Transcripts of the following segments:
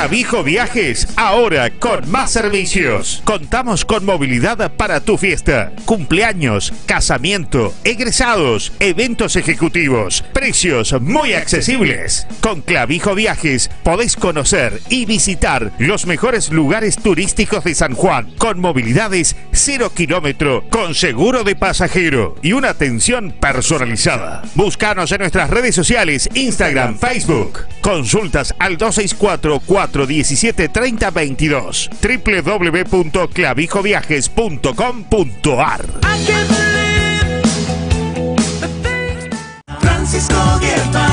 Clavijo Viajes, ahora con más servicios. Contamos con movilidad para tu fiesta, cumpleaños, casamiento, egresados, eventos ejecutivos, precios muy accesibles. Con Clavijo Viajes podés conocer y visitar los mejores lugares turísticos de San Juan, con movilidades cero kilómetro, con seguro de pasajero y una atención personalizada. Búscanos en nuestras redes sociales, Instagram, Facebook. Consultas al 264-417-3022 www.clavijoviajes.com.ar Francisco Guevara,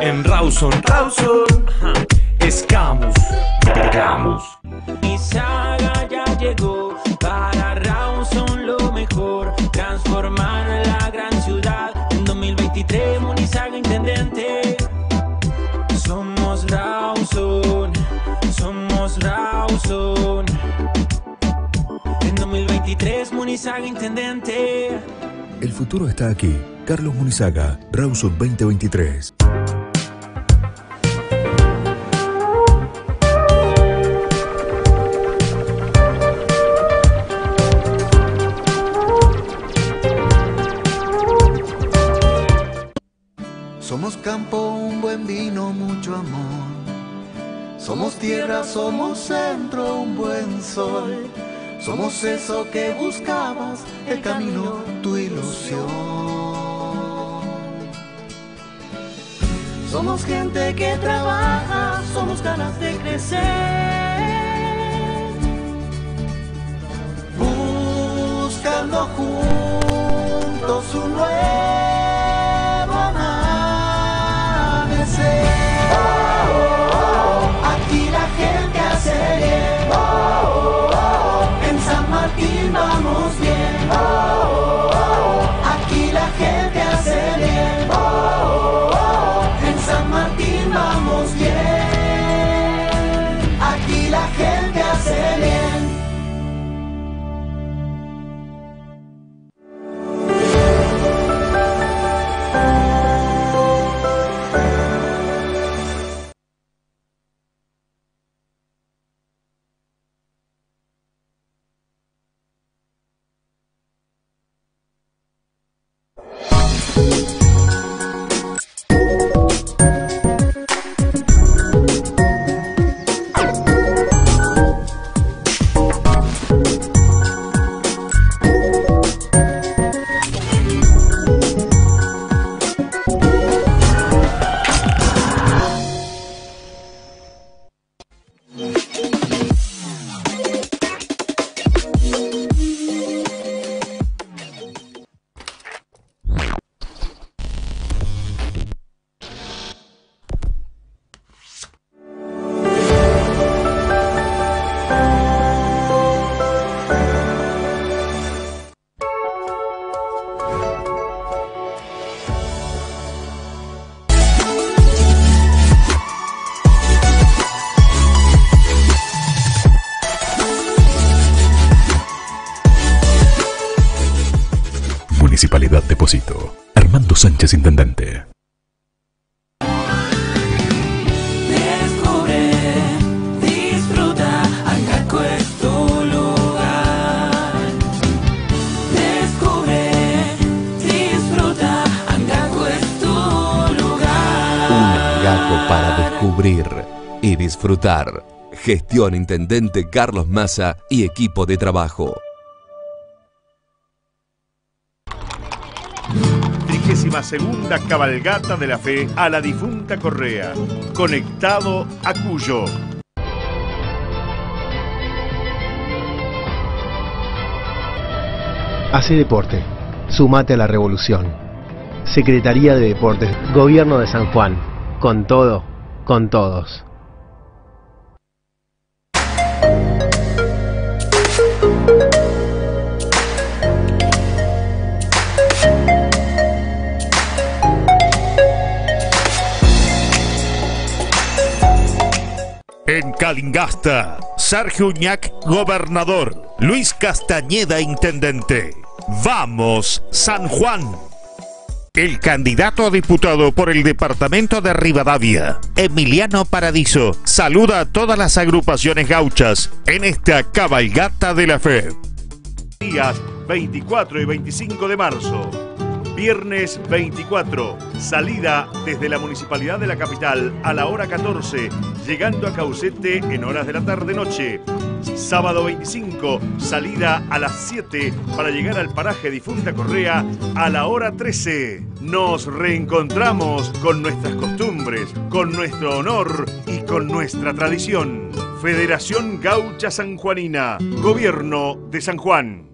En Rawson, Rawson, ajá, es Camus. Camus. Mi saga ya llegó para Rawson lo mejor, transformar la gran ciudad en 2023 Munizaga intendente. Somos Rawson, somos Rawson. En 2023 Munizaga intendente. El futuro está aquí. Carlos Munizaga, Rawson 2023. Somos tierra, somos centro, un buen sol. Somos eso que buscabas, el camino, tu ilusión. Somos gente que trabaja, somos ganas de crecer. Buscando juntos un nuevo Intendente. Descubre, disfruta, Angaco es tu lugar. Descubre, disfruta, Angaco es tu lugar. Un gato para descubrir y disfrutar. Gestión Intendente Carlos Massa y equipo de trabajo. Segunda cabalgata de la fe a la difunta Correa. Conectado a Cuyo. Hace deporte. Sumate a la revolución. Secretaría de Deportes. Gobierno de San Juan. Con todo, con todos. En Calingasta, Sergio Uñac, gobernador. Luis Castañeda, intendente. Vamos, San Juan. El candidato a diputado por el departamento de Rivadavia, Emiliano Paradiso, saluda a todas las agrupaciones gauchas en esta cabalgata de la fe. Días 24 y 25 de marzo. Viernes 24, salida desde la Municipalidad de la Capital a la hora 14, llegando a Caucete en horas de la tarde-noche. Sábado 25, salida a las 7 para llegar al paraje Difunta Correa a la hora 13. Nos reencontramos con nuestras costumbres, con nuestro honor y con nuestra tradición. Federación Gaucha Sanjuanina, Gobierno de San Juan.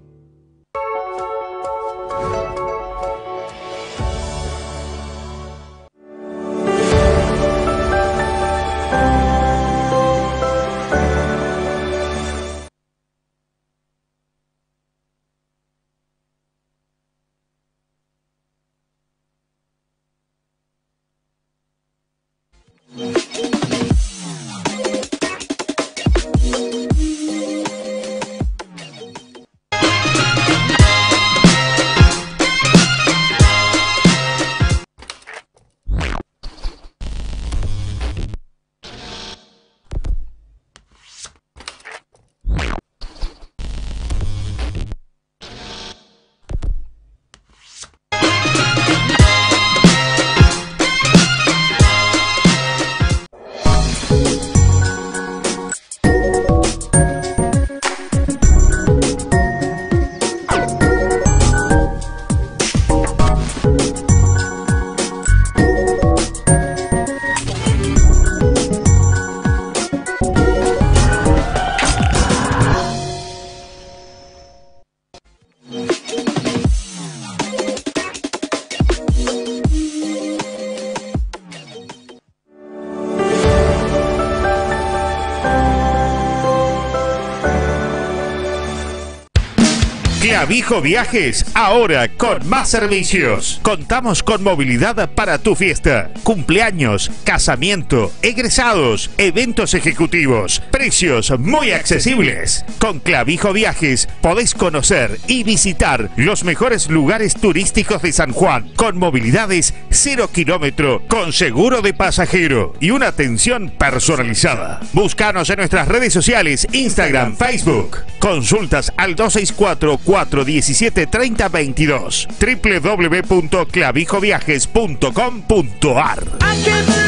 Clavijo Viajes, ahora con más servicios. Contamos con movilidad para tu fiesta, cumpleaños, casamiento, egresados, eventos ejecutivos, precios muy accesibles. Con Clavijo Viajes podés conocer y visitar los mejores lugares turísticos de San Juan, con movilidades cero kilómetro, con seguro de pasajero y una atención personalizada. Búscanos en nuestras redes sociales, Instagram, Facebook. Consultas al 264 417 3022 www.clavijoviajes.com.ar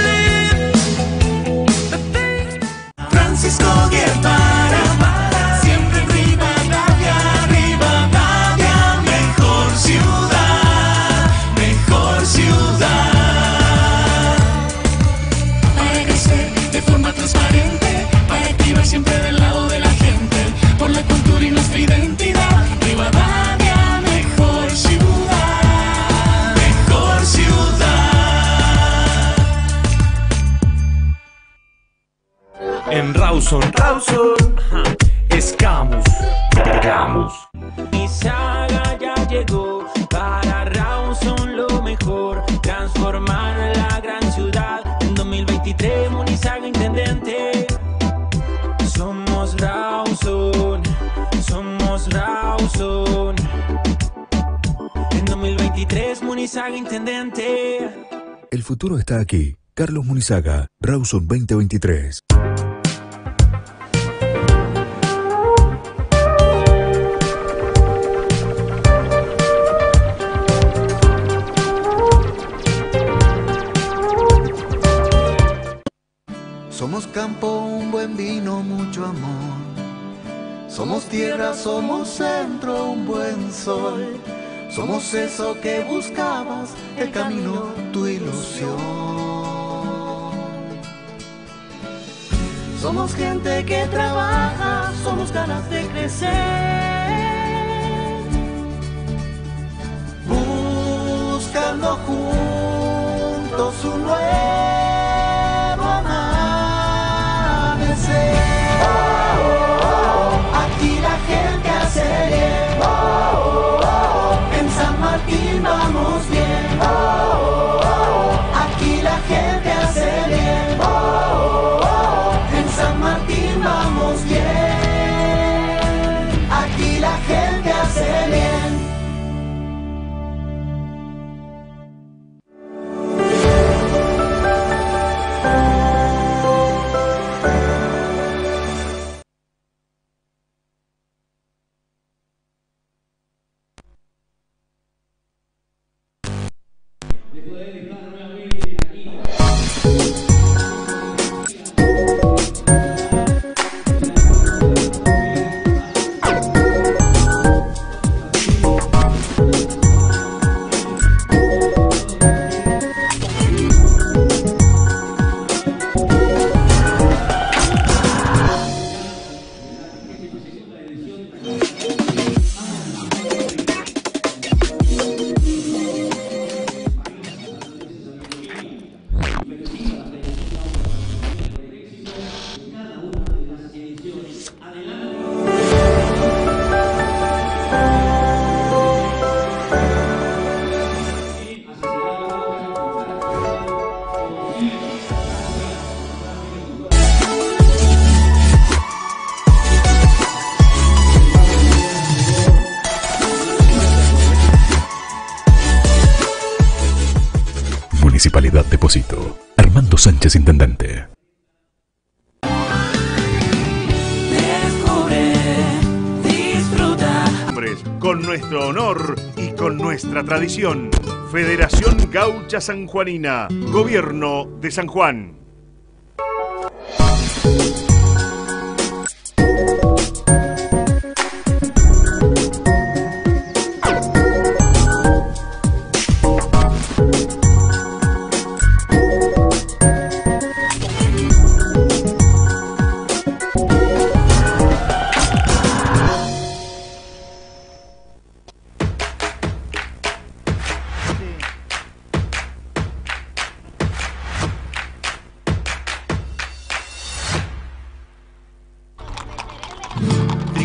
está aquí. Carlos Munizaga, Rawson 2023. Somos campo, un buen vino, mucho amor. Somos tierra, somos centro, un buen sol. Somos eso que buscabas, el camino, tu ilusión. Somos gente que trabaja, somos ganas de crecer. Buscando juntos un nuevo tradición. Federación Gaucha Sanjuanina. Gobierno de San Juan.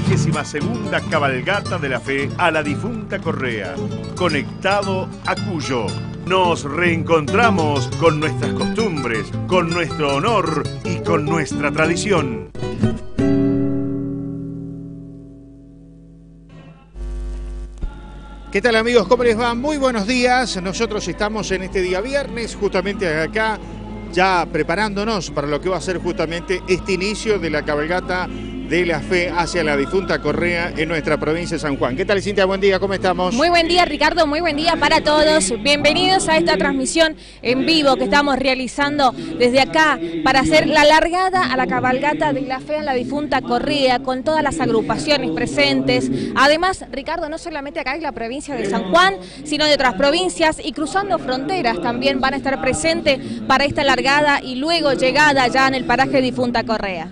Trigésima segunda cabalgata de la fe a la difunta Correa. Conectado a Cuyo. Nos reencontramos con nuestras costumbres, con nuestro honor y con nuestra tradición. ¿Qué tal amigos? ¿Cómo les va? Muy buenos días. Nosotros estamos en este día viernes, justamente acá, ya preparándonos para lo que va a ser justamente este inicio de la cabalgata de la fe hacia la difunta Correa en nuestra provincia de San Juan. ¿Qué tal Cintia? Buen día, ¿cómo estamos? Muy buen día Ricardo, muy buen día para todos. Bienvenidos a esta transmisión en vivo que estamos realizando desde acá para hacer la largada a la cabalgata de la fe a la difunta Correa con todas las agrupaciones presentes. Además, Ricardo, no solamente acá en la provincia de San Juan, sino de otras provincias y cruzando fronteras también van a estar presentes para esta largada y luego llegada ya en el paraje difunta Correa.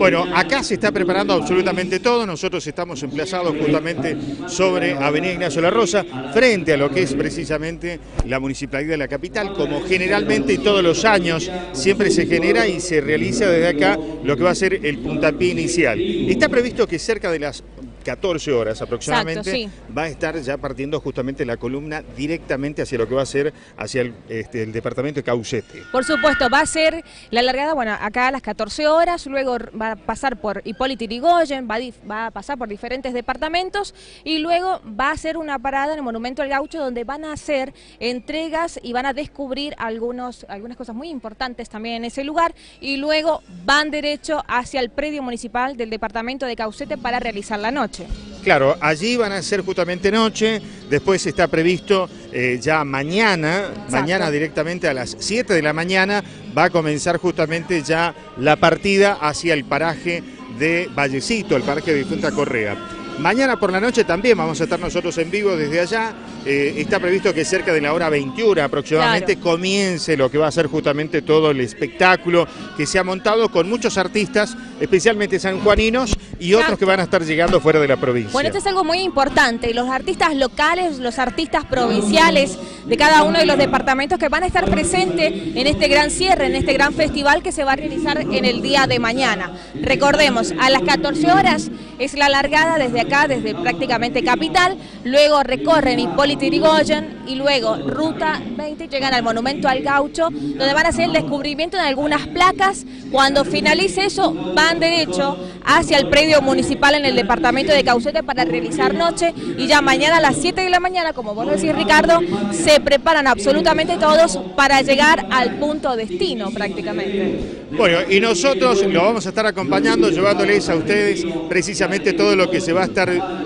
Bueno, acá se está preparando absolutamente todo. Nosotros estamos emplazados justamente sobre Avenida Ignacio La Rosa, frente a lo que es precisamente la municipalidad de la capital, como generalmente todos los años siempre se genera y se realiza desde acá lo que va a ser el puntapié inicial. Está previsto que cerca de las 14 horas aproximadamente Exacto, va a estar ya partiendo justamente la columna directamente hacia lo que va a ser hacia el, este, el departamento de Caucete. Por supuesto, va a ser la largada, bueno, acá a las 14 horas, luego va a pasar por Hipólito Yrigoyen, va va a pasar por diferentes departamentos y luego va a ser una parada en el Monumento al Gaucho donde van a hacer entregas y van a descubrir algunos, algunas cosas muy importantes también en ese lugar y luego van derecho hacia el predio municipal del departamento de Caucete para realizar la noche. Claro, allí van a ser justamente noche, después está previsto eh, ya mañana, mañana directamente a las 7 de la mañana va a comenzar justamente ya la partida hacia el paraje de Vallecito, el paraje de Difunta Correa. Mañana por la noche también vamos a estar nosotros en vivo desde allá. Eh, está previsto que cerca de la hora 21 aproximadamente comience lo que va a ser justamente todo el espectáculo que se ha montado con muchos artistas, especialmente sanjuaninos y otros que van a estar llegando fuera de la provincia. Bueno, esto es algo muy importante. Los artistas locales, los artistas provinciales de cada uno de los departamentos que van a estar presentes en este gran cierre, en este gran festival que se va a realizar en el día de mañana. Recordemos, a las 14 horas es la largada desde acá, desde prácticamente Capital, luego recorren Hipólito Yrigoyen y luego Ruta 20 llegan al Monumento al Gaucho, donde van a hacer el descubrimiento de algunas placas. Cuando finalice eso, van derecho hacia el predio municipal en el departamento de Caucete para realizar noche y ya mañana a las 7 de la mañana, como vos decís Ricardo, se preparan absolutamente todos para llegar al punto destino prácticamente. Bueno, y nosotros lo vamos a estar acompañando, llevándoles a ustedes precisamente todo lo que se va a estar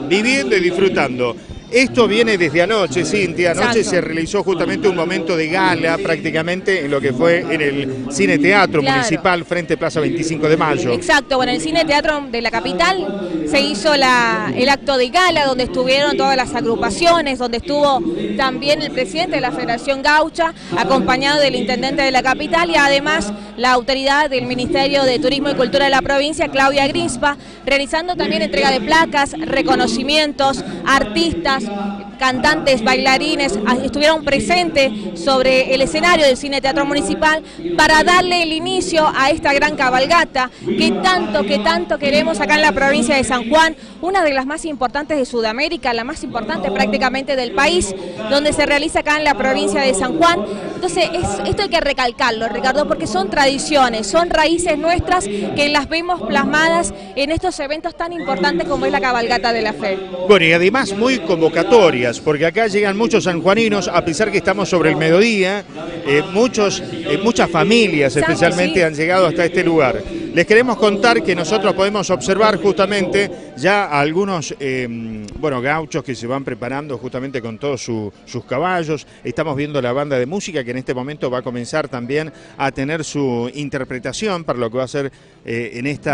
viviendo y disfrutando. Esto viene desde anoche, Cintia. Anoche Exacto. se realizó justamente un momento de gala prácticamente en lo que fue en el Cine Teatro Claro. Municipal frente a Plaza 25 de Mayo. Exacto, bueno, en el Cine Teatro de la capital se hizo la- el acto de gala donde estuvieron todas las agrupaciones, donde estuvo también el presidente de la Federación Gaucha, acompañado del intendente de la capital y además la autoridad del Ministerio de Turismo y Cultura de la provincia, Claudia Grispa, realizando también entrega de placas, reconocimientos, artistas, Yeah. Cantantes, bailarines, ah, estuvieron presentes sobre el escenario del Cine Teatro Municipal para darle el inicio a esta gran cabalgata que tanto, que tanto queremos acá en la provincia de San Juan, una de las más importantes de Sudamérica, la más importante prácticamente del país, donde se realiza acá en la provincia de San Juan. Entonces, es- esto hay que recalcarlo, Ricardo, porque son tradiciones, son raíces nuestras que las vemos plasmadas en estos eventos tan importantes como es la cabalgata de la fe. Bueno, y además muy convocatorias. Días, porque acá llegan muchos sanjuaninos, a pesar que estamos sobre el mediodía, eh, muchos, eh, muchas familias especialmente han llegado hasta este lugar. Les queremos contar que nosotros podemos observar justamente ya algunos eh, bueno, gauchos que se van preparando justamente con todos su- sus caballos. Estamos viendo la banda de música que en este momento va a comenzar también a tener su interpretación para lo que va a ser en este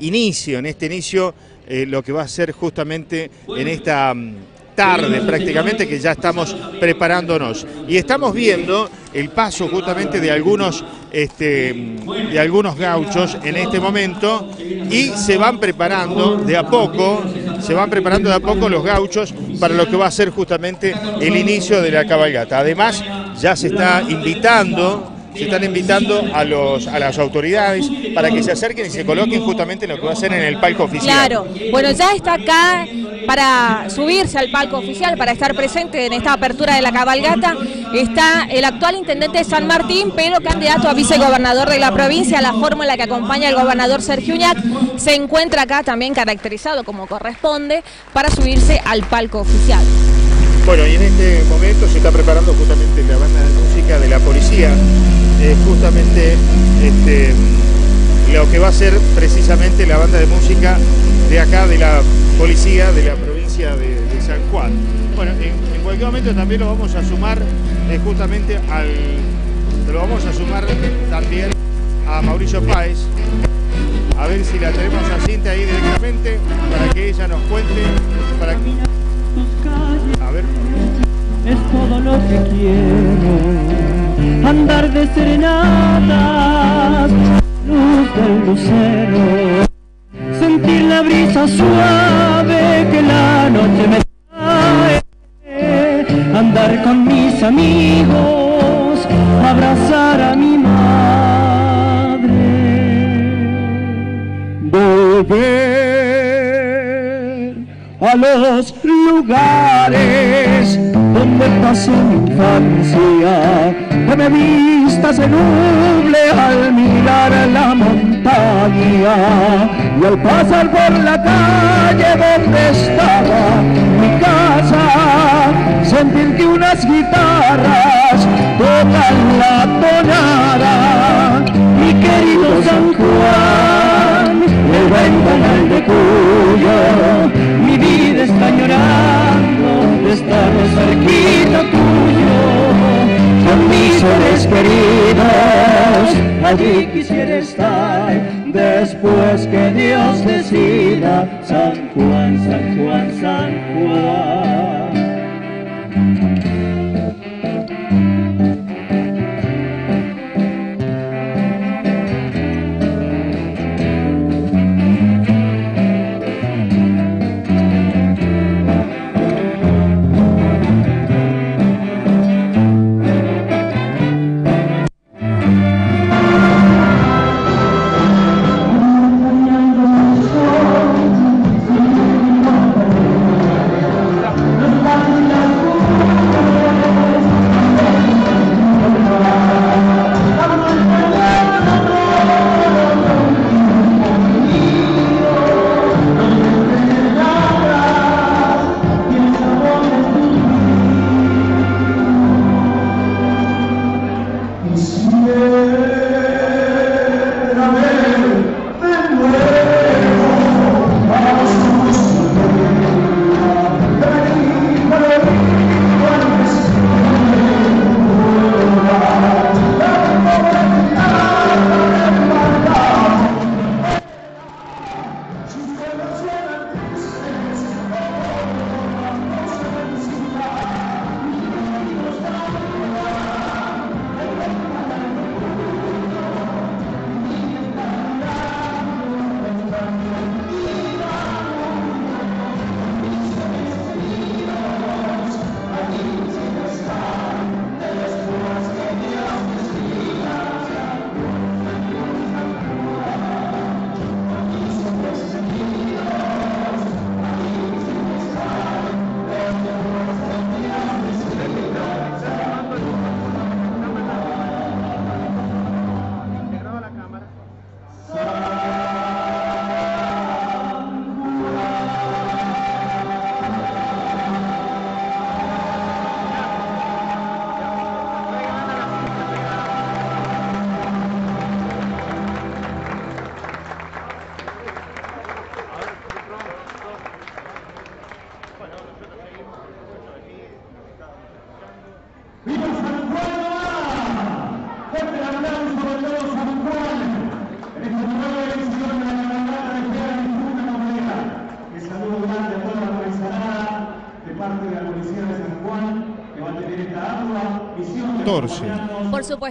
inicio, en este inicio, eh, lo que va a ser justamente en esta mm, tarde prácticamente que ya estamos preparándonos. Y estamos viendo el paso justamente de algunos, este, de algunos gauchos en este momento y se van preparando de a poco, se van preparando de a poco los gauchos para lo que va a ser justamente el inicio de la cabalgata. Además, ya se está invitando se están invitando a, los, a las autoridades para que se acerquen y se coloquen justamente en lo que va a ser en el palco oficial. Claro, bueno, ya está acá para subirse al palco oficial, para estar presente en esta apertura de la cabalgata, está el actual intendente de San Martín, pero candidato a vicegobernador de la provincia, la fórmula que acompaña al gobernador Sergio Uñac, se encuentra acá también caracterizado como corresponde para subirse al palco oficial. Bueno, y en este momento se está preparando justamente la banda de música de la policía, eh, justamente este, lo que va a ser precisamente la banda de música de acá de la policía de la provincia de, de San Juan. Bueno, en, en cualquier momento también lo vamos a sumar eh, justamente al, lo vamos a sumar también a Mauricio Páez, a ver si la tenemos a Cinta ahí directamente para que ella nos cuente, para que, a ver. es todo lo que quiero. Andar de serenatas, luz del lucero, sentir la brisa suave que la noche me trae, andar con mis amigos, abrazar a mi madre. Volver a los lugares donde pasó mi infancia, que me vista se nuble al mirar la montaña y al pasar por la calle donde estaba mi casa, sentir que unas guitarras tocan la tonada, mi querido San Juan, el ventanal de Cuyo, mi vida está llorando de estar cerquita mis seres queridos, allí quisiera estar, después que Dios decida, San Juan, San Juan, San Juan.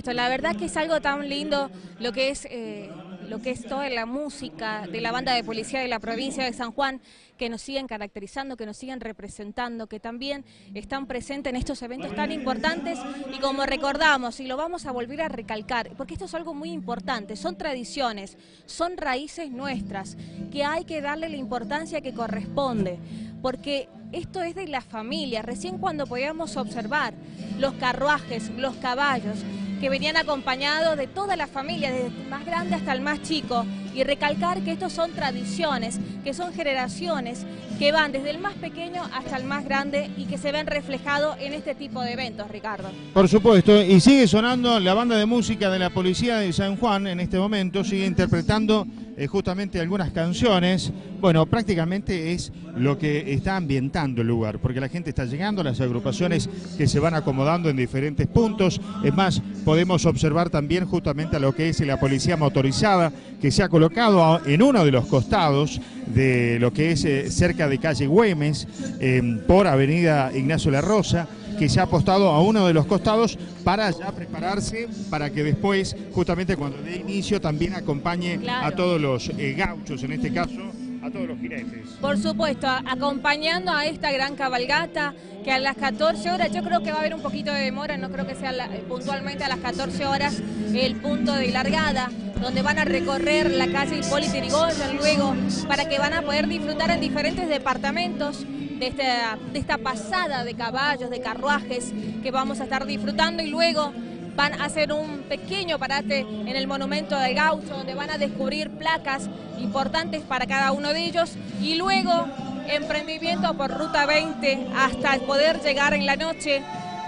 La verdad que es algo tan lindo lo que es eh, lo que es toda la música de la banda de policía de la provincia de San Juan, que nos siguen caracterizando, que nos siguen representando, que también están presentes en estos eventos tan importantes. Y como recordamos, y lo vamos a volver a recalcar, porque esto es algo muy importante, son tradiciones, son raíces nuestras, que hay que darle la importancia que corresponde, porque esto es de la familia, recién cuando podíamos observar los carruajes, los caballos, que venían acompañados de toda la familia, desde el más grande hasta el más chico, y recalcar que estos son tradiciones, que son generaciones que van desde el más pequeño hasta el más grande y que se ven reflejados en este tipo de eventos, Ricardo. Por supuesto, y sigue sonando la banda de música de la Policía de San Juan en este momento, sigue interpretando eh, justamente algunas canciones. Bueno, prácticamente es lo que está ambientando el lugar, porque la gente está llegando, las agrupaciones que se van acomodando en diferentes puntos. Es más, podemos observar también justamente a lo que es la policía motorizada, que se ha colocado en uno de los costados de lo que es eh, cerca de calle Güemes, eh, por avenida Ignacio La Rosa que se ha apostado a uno de los costados para ya prepararse para que después, justamente cuando dé inicio, también acompañe a todos los eh, gauchos, en este caso, a todos los jinetes. Por supuesto, acompañando a esta gran cabalgata que a las 14 horas, yo creo que va a haber un poquito de demora, no creo que sea la- puntualmente a las 14 horas el punto de largada, donde van a recorrer la calle Hipólito Yrigoyen luego, para que van a poder disfrutar en diferentes departamentos de esta, de esta pasada de caballos, de carruajes que vamos a estar disfrutando y luego van a hacer un pequeño parate en el monumento del gaucho donde van a descubrir placas importantes para cada uno de ellos. Y luego emprendimiento por ruta 20 hasta poder llegar en la noche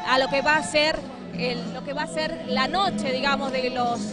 a lo que va a ser lo que va a ser la noche, digamos,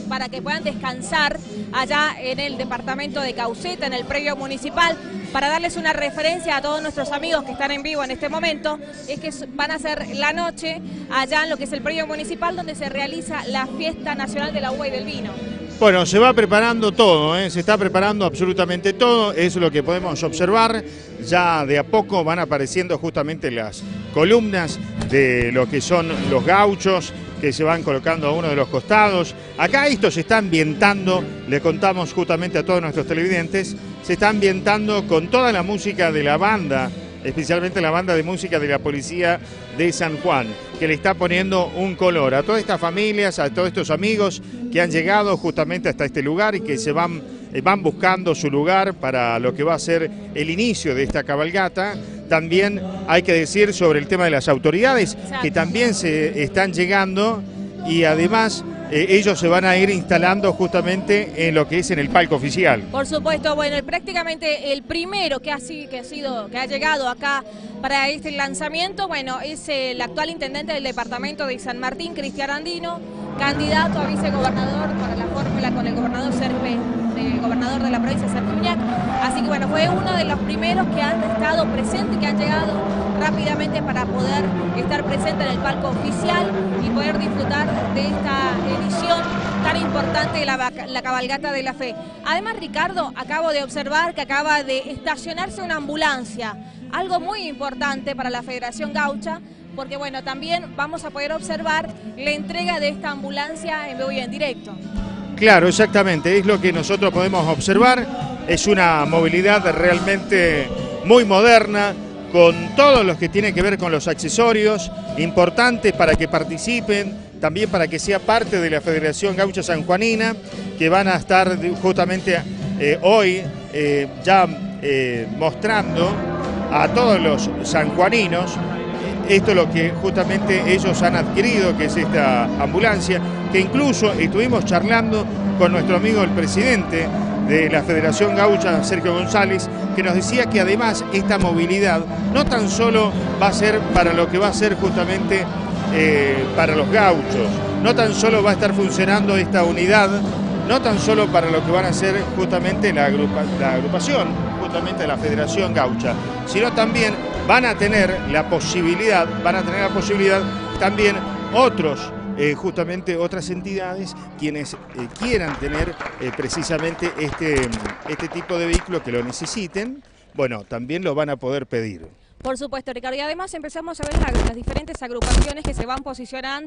para que puedan descansar allá en el departamento de Cauceta, en el predio municipal, para darles una referencia a todos nuestros amigos que están en vivo en este momento, es que van a ser la noche allá en lo que es el predio municipal donde se realiza la fiesta nacional de la uva y del vino. Bueno, se va preparando todo, ¿eh? se está preparando absolutamente todo, es lo que podemos observar. Ya de a poco van apareciendo justamente las columnas de lo que son los gauchos que se van colocando a uno de los costados. Acá esto se está ambientando, le contamos justamente a todos nuestros televidentes, se está ambientando con toda la música de la banda, especialmente la banda de música de la policía de San Juan, que le está poniendo un color a todas estas familias, a todos estos amigos que han llegado justamente hasta este lugar y que se van, eh, van buscando su lugar para lo que va a ser el inicio de esta cabalgata. También hay que decir sobre el tema de las autoridades, que también se están llegando y además eh, ellos se van a ir instalando justamente en lo que es en el palco oficial. Por supuesto, bueno, prácticamente el primero que ha, si- que ha sido, que ha llegado acá para este lanzamiento, bueno, es el actual intendente del departamento de San Martín, Cristian Andino, candidato a vicegobernador para la fórmula con el gobernador Serpe, el gobernador de la provincia Sergio Uñac. Así que bueno, fue uno de los primeros que han estado presentes, que han llegado rápidamente para poder estar presente en el palco oficial y poder disfrutar de esta edición tan importante de la, la cabalgata de la fe. Además, Ricardo, acabo de observar que acaba de estacionarse una ambulancia, algo muy importante para la Federación Gaucha, porque bueno, también vamos a poder observar la entrega de esta ambulancia en vivo y en directo. Claro, exactamente, es lo que nosotros podemos observar. Es una movilidad realmente muy moderna, con todo lo que tiene que ver con los accesorios, importantes para que participen, también para que sea parte de la Federación Gaucha Sanjuanina, que van a estar justamente eh, hoy eh, ya eh, mostrando a todos los sanjuaninos esto es lo que justamente ellos han adquirido, que es esta ambulancia, que incluso estuvimos charlando con nuestro amigo el presidente de la Federación Gaucha, Sergio González, que nos decía que además esta movilidad no tan solo va a ser para lo que va a ser justamente eh, para los gauchos, no tan solo va a estar funcionando esta unidad, no tan solo para lo que van a ser justamente la, agrupa- la agrupación, de la Federación Gaucha, sino también van a tener la posibilidad, van a tener la posibilidad también otros, eh, justamente otras entidades, quienes eh, quieran tener eh, precisamente este, este tipo de vehículo que lo necesiten, bueno, también lo van a poder pedir. Por supuesto, Ricardo. Y además empezamos a ver la- las diferentes agrupaciones que se van posicionando,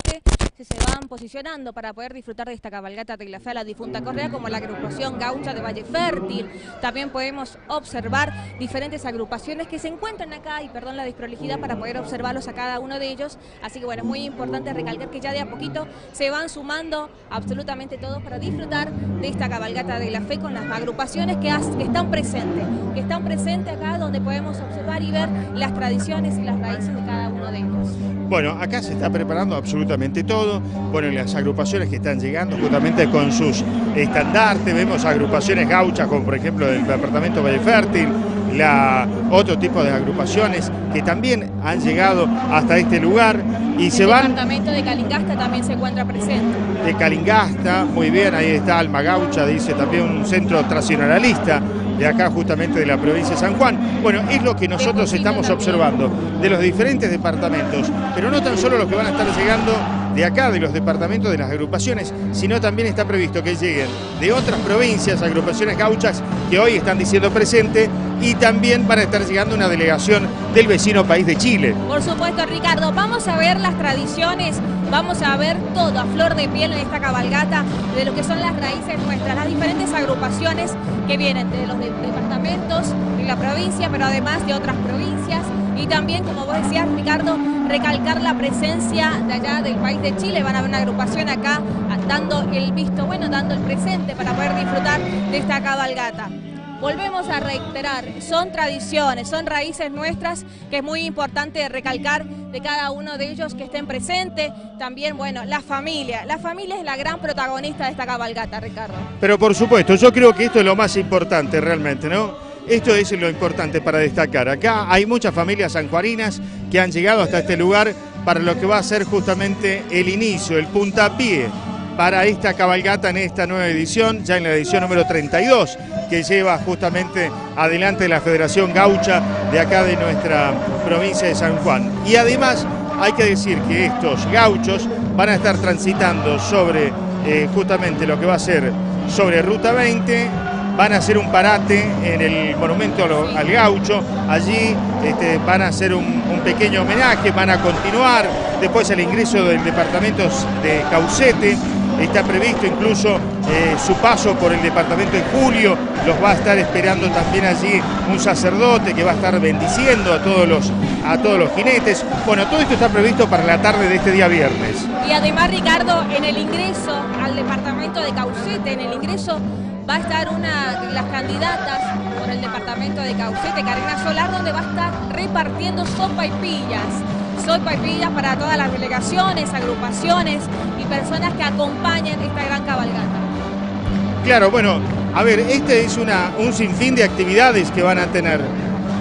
se van posicionando para poder disfrutar de esta cabalgata de la fe a la difunta Correa, como la agrupación Gaucha de Valle Fértil. También podemos observar diferentes agrupaciones que se encuentran acá, y perdón la desprolijidad, para poder observarlos a cada uno de ellos. Así que bueno, es muy importante recalcar que ya de a poquito se van sumando absolutamente todos para disfrutar de esta cabalgata de la fe con las agrupaciones que están presentes, que están presentes acá donde podemos observar y ver las tradiciones y las raíces de cada uno de ellos. Bueno, acá se está preparando absolutamente todo. Bueno, las agrupaciones que están llegando justamente con sus estandartes, vemos agrupaciones gauchas como por ejemplo del departamento Valle Fértil, la, otro tipo de agrupaciones que también han llegado hasta este lugar y se van... El departamento de Calingasta también se encuentra presente. De Calingasta, muy bien, ahí está Alma Gaucha, dice también un centro tradicionalista de acá justamente de la provincia de San Juan. Bueno, es lo que nosotros estamos observando de los diferentes departamentos, pero no tan solo los que van a estar llegando de acá, de los departamentos de las agrupaciones, sino también está previsto que lleguen de otras provincias, agrupaciones gauchas que hoy están diciendo presente y también van a estar llegando una delegación del vecino país de Chile. Por supuesto, Ricardo, vamos a ver las tradiciones, vamos a ver todo a flor de piel en esta cabalgata de lo que son las raíces nuestras, las diferentes agrupaciones que vienen de los departamentos, de la provincia, pero además de otras provincias. Y también, como vos decías, Ricardo, recalcar la presencia de allá del país de Chile. Van a ver una agrupación acá dando el visto bueno, dando el presente para poder disfrutar de esta cabalgata. Volvemos a reiterar, son tradiciones, son raíces nuestras que es muy importante recalcar de cada uno de ellos que estén presentes. También, bueno, la familia. La familia es la gran protagonista de esta cabalgata, Ricardo. Pero por supuesto, yo creo que esto es lo más importante realmente, ¿no? Esto es lo importante para destacar. Acá hay muchas familias sanjuarinas que han llegado hasta este lugar para lo que va a ser justamente el inicio, el puntapié para esta cabalgata en esta nueva edición, ya en la edición número 32, que lleva justamente adelante la Federación Gaucha de acá de nuestra provincia de San Juan. Y además hay que decir que estos gauchos van a estar transitando sobre eh, justamente lo que va a ser sobre Ruta 20, van a hacer un parate en el monumento al gaucho, allí este, van a hacer un, un, pequeño homenaje, van a continuar, después el ingreso del departamento de Caucete, está previsto incluso eh, su paso por el departamento de Julio, los va a estar esperando también allí un sacerdote que va a estar bendiciendo a todos los, a todos los jinetes. Bueno, todo esto está previsto para la tarde de este día viernes. Y además, Ricardo, en el ingreso al departamento de Caucete, en el ingreso va a estar una de las candidatas por el departamento de Caucete, Karina Solar, donde va a estar repartiendo sopa y pillas sopa y pillas para todas las delegaciones, agrupaciones y personas que acompañan esta gran cabalgata. Claro, bueno, a ver, este es una, un sinfín de actividades que van a tener,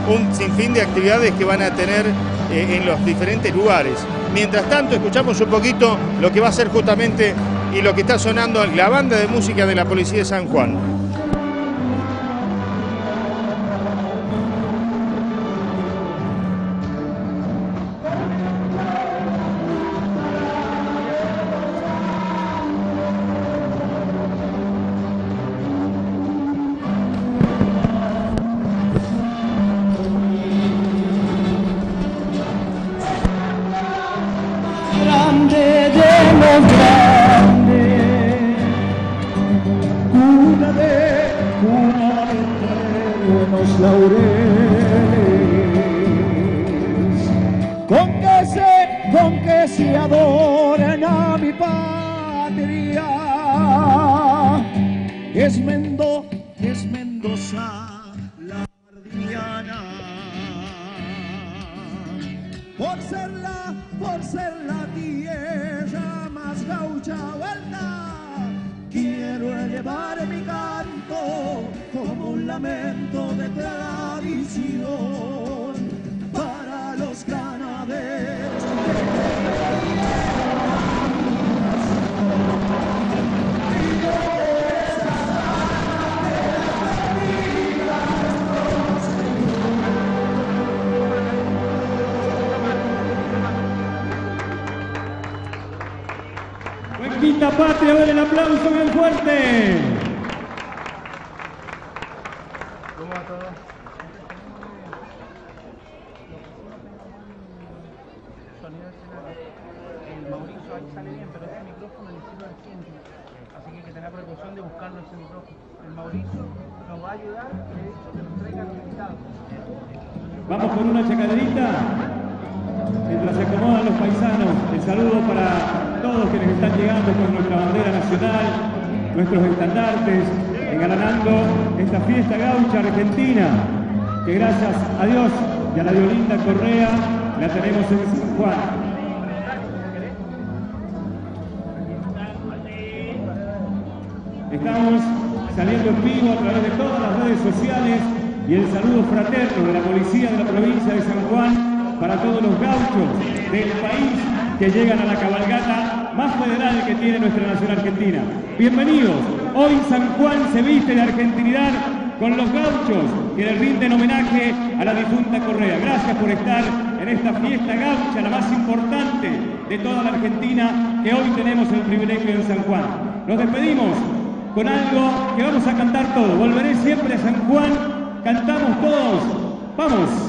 un sinfín de actividades que van a tener eh, en los diferentes lugares. Mientras tanto, escuchamos un poquito lo que va a ser justamente y lo que está sonando la banda de música de la Policía de San Juan. que llegan a la cabalgata más federal que tiene nuestra nación argentina. Bienvenidos, hoy San Juan se viste de argentinidad con los gauchos que le rinden homenaje a la difunta Correa. Gracias por estar en esta fiesta gaucha, la más importante de toda la Argentina, que hoy tenemos el privilegio en San Juan. Nos despedimos con algo que vamos a cantar todos. Volveré siempre a San Juan, cantamos todos. ¡Vamos!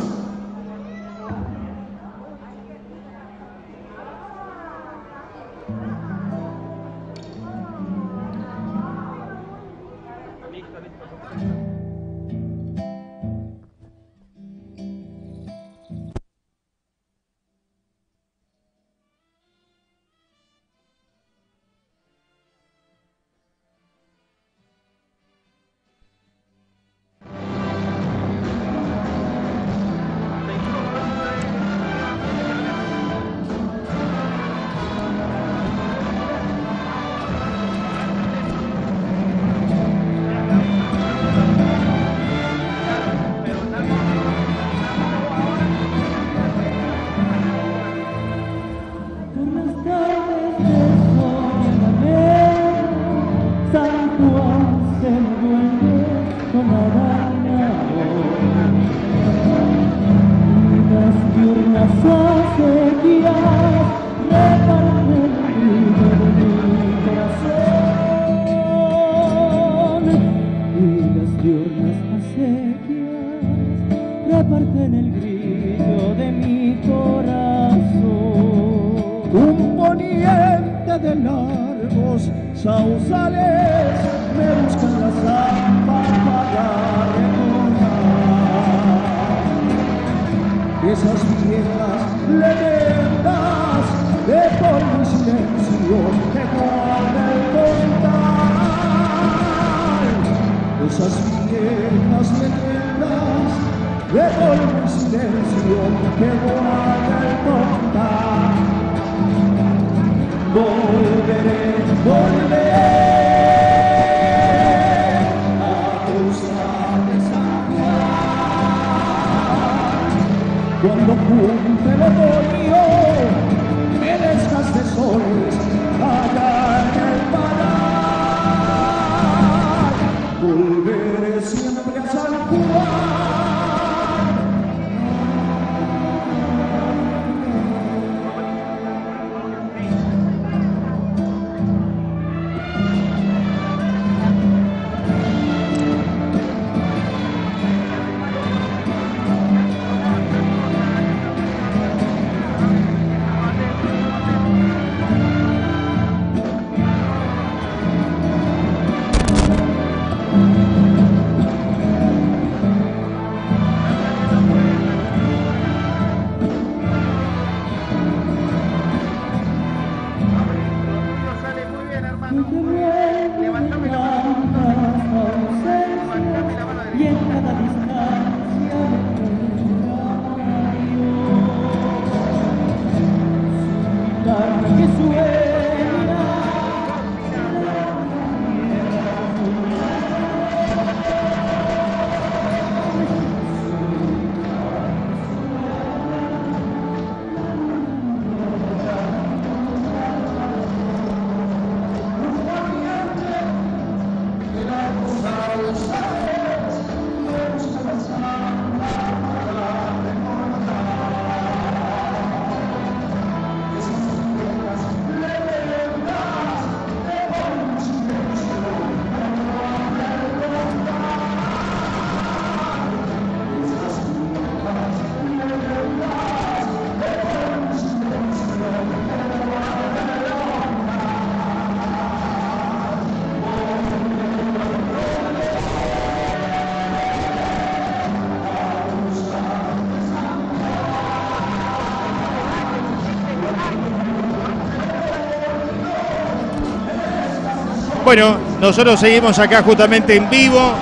Bueno, nosotros seguimos acá justamente en vivo,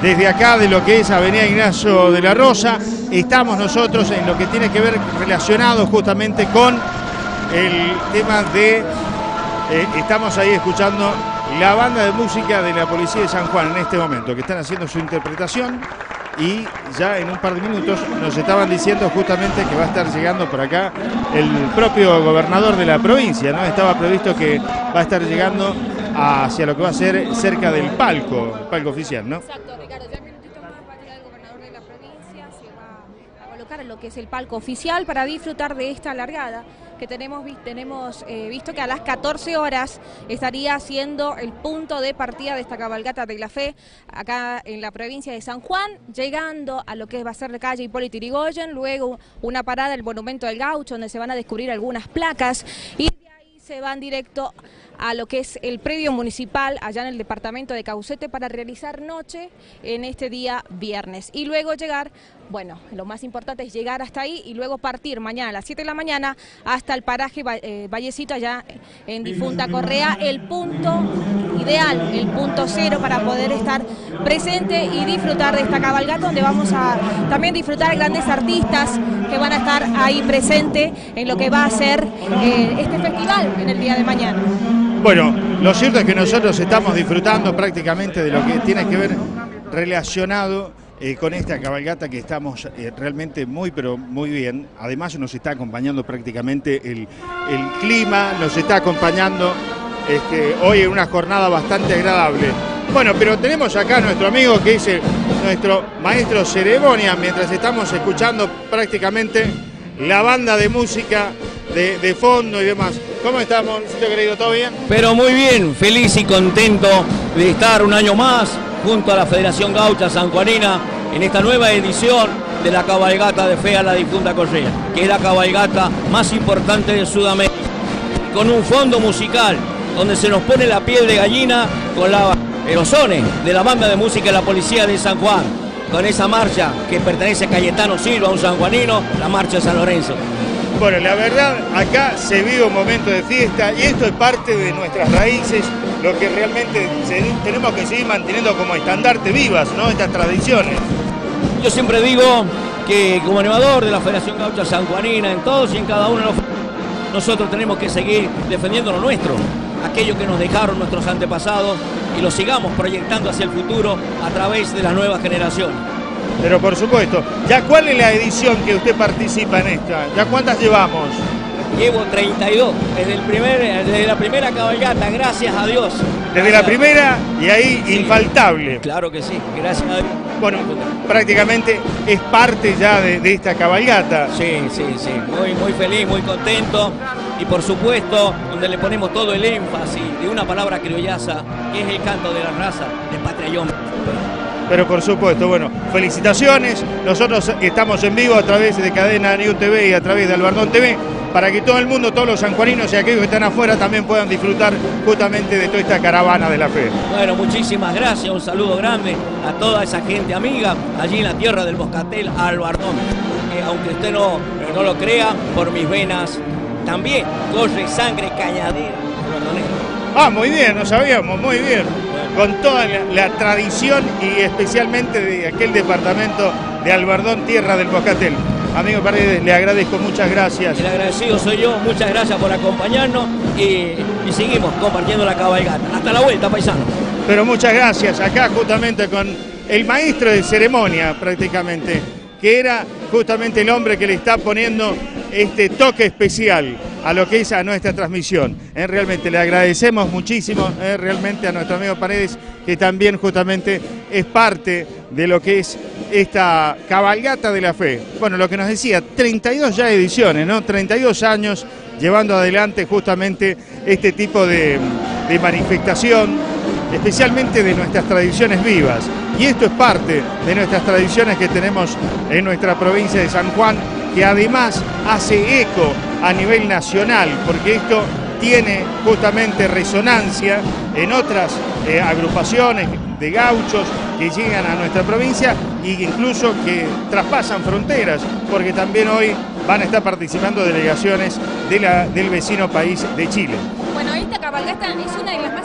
desde acá de lo que es Avenida Ignacio de la Rosa. Estamos nosotros en lo que tiene que ver relacionado justamente con el tema de... eh, estamos ahí escuchando la banda de música de la Policía de San Juan en este momento, que están haciendo su interpretación y ya en un par de minutos nos estaban diciendo justamente que va a estar llegando por acá el propio gobernador de la provincia, ¿no? Estaba previsto que va a estar llegando hacia lo que va a ser cerca del palco, el palco oficial, ¿no? Exacto, Ricardo. Ya en minutitos más va a el gobernador de la provincia, se va a colocar en lo que es el palco oficial para disfrutar de esta largada que tenemos, tenemos eh, visto que a las 14 horas estaría siendo el punto de partida de esta cabalgata de la fe acá en la provincia de San Juan, llegando a lo que va a ser la calle Hipólito Yrigoyen, luego una parada del Monumento del Gaucho donde se van a descubrir algunas placas y de ahí se van directo a lo que es el predio municipal allá en el departamento de Caucete para realizar noche en este día viernes y luego llegar, bueno, lo más importante es llegar hasta ahí y luego partir mañana a las 7 de la mañana hasta el paraje eh, Vallecito allá en Difunta Correa, el punto ideal, el punto cero para poder estar presente y disfrutar de esta cabalgata donde vamos a también disfrutar de grandes artistas que van a estar ahí presentes en lo que va a ser eh, este festival en el día de mañana. Bueno, lo cierto es que nosotros estamos disfrutando prácticamente de lo que tiene que ver relacionado eh, con esta cabalgata que estamos eh, realmente muy, pero muy bien. Además nos está acompañando prácticamente el, el clima, nos está acompañando este, hoy en una jornada bastante agradable. Bueno, pero tenemos acá a nuestro amigo que es nuestro maestro ceremonia, mientras estamos escuchando prácticamente la banda de música de, de fondo y demás. ¿Cómo estamos, Luisito querido? ¿Todo bien? Pero muy bien, feliz y contento de estar un año más junto a la Federación Gaucha Sanjuanina en esta nueva edición de la cabalgata de Fe a la Difunta Correa, que es la cabalgata más importante de Sudamérica, con un fondo musical donde se nos pone la piel de gallina con la, los sones de la banda de música de la Policía de San Juan, con esa marcha que pertenece a Cayetano Silva, un sanjuanino, la marcha de San Lorenzo. Bueno, la verdad, acá se vive un momento de fiesta y esto es parte de nuestras raíces, lo que realmente tenemos que seguir manteniendo como estandarte vivas, ¿no? Estas tradiciones. Yo siempre digo que como animador de la Federación Gaucha Sanjuanina, en todos y en cada uno de los nosotros tenemos que seguir defendiendo lo nuestro, aquello que nos dejaron nuestros antepasados y lo sigamos proyectando hacia el futuro a través de las nuevas generaciones. Pero por supuesto, ¿ya cuál es la edición que usted participa en esta? ¿Ya cuántas llevamos? Llevo 32 desde, el primer, desde la primera cabalgata, gracias a Dios. Desde la primera y ahí infaltable. Claro que sí, gracias a Dios. Bueno, prácticamente es parte ya de, de esta cabalgata. Sí, sí, sí, muy, muy feliz, muy contento y por supuesto donde le ponemos todo el énfasis de una palabra criollaza que es el canto de la raza de Patria y Hombre. Pero por supuesto, bueno, felicitaciones. Nosotros estamos en vivo a través de Cadena New TV y a través de Albardón TV para que todo el mundo, todos los sanjuaninos y aquellos que están afuera también puedan disfrutar justamente de toda esta caravana de la fe. Bueno, muchísimas gracias, un saludo grande a toda esa gente amiga allí en la tierra del Moscatel, Albardón. Que aunque usted no, no lo crea, por mis venas también corre sangre cañadera. Ah, muy bien, no sabíamos, muy bien. Con toda la, la tradición y especialmente de aquel departamento de Albardón, tierra del Moscatel. Amigo Paredes, le agradezco, muchas gracias. El agradecido soy yo, muchas gracias por acompañarnos y, y seguimos compartiendo la cabalgata. Hasta la vuelta, paisano. Pero muchas gracias, acá justamente con el maestro de ceremonia prácticamente, que era justamente el hombre que le está poniendo este toque especial a lo que es a nuestra transmisión. Eh, realmente le agradecemos muchísimo eh, realmente a nuestro amigo Paredes, que también justamente es parte de lo que es esta cabalgata de la fe. Bueno, lo que nos decía, 32 ya ediciones, ¿no? 32 años llevando adelante justamente este tipo de, de manifestación, especialmente de nuestras tradiciones vivas. Y esto es parte de nuestras tradiciones que tenemos en nuestra provincia de San Juan, que además hace eco a nivel nacional, porque esto tiene justamente resonancia en otras eh, agrupaciones de gauchos que llegan a nuestra provincia e incluso que traspasan fronteras, porque también hoy van a estar participando delegaciones de la- del vecino país de Chile. Bueno, esta cabalgata es una de las más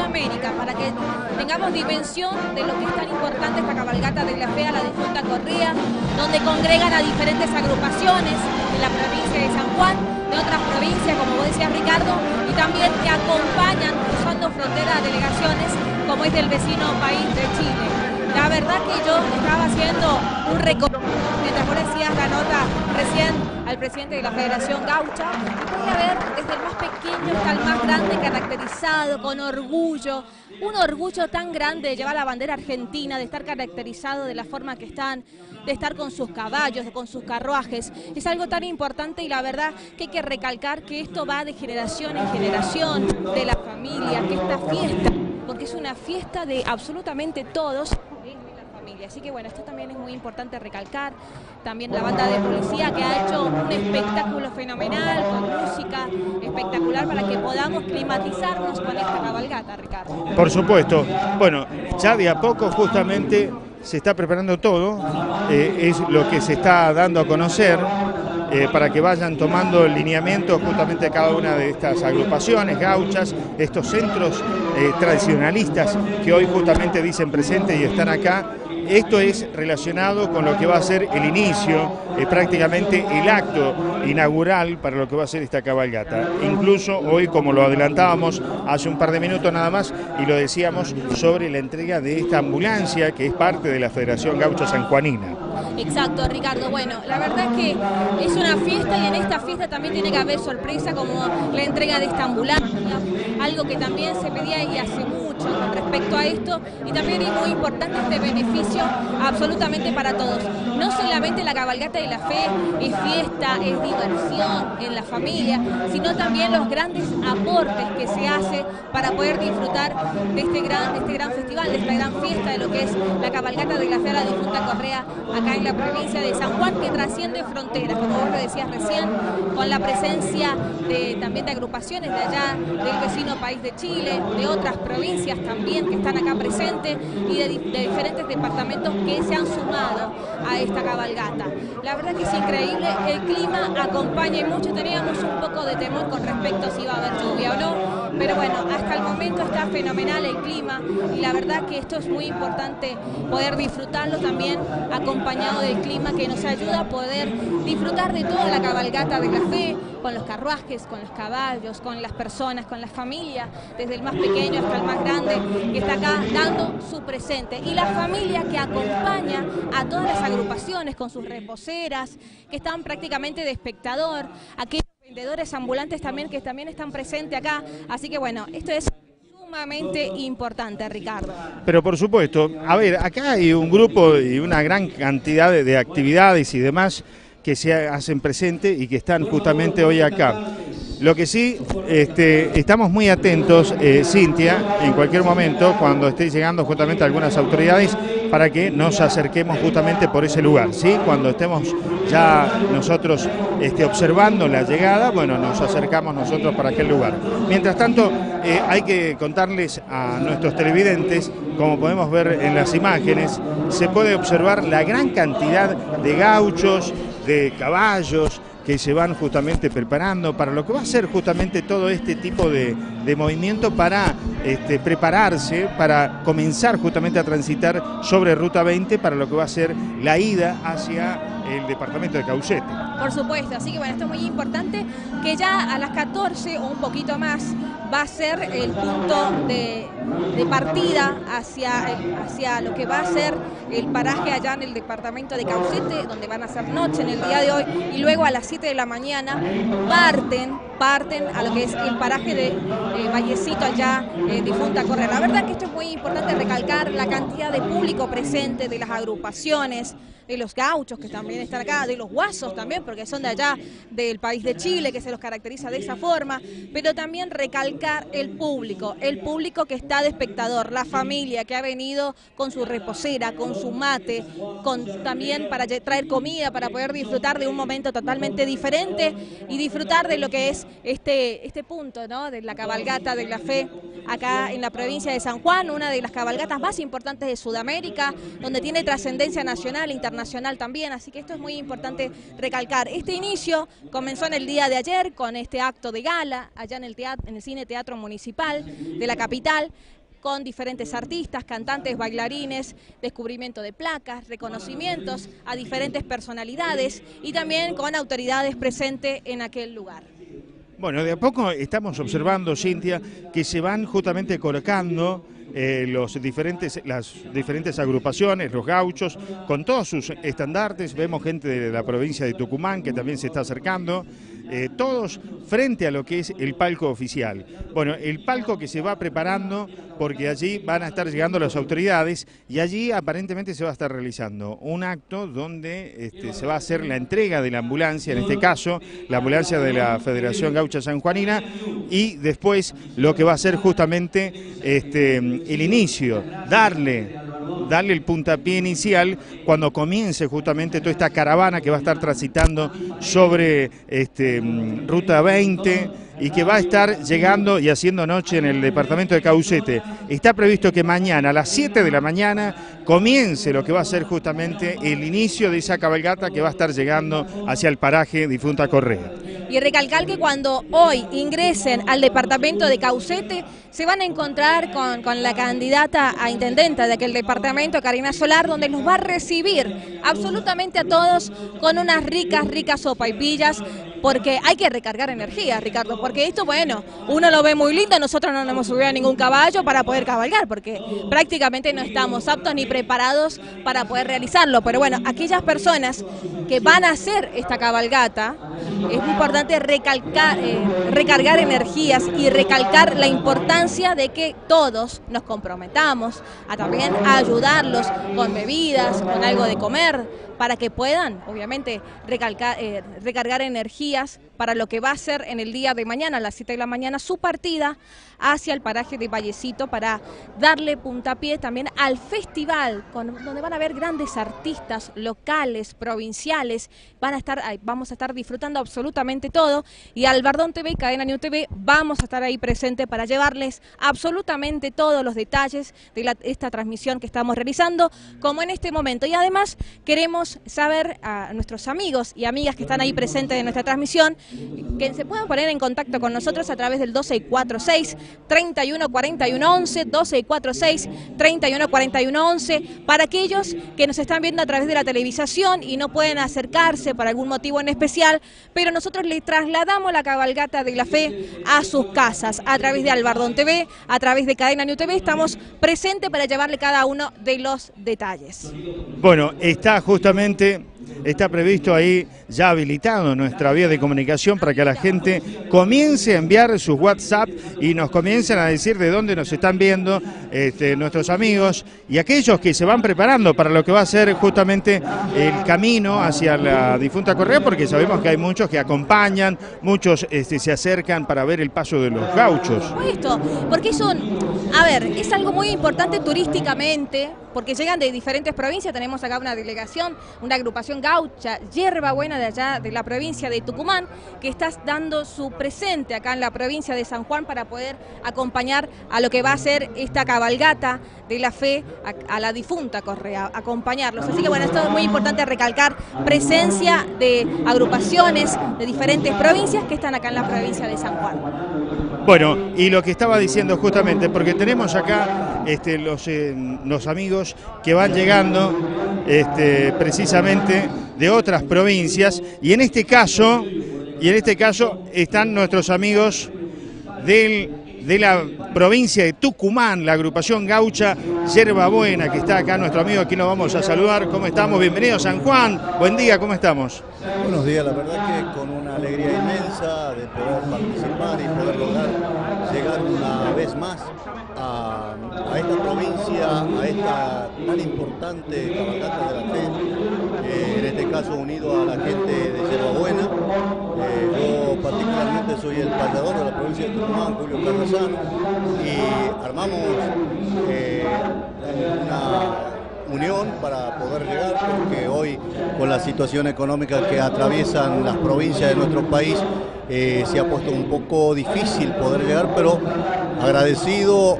Sudamérica. Para que tengamos dimensión de lo que es tan importante esta cabalgata de la fe a la difunta Corría, donde congregan a diferentes agrupaciones de la provincia de San Juan, de otras provincias, como vos decías Ricardo, y también que acompañan cruzando frontera a delegaciones como es del vecino país de Chile. La verdad que yo estaba haciendo un recorrido, mientras vos decías la nota recién al presidente de la Federación Gaucha, y pude ver desde el más pequeño hasta el más grande, caracterizado con orgullo, un orgullo tan grande de llevar la bandera argentina, de estar caracterizado de la forma que están, de estar con sus caballos, con sus carruajes. Es algo tan importante y la verdad que hay que recalcar que esto va de generación en generación, de la familia, que esta fiesta, porque es una fiesta de absolutamente todos, Así que bueno, esto también es muy importante recalcar. También la banda de policía que ha hecho un espectáculo fenomenal, con música espectacular para que podamos climatizarnos con esta cabalgata, Ricardo. Por supuesto. Bueno, ya de a poco justamente se está preparando todo, eh, es lo que se está dando a conocer eh, para que vayan tomando el lineamiento justamente de cada una de estas agrupaciones gauchas, estos centros eh, tradicionalistas que hoy justamente dicen presente y están acá. Esto es relacionado con lo que va a ser el inicio, eh, prácticamente el acto inaugural para lo que va a ser esta cabalgata. Incluso hoy, como lo adelantábamos hace un par de minutos nada más, y lo decíamos sobre la entrega de esta ambulancia que es parte de la Federación Gaucha Sanjuanina. Exacto, Ricardo. Bueno, la verdad es que es una fiesta y en esta fiesta también tiene que haber sorpresa como la entrega de esta ambulancia, algo que también se pedía y hace con respecto a esto y también es muy importante este beneficio absolutamente para todos. No solamente la cabalgata de la fe es fiesta, es diversión en la familia, sino también los grandes aportes que se hace para poder disfrutar de este gran, este gran festival, de esta gran fiesta de lo que es la cabalgata de la fe a la difunta Correa acá en la provincia de San Juan, que trasciende fronteras, como vos lo decías recién, con la presencia de, también de agrupaciones de allá, del vecino país de Chile, de otras provincias también que están acá presentes y de, di- de diferentes departamentos que se han sumado a esta cabalgata. La verdad que es increíble, el clima acompaña y mucho, teníamos un poco de temor con respecto a si iba a haber lluvia o no, pero bueno, hasta el momento está fenomenal el clima y la verdad que esto es muy importante poder disfrutarlo también acompañado del clima que nos ayuda a poder disfrutar de toda la cabalgata de la fe, con los carruajes, con los caballos, con las personas, con las familias, desde el más pequeño hasta el más grande, que está acá dando su presente. Y la familia que acompaña a todas las agrupaciones con sus reposeras, que están prácticamente de espectador, aquellos vendedores ambulantes también que también están presentes acá. Así que bueno, esto es sumamente importante, Ricardo. Pero por supuesto, a ver, acá hay un grupo y una gran cantidad de, de actividades y demás que se hacen presente y que están justamente hoy acá. Lo que sí, este, estamos muy atentos, eh, Cintia, en cualquier momento, cuando esté llegando justamente algunas autoridades, para que nos acerquemos justamente por ese lugar, ¿sí? Cuando estemos ya nosotros este, observando la llegada, bueno, nos acercamos nosotros para aquel lugar. Mientras tanto, eh, hay que contarles a nuestros televidentes, como podemos ver en las imágenes, se puede observar la gran cantidad de gauchos, de caballos, que se van justamente preparando para lo que va a ser justamente todo este tipo de, de movimiento para este, prepararse, para comenzar justamente a transitar sobre Ruta 20 para lo que va a ser la ida hacia el departamento de Caucete. Por supuesto, así que bueno, esto es muy importante, que ya a las 14 o un poquito más va a ser el punto de, de partida hacia, hacia lo que va a ser el paraje allá en el departamento de Caucete, donde van a hacer noche en el día de hoy, y luego a las 7 de la mañana parten, parten a lo que es el paraje de eh, Vallecito allá, eh, difunta Correa. La verdad que esto es muy importante recalcar la cantidad de público presente, de las agrupaciones, de los gauchos que también están acá, de los guasos también, porque son de allá del país de Chile, que se los caracteriza de esa forma, pero también recalcar el público, el público que está de espectador, la familia que ha venido con su reposera, con su mate, con también para traer comida, para poder disfrutar de un momento totalmente diferente y disfrutar de lo que es este, este punto, ¿no? De la cabalgata de la fe acá en la provincia de San Juan, una de las cabalgatas más importantes de Sudamérica, donde tiene trascendencia nacional e internacional también, así que esto es muy importante recalcar. Este inicio comenzó en el día de ayer con este acto de gala allá en el, en el Cine Teatro Municipal de la capital, con diferentes artistas, cantantes, bailarines, descubrimiento de placas, reconocimientos a diferentes personalidades y también con autoridades presentes en aquel lugar. Bueno, de a poco estamos observando, Cintia, que se van justamente colocando eh, los diferentes, las diferentes agrupaciones, los gauchos, con todos sus estandartes. Vemos gente de la provincia de Tucumán que también se está acercando. Eh, todos frente a lo que es el palco oficial. Bueno, el palco que se va preparando porque allí van a estar llegando las autoridades y allí aparentemente se va a estar realizando un acto donde este, se va a hacer la entrega de la ambulancia, en este caso la ambulancia de la Federación Gaucha Sanjuanina y después lo que va a ser justamente este, el inicio, darle darle el puntapié inicial cuando comience justamente toda esta caravana que va a estar transitando sobre este, mm, Ruta 20 y que va a estar llegando y haciendo noche en el departamento de Caucete. Está previsto que mañana a las 7 de la mañana comience lo que va a ser justamente el inicio de esa cabalgata que va a estar llegando hacia el paraje Difunta Correa. Y recalcar que cuando hoy ingresen al departamento de Caucete, se van a encontrar con, con la candidata a intendenta de aquel departamento, Karina Solar, donde los va a recibir absolutamente a todos con unas ricas, ricas sopaipillas, porque hay que recargar energía, Ricardo, porque esto, bueno, uno lo ve muy lindo, nosotros no nos hemos subido a ningún caballo para poder cabalgar, porque prácticamente no estamos aptos ni preparados para poder realizarlo, pero bueno, aquellas personas que van a hacer esta cabalgata, es importante recalcar, eh, recargar energías y recalcar la importancia de que todos nos comprometamos a también ayudarlos con bebidas, con algo de comer, para que puedan, obviamente, eh, recargar energías para lo que va a ser en el día de mañana, a las 7 de la mañana, su partida hacia el paraje de Vallecito para darle puntapié también al festival, donde van a haber grandes artistas locales, provinciales, van a estar, vamos a estar disfrutando absolutamente todo y al Bardón TV y Cadena New TV vamos a estar ahí presente para llevarles absolutamente todos los detalles de esta transmisión que estamos realizando, como en este momento. Y además queremos saber a nuestros amigos y amigas que están ahí presentes en nuestra transmisión, que se puedan poner en contacto con nosotros a través del 2646 314111 2646 314111 para aquellos que nos están viendo a través de la televisación y no pueden acercarse por algún motivo en especial, pero nosotros les trasladamos la cabalgata de la fe a sus casas a través de Albardón TV, a través de Cadena New TV, estamos presentes para llevarle cada uno de los detalles. Bueno, está justamente, está previsto ahí, ya habilitado nuestra vía de comunicación para que la gente comience a enviar sus WhatsApp y nos comiencen a decir de dónde nos están viendo este, nuestros amigos y aquellos que se van preparando para lo que va a ser justamente el camino hacia la difunta Correa, porque sabemos que hay muchos que acompañan, muchos este, se acercan para ver el paso de los gauchos. Esto, porque eso, a ver, es algo muy importante turísticamente, porque llegan de diferentes provincias, tenemos acá una delegación, una agrupación gaucha, hierba buena de allá de la provincia de Tucumán, que está dando su presente acá en la provincia de San Juan para poder acompañar a lo que va a ser esta cabalgata de la fe a, la difunta Correa, acompañarlos. Así que bueno, esto es muy importante recalcar presencia de agrupaciones de diferentes provincias que están acá en la provincia de San Juan. Bueno, y lo que estaba diciendo justamente, porque tenemos acá este, los, eh, los amigos que van llegando este, precisamente de otras provincias, y en este caso, y en este caso están nuestros amigos del, de la provincia de Tucumán, la agrupación gaucha Yerba Buena, que está acá nuestro amigo, aquí nos vamos a saludar. ¿Cómo estamos? Bienvenidos San Juan. Buen día, ¿cómo estamos? Buenos días, la verdad que con una alegría inmensa de poder participar y poder lograr llegar una vez más a, esta provincia, a esta tan importante cabalgata de la fe, eh, en este caso unido a la gente de Yerba Buena. Eh, yo particularmente soy el payador de la provincia de Tucumán, Julio Carrasano, y armamos eh, una unión para poder llegar, porque hoy con la situación económica que atraviesan las provincias de nuestro país, eh, se ha puesto un poco difícil poder llegar, pero agradecido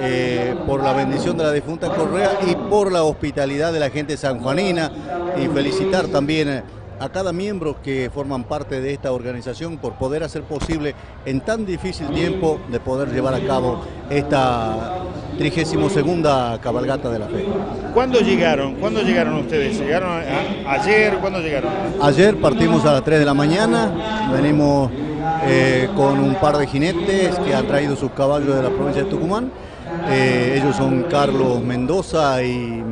eh, por la bendición de la difunta Correa y por la hospitalidad de la gente sanjuanina y felicitar también eh, a cada miembro que forman parte de esta organización por poder hacer posible en tan difícil tiempo de poder llevar a cabo esta 32 cabalgata de la fe. ¿Cuándo llegaron? ¿Cuándo llegaron ustedes? ¿Llegaron a- ayer? ¿Cuándo llegaron? Ayer partimos a las 3 de la mañana, venimos eh, con un par de jinetes que han traído sus caballos de la provincia de Tucumán. Eh, ellos son Carlos Mendoza y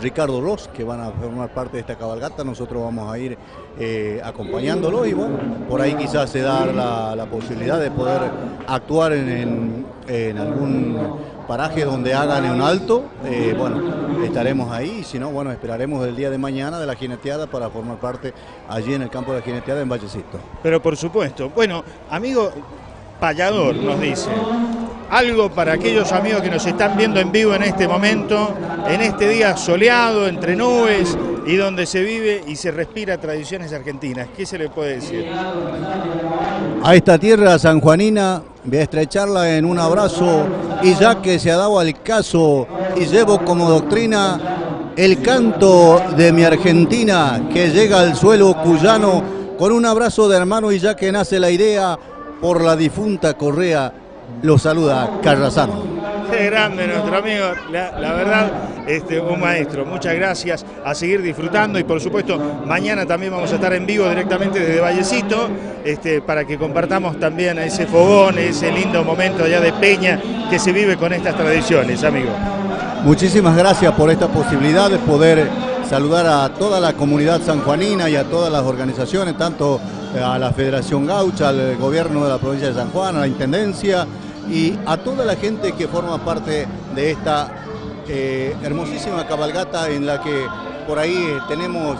Ricardo Ross, que van a formar parte de esta cabalgata. Nosotros vamos a ir eh, acompañándolo y bueno, por ahí quizás se da la, la posibilidad de poder actuar en, en- en algún paraje donde hagan un alto. Eh, bueno, estaremos ahí y si no, bueno, esperaremos el día de mañana de la jineteada para formar parte allí en el campo de la jineteada en Vallecito. Pero por supuesto. Bueno, amigo payador nos dice, algo para aquellos amigos que nos están viendo en vivo en este momento, en este día soleado, entre nubes y donde se vive y se respira tradiciones argentinas. ¿Qué se le puede decir? A esta tierra sanjuanina voy a estrecharla en un abrazo y ya que se ha dado al caso y llevo como doctrina el canto de mi Argentina que llega al suelo cuyano con un abrazo de hermano y ya que nace la idea por la difunta Correa lo saluda Carrasano. Qué grande nuestro amigo, la, la verdad, este, un maestro. Muchas gracias, a seguir disfrutando y por supuesto mañana también vamos a estar en vivo directamente desde Vallecito este, para que compartamos también ese fogón, ese lindo momento allá de Peña que se vive con estas tradiciones, amigo. Muchísimas gracias por esta posibilidad de poder saludar a toda la comunidad sanjuanina y a todas las organizaciones, tanto a la Federación Gaucha, al gobierno de la provincia de San Juan, a la Intendencia y a toda la gente que forma parte de esta eh, hermosísima cabalgata en la que por ahí eh, tenemos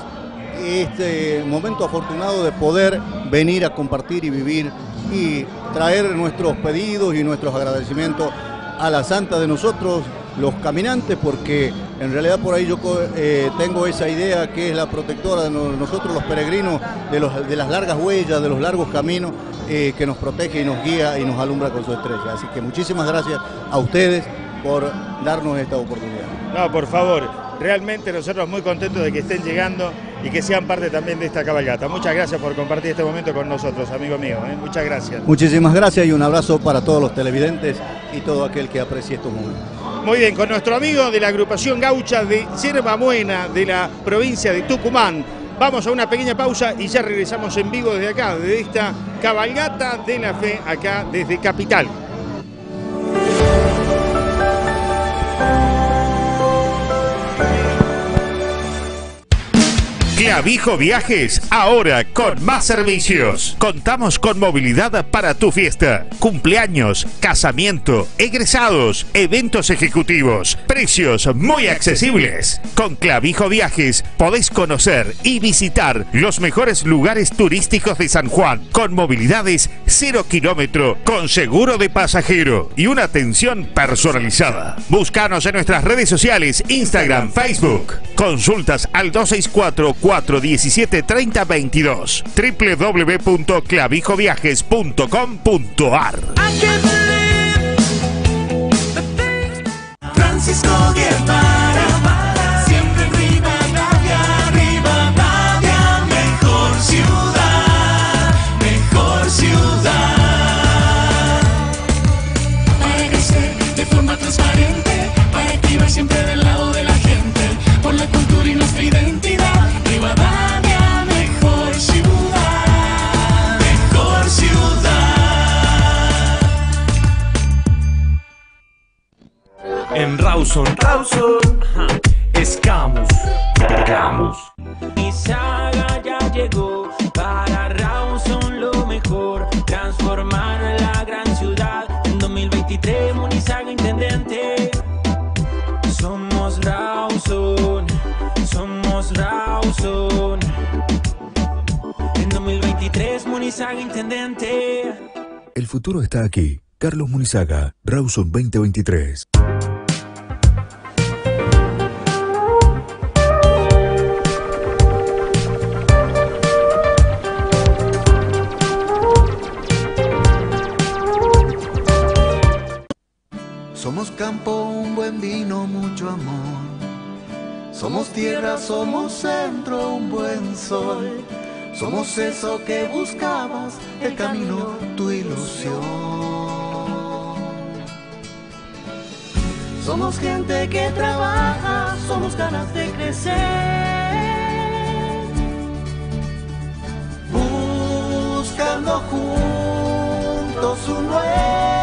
este momento afortunado de poder venir a compartir y vivir y traer nuestros pedidos y nuestros agradecimientos a la santa de nosotros, los caminantes, porque en realidad por ahí yo eh, tengo esa idea que es la protectora de no- nosotros los peregrinos, de, los, de las largas huellas, de los largos caminos, eh, que nos protege y nos guía y nos alumbra con su estrella. Así que muchísimas gracias a ustedes por darnos esta oportunidad. No, por favor, realmente nosotros muy contentos de que estén llegando y que sean parte también de esta cabalgata. Muchas gracias por compartir este momento con nosotros, amigo mío. ¿eh? Muchas gracias. Muchísimas gracias y un abrazo para todos los televidentes y todo aquel que aprecie estos momentos. Muy bien, con nuestro amigo de la agrupación gaucha de Yerba Buena de la provincia de Tucumán. Vamos a una pequeña pausa y ya regresamos en vivo desde acá, desde esta cabalgata de la fe, acá desde Capital. Clavijo Viajes, ahora con más servicios. Contamos con movilidad para tu fiesta, cumpleaños, casamiento, egresados, eventos ejecutivos, precios muy accesibles. Con Clavijo Viajes podés conocer y visitar los mejores lugares turísticos de San Juan, con movilidades cero kilómetro, con seguro de pasajero y una atención personalizada. Búscanos en nuestras redes sociales, Instagram, Facebook. Consultas al 264-417-3022 www.clavijoviajes.com.ar Francisco Rawson, Rawson, ja, es Camus. Camus. Mi saga ya llegó para Rawson lo mejor, transformar la gran ciudad en 2023 Munizaga intendente. Somos Rawson, somos Rawson. En 2023 Munizaga intendente. El futuro está aquí. Carlos Munizaga, Rawson 2023. Somos campo, un buen vino, mucho amor. Somos tierra, somos centro, un buen sol. Somos eso que buscabas, el camino, tu ilusión. Somos gente que trabaja, somos ganas de crecer. Buscando juntos un nuevo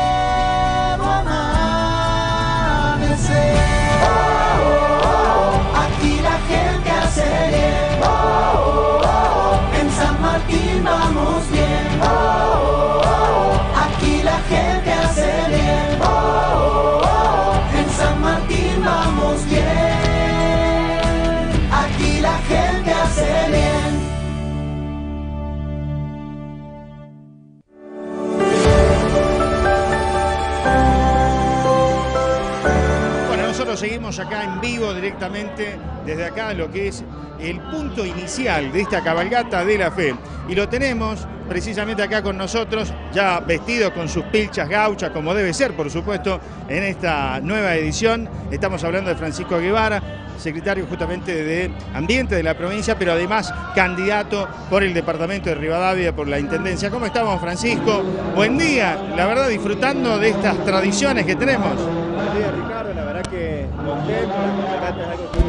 Bueno, nosotros acá en vivo directamente desde acá lo que es el punto inicial de esta cabalgata de la fe. Y lo tenemos precisamente acá con nosotros, ya vestido con sus pilchas gauchas, como debe ser, por supuesto, en esta nueva edición. Estamos hablando de Francisco Guevara, secretario justamente de Ambiente de la provincia, pero además candidato por el departamento de Rivadavia, por la Intendencia. ¿Cómo estamos, Francisco? Buen día, la verdad, disfrutando de estas tradiciones que tenemos. Buenos días Ricardo, la verdad que la cabalgata es algo que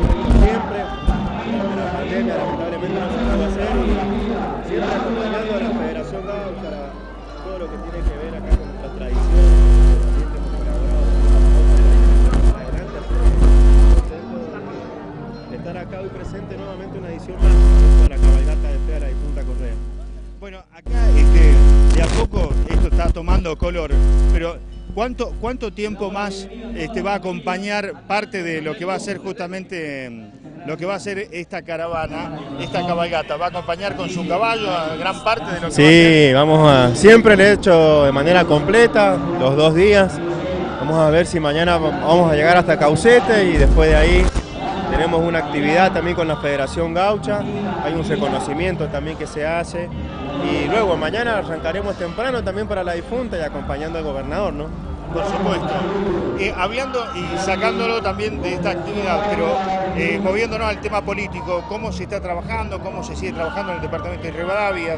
siempre, pero la pandemia lamentablemente no se pudo hacer y siempre acompañando a la Federación Gaucha, a todo lo que tiene que ver acá con contento de estar acá hoy presente nuevamente una edición más de la cabalgata de Fea la difunta Correa. Bueno, acá este, de a poco esto está tomando color, pero ¿cuánto, cuánto tiempo más este, va a acompañar parte de lo que va a ser justamente mm, lo que va a ser esta caravana, esta cabalgata? ¿Va a acompañar con su caballo a gran parte de lo que va a ser? Sí, vamos a. Siempre le he hecho de manera completa, los dos días. Vamos a ver si mañana vamos a llegar hasta Caucete y después de ahí tenemos una actividad también con la Federación Gaucha. Hay un reconocimiento también que se hace. Y luego mañana arrancaremos temprano también para la difunta y acompañando al gobernador, ¿no? Por supuesto. Eh, hablando y sacándolo también de esta actividad, pero eh, moviéndonos al tema político, ¿cómo se está trabajando? ¿Cómo se sigue trabajando en el departamento de Rivadavia?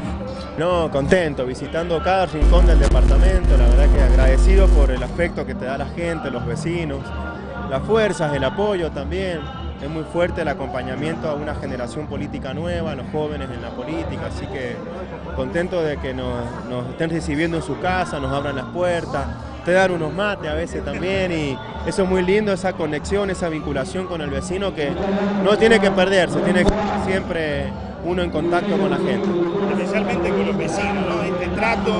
No, contento, visitando cada rincón del departamento, la verdad que agradecido por el afecto que te da la gente, los vecinos, las fuerzas, el apoyo también. Es muy fuerte el acompañamiento a una generación política nueva, los jóvenes en la política, así que contento de que nos, nos estén recibiendo en su casa, nos abran las puertas, te dan unos mates a veces también y eso es muy lindo, esa conexión, esa vinculación con el vecino que no tiene que perderse, tiene que estar siempre uno en contacto con la gente. Especialmente con los vecinos, ¿no? Trato,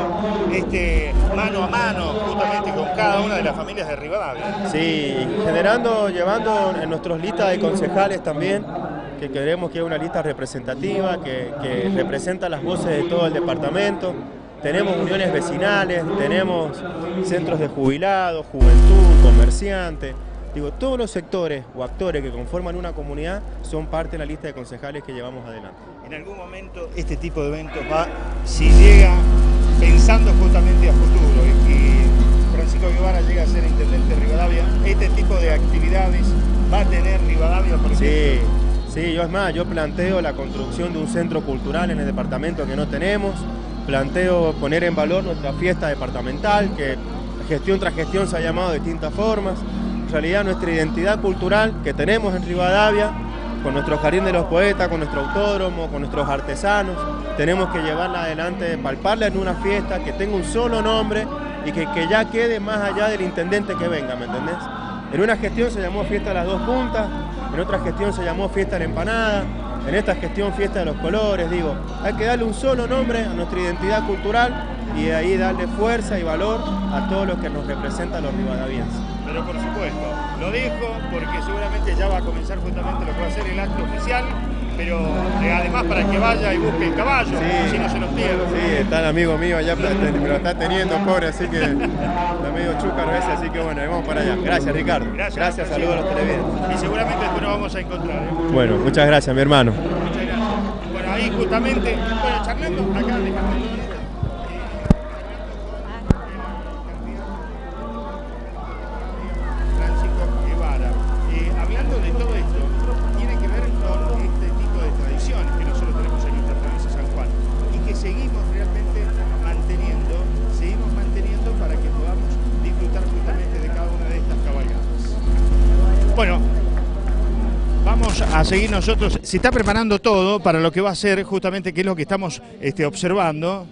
este mano a mano, justamente con cada una de las familias de Rivadavia. Sí, generando, llevando en nuestros listas de concejales también, que queremos que haya una lista representativa, que, que representa las voces de todo el departamento. Tenemos uniones vecinales, tenemos centros de jubilados, juventud, comerciantes. Digo, todos los sectores o actores que conforman una comunidad son parte de la lista de concejales que llevamos adelante. En algún momento este tipo de eventos va, si llega pensando justamente a futuro y que Francisco Guevara llega a ser intendente de Rivadavia, este tipo de actividades va a tener Rivadavia, por Sí, ejemplo. sí, yo es más, yo planteo la construcción de un centro cultural en el departamento que no tenemos, planteo poner en valor nuestra fiesta departamental, que gestión tras gestión se ha llamado de distintas formas. En realidad nuestra identidad cultural que tenemos en Rivadavia, con nuestro jardín de los poetas, con nuestro autódromo, con nuestros artesanos, tenemos que llevarla adelante, palparla en una fiesta que tenga un solo nombre y que, que ya quede más allá del intendente que venga, ¿me entendés? En una gestión se llamó Fiesta de las Dos Puntas, en otra gestión se llamó Fiesta de la Empanada, en esta gestión Fiesta de los Colores, digo, hay que darle un solo nombre a nuestra identidad cultural y de ahí darle fuerza y valor a todos los que nos representan los rivadavienses. Pero por supuesto, lo dejo porque seguramente ya va a comenzar justamente lo que va a ser el acto oficial, pero eh, además para que vaya y busque el caballo, si no se nos pierde. Sí, está el amigo mío allá, me lo está teniendo, pobre, así que está medio chúcaro ese, así que bueno, vamos para allá. Gracias, Ricardo. Gracias, saludos a los televidentes. Y seguramente después nos vamos a encontrar. ¿eh? Bueno, muchas gracias, mi hermano. Muchas gracias. Bueno, ahí justamente, bueno, charlando acá, seguir nosotros. Se está preparando todo para lo que va a ser justamente, que es lo que estamos este, observando.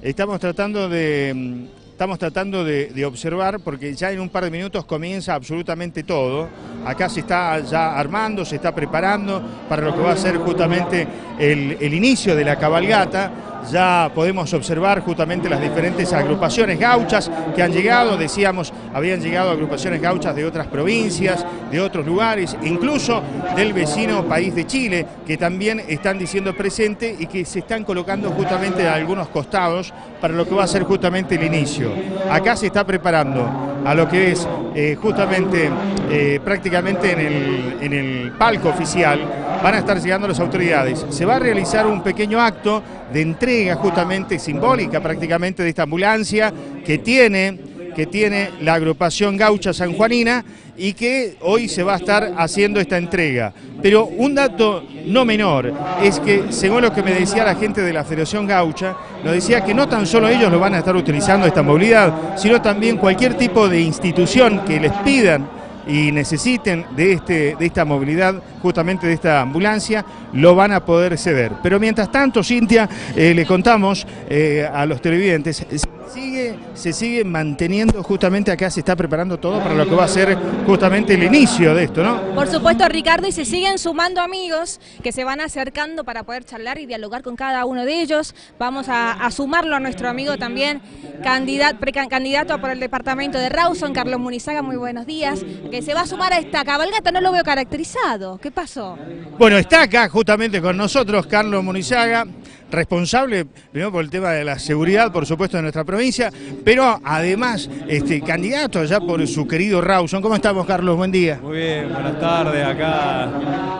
Estamos tratando de, mm, estamos tratando de, observar porque ya en un par de minutos comienza absolutamente todo. Acá se está ya armando, se está preparando para lo que va a ser justamente el, el inicio de la cabalgata. Ya podemos observar justamente las diferentes agrupaciones gauchas que han llegado, decíamos, habían llegado agrupaciones gauchas de otras provincias, de otros lugares, incluso del vecino país de Chile, que también están diciendo presente y que se están colocando justamente a algunos costados para lo que va a ser justamente el inicio. Acá se está preparando a lo que es eh, justamente eh, prácticamente en el, en el palco oficial, van a estar llegando las autoridades. Se va a realizar un pequeño acto de entrega justamente simbólica prácticamente de esta ambulancia que tiene, que tiene la agrupación gaucha sanjuanina y que hoy se va a estar haciendo esta entrega. Pero un dato no menor es que, según lo que me decía la gente de la Federación Gaucha, nos decía que no tan solo ellos lo van a estar utilizando esta movilidad, sino también cualquier tipo de institución que les pidan y necesiten de, este, de esta movilidad, justamente de esta ambulancia, lo van a poder ceder. Pero mientras tanto, Cintia, eh, le contamos eh, a los televidentes, sigue, se sigue manteniendo justamente acá, se está preparando todo para lo que va a ser justamente el inicio de esto, ¿no? Por supuesto, Ricardo, y se siguen sumando amigos que se van acercando para poder charlar y dialogar con cada uno de ellos. Vamos a, a sumarlo a nuestro amigo también, candidato, precandidato por el departamento de Rawson, Carlos Munizaga, muy buenos días, que se va a sumar a esta cabalgata, no lo veo caracterizado. ¿Qué pasó? Bueno, está acá justamente con nosotros Carlos Munizaga, responsable primero por el tema de la seguridad, por supuesto, de nuestra provincia, pero además este, candidato ya por su querido Rawson. ¿Cómo estamos, Carlos? Buen día. Muy bien, buenas tardes. Acá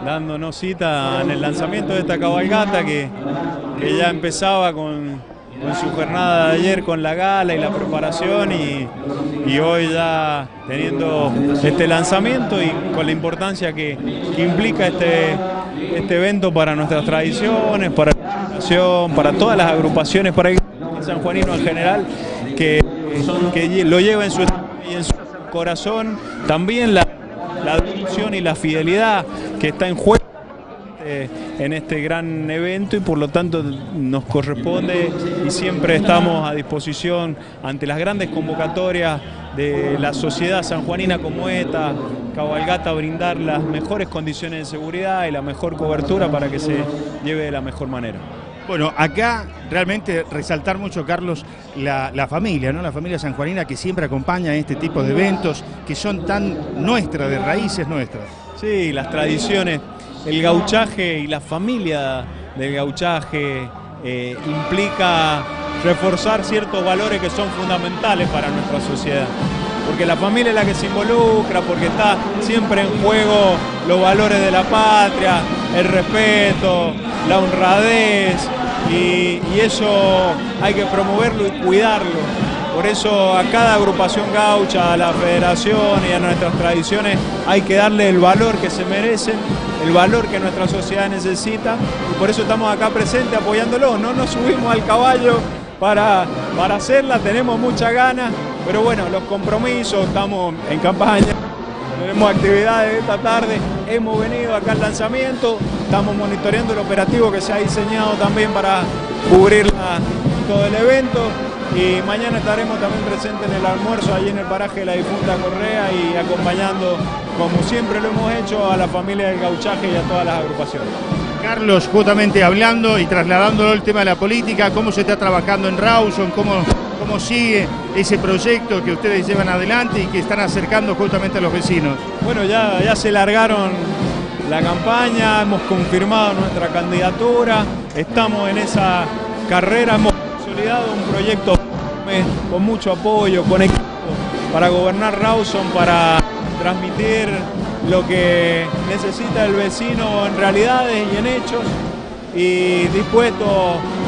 dándonos cita en el lanzamiento de esta cabalgata que, que ya empezaba con, con su jornada de ayer con la gala y la preparación y, hoy ya teniendo este lanzamiento y con la importancia que, implica este, este evento para nuestras tradiciones, para la nación, para todas las agrupaciones, para el sanjuanino en general, que, lo lleva en su, y en su corazón. También la, la y la fidelidad que está en juego eh, en este gran evento y por lo tanto nos corresponde y siempre estamos a disposición ante las grandes convocatorias de la sociedad sanjuanina como esta, Cabalgata, brindar las mejores condiciones de seguridad y la mejor cobertura para que se lleve de la mejor manera. Bueno, acá realmente resaltar mucho, Carlos, la, familia, ¿no? La familia sanjuanina que siempre acompaña este tipo de eventos que son tan nuestras, de raíces nuestras. Sí, las tradiciones, el gauchaje y la familia del gauchaje eh, implica reforzar ciertos valores que son fundamentales para nuestra sociedad. Porque la familia es la que se involucra, porque está siempre en juego los valores de la patria, el respeto, la honradez, y, eso hay que promoverlo y cuidarlo. Por eso a cada agrupación gaucha, a la federación y a nuestras tradiciones hay que darle el valor que se merecen, el valor que nuestra sociedad necesita y por eso estamos acá presentes apoyándolo. No nos subimos al caballo para, para hacerla, tenemos muchas ganas, pero bueno, los compromisos, estamos en campaña. Tenemos actividades esta tarde, hemos venido acá al lanzamiento, estamos monitoreando el operativo que se ha diseñado también para cubrir todo el evento y mañana estaremos también presentes en el almuerzo allí en el paraje de la difunta Correa y acompañando, como siempre lo hemos hecho, a la familia del gauchaje y a todas las agrupaciones. Carlos, justamente hablando y trasladándolo el tema de la política, cómo se está trabajando en Rawson, cómo, cómo sigue ese proyecto que ustedes llevan adelante y que están acercando justamente a los vecinos. Bueno, ya, ya se largaron la campaña, hemos confirmado nuestra candidatura, estamos en esa carrera, hemos consolidado un proyecto con mucho apoyo, con equipo para gobernar Rawson, para transmitir lo que necesita el vecino en realidades y en hechos y dispuesto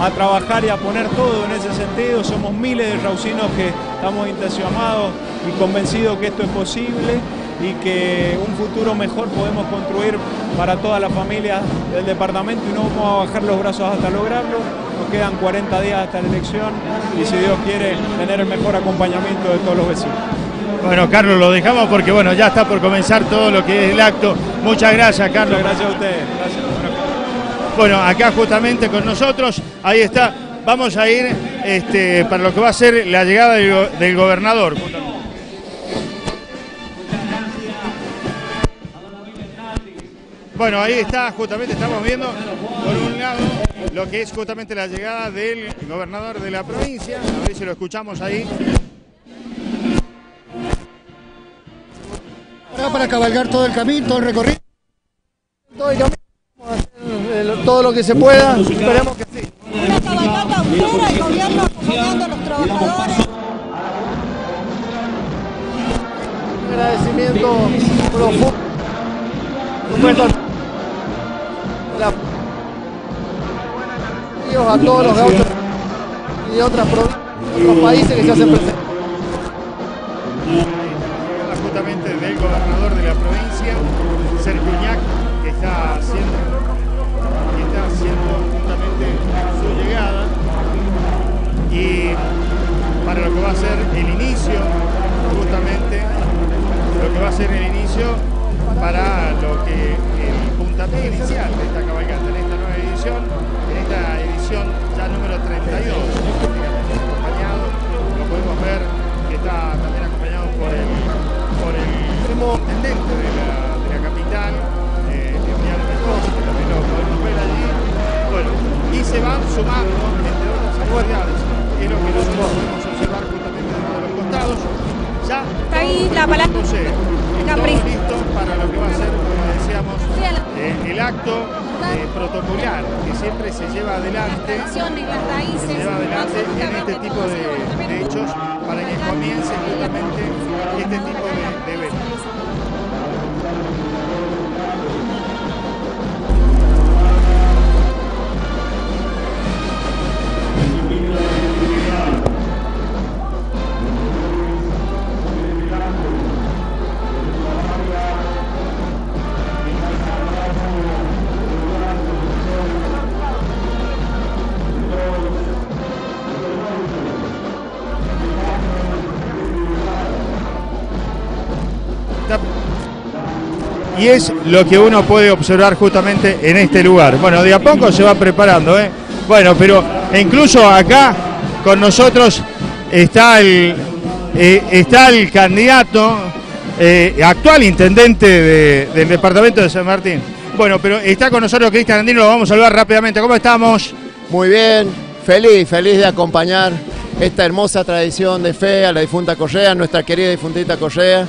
a trabajar y a poner todo en ese sentido. Somos miles de raucinos que estamos entusiasmados y convencidos que esto es posible y que un futuro mejor podemos construir para todas las familias del departamento y no vamos a bajar los brazos hasta lograrlo. Nos quedan 40 días hasta la elección y si Dios quiere tener el mejor acompañamiento de todos los vecinos. Bueno, Carlos, lo dejamos porque bueno, ya está por comenzar todo lo que es el acto. Muchas gracias, Carlos. Gracias a ustedes. Gracias. Bueno, acá justamente con nosotros, ahí está. Vamos a ir este, para lo que va a ser la llegada del, go- del gobernador. Bueno, ahí está, justamente estamos viendo por un lado lo que es justamente la llegada del gobernador de la provincia. A ver si lo escuchamos ahí. Para cabalgar todo el camino, todo el recorrido. Todo el camino. Vamos a hacer, eh, todo lo que se pueda. Esperemos que sí. Una cabalgata austera, el gobierno acompañando a los trabajadores. Un agradecimiento profundo. A todos los gauchos y de otras provincias, otros países que se hacen presentes. Uñac, que está haciendo, que está haciendo justamente su llegada. Y para lo que va a ser el inicio, justamente, lo que va a ser el inicio para lo que el puntapié inicial de esta cabalgata, en esta nueva edición, en esta edición ya número 32, acompañado, lo podemos ver que está también acompañado por el, intendente de la, de la capital, eh, Emiliano Mendoza, que también lo podemos ver allí. Bueno, y se van sumando, entre otras actividades, que es lo que nosotros podemos observar justamente de los costados. Ya Está ahí la palabra. preparándose, todo listo para lo que va a ser, como decíamos, eh, el acto eh, protocolar que siempre se lleva adelante Tradiciones, las raíces. se lleva adelante en este tipo de, de hechos para que comience justamente este tipo de, de eventos. Y es lo que uno puede observar justamente en este lugar. Bueno, de a poco se va preparando, ¿eh? Bueno, pero incluso acá con nosotros está el, eh, está el candidato, eh, actual intendente de- del departamento de San Martín. Bueno, pero está con nosotros Cristian Andino, lo vamos a saludar rápidamente. ¿Cómo estamos? Muy bien, feliz, feliz de acompañar esta hermosa tradición de fe a la difunta Correa, nuestra querida difuntita Correa.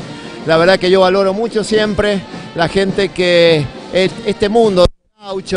La verdad que yo valoro mucho siempre la gente que es- este mundo gaucho,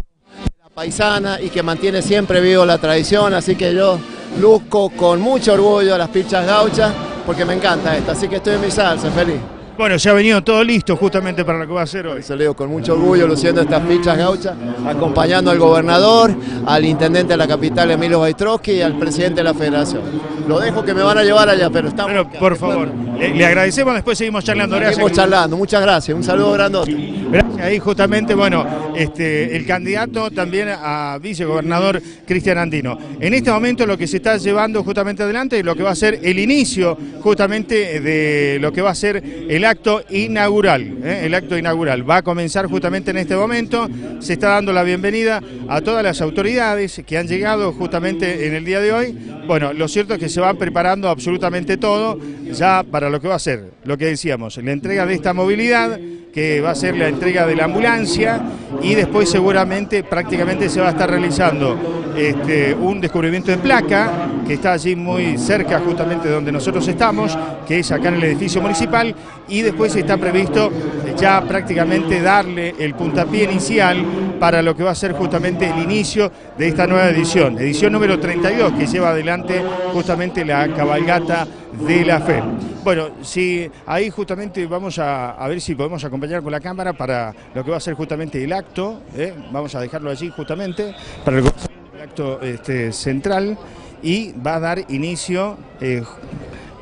la paisana y que mantiene siempre vivo la tradición, así que yo luzco con mucho orgullo las pichas gauchas porque me encanta esta, así que estoy en mi salsa, feliz. Bueno, se ha venido todo listo justamente para lo que va a ser hoy. Se leo con mucho orgullo luciendo estas pichas gauchas, acompañando al gobernador, al intendente de la capital Emilio Baitroski y al presidente de la federación. Lo dejo que me van a llevar allá, pero estamos. Bueno, por favor, le, le agradecemos, después seguimos charlando. Gracias. Seguimos charlando, muchas gracias, un saludo grandote. Gracias. Ahí justamente, bueno, este, el candidato también a vicegobernador Cristian Andino. En este momento lo que se está llevando justamente adelante es lo que va a ser el inicio justamente de lo que va a ser el acto inaugural. ¿eh? El acto inaugural va a comenzar justamente en este momento. Se está dando la bienvenida a todas las autoridades que han llegado justamente en el día de hoy. Bueno, lo cierto es que se van preparando absolutamente todo ya para lo que va a ser, lo que decíamos, la entrega de esta movilidad que va a ser la entrega de la ambulancia y después seguramente prácticamente se va a estar realizando este, un descubrimiento de placa que está allí muy cerca justamente de donde nosotros estamos, que es acá en el edificio municipal y después está previsto ya prácticamente darle el puntapié inicial para lo que va a ser justamente el inicio de esta nueva edición, edición número 32 que lleva adelante justamente la cabalgata de la fe. Bueno, si ahí justamente vamos a, a ver si podemos acompañar con la cámara para lo que va a ser justamente el acto, ¿eh? vamos a dejarlo allí justamente para ser el acto este, central y va a dar inicio eh,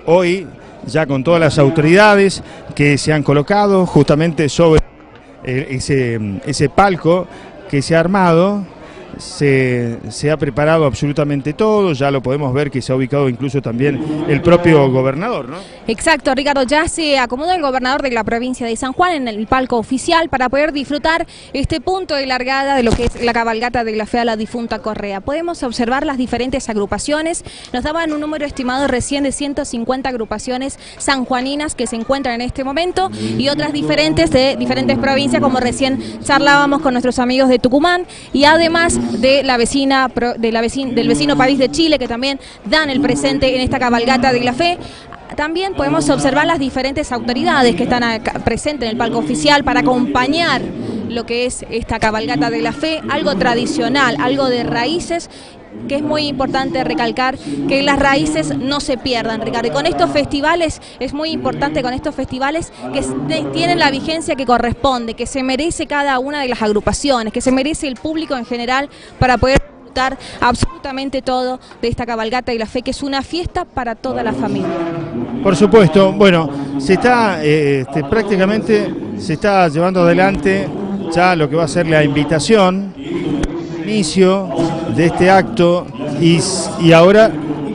hoy ya con todas las autoridades que se han colocado justamente sobre ese, ese palco que se ha armado se, se ha preparado absolutamente todo, ya lo podemos ver que se ha ubicado incluso también el propio gobernador, ¿no? Exacto, Ricardo, ya se acomodó el gobernador de la provincia de San Juan en el palco oficial para poder disfrutar este punto de largada de lo que es la cabalgata de la fe a la difunta Correa. Podemos observar las diferentes agrupaciones, nos daban un número estimado recién de 150 agrupaciones sanjuaninas que se encuentran en este momento y otras diferentes de diferentes provincias como recién charlábamos con nuestros amigos de Tucumán y además de la vecina de la del vecino país de Chile que también dan el presente en esta cabalgata de la fe. También podemos observar las diferentes autoridades que están presentes en el palco oficial para acompañar lo que es esta cabalgata de la fe, algo tradicional, algo de raíces que es muy importante recalcar que las raíces no se pierdan, Ricardo. Y con estos festivales, es muy importante con estos festivales que tienen la vigencia que corresponde, que se merece cada una de las agrupaciones, que se merece el público en general para poder disfrutar absolutamente todo de esta cabalgata de la fe, que es una fiesta para toda la familia. Por supuesto, bueno, se está eh, este, prácticamente se está llevando adelante ya lo que va a ser la invitación, inicio de este acto y, ahora,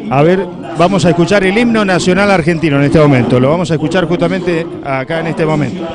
a ver, vamos a escuchar el himno nacional argentino en este momento, lo vamos a escuchar justamente acá en este momento.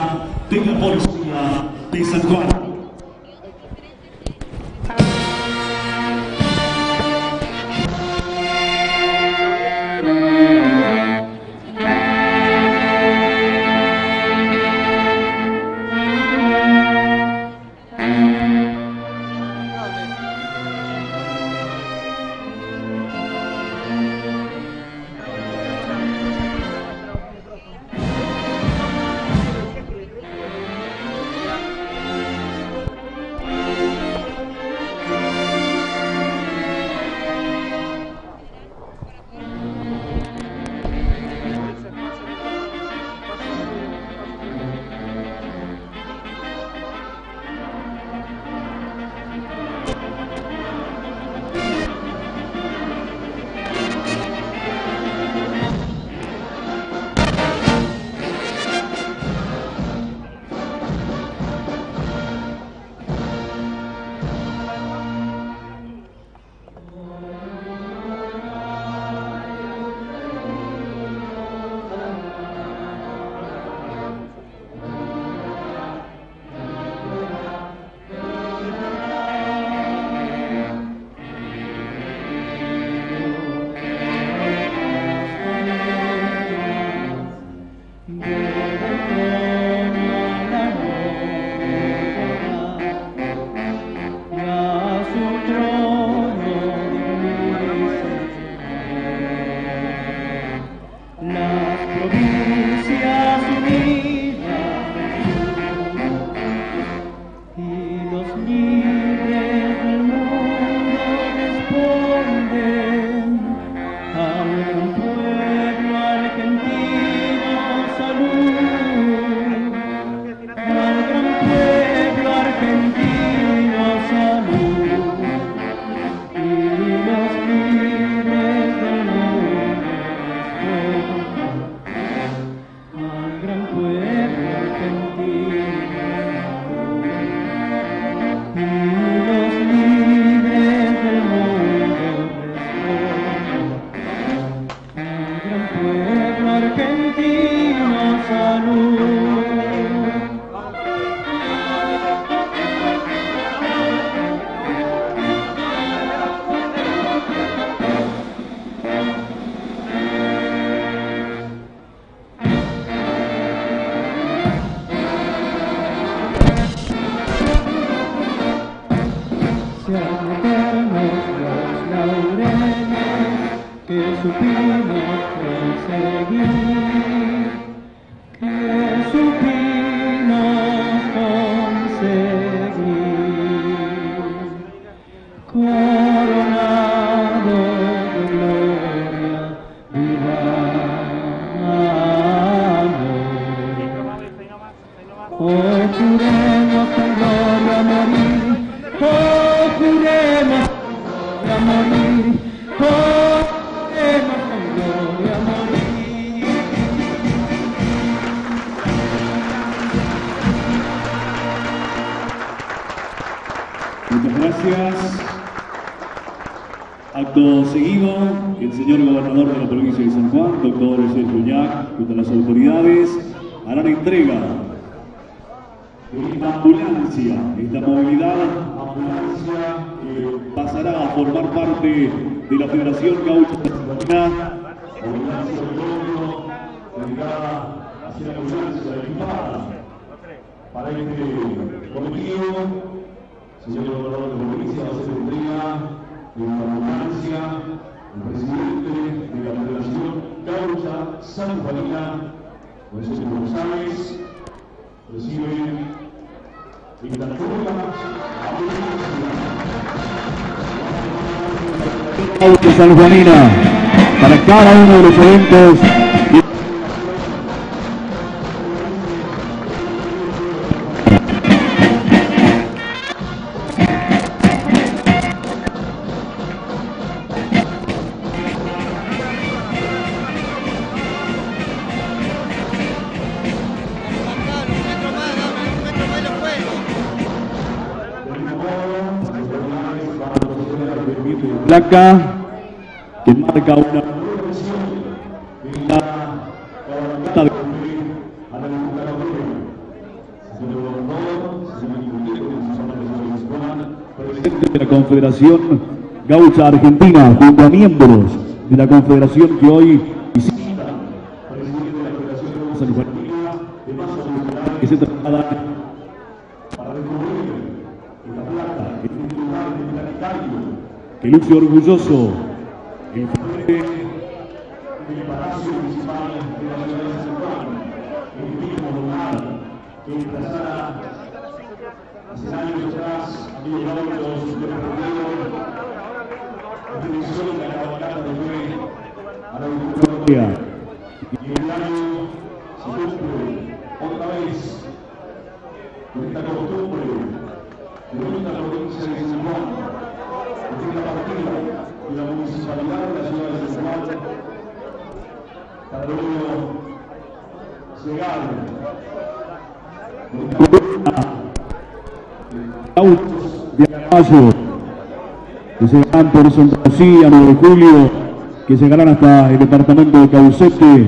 Doctor Sergio Uñac, junto a las autoridades, harán entrega de esta ambulancia, esta movilidad, ambulancia que pasará a formar parte de la Federación Gaucha dedicada a ser ambulancia equipada para este colectivo. Señor gobernador de la provincia, va a ser entrega de la ambulancia, el presidente de la Federación Gaucha San Juanina, José González, recibe esta Gaucha San Juanina, para cada uno de los eventos que marca una presidente de la Confederación Gaucha Argentina, junto a miembros de la Confederación que hoy visita, presidente de la Federación Gaucha Argentina, de que se Ele orgulhoso. Que llegarán por Santa Lucía, 9 de julio, que llegarán hasta el departamento de Caucete,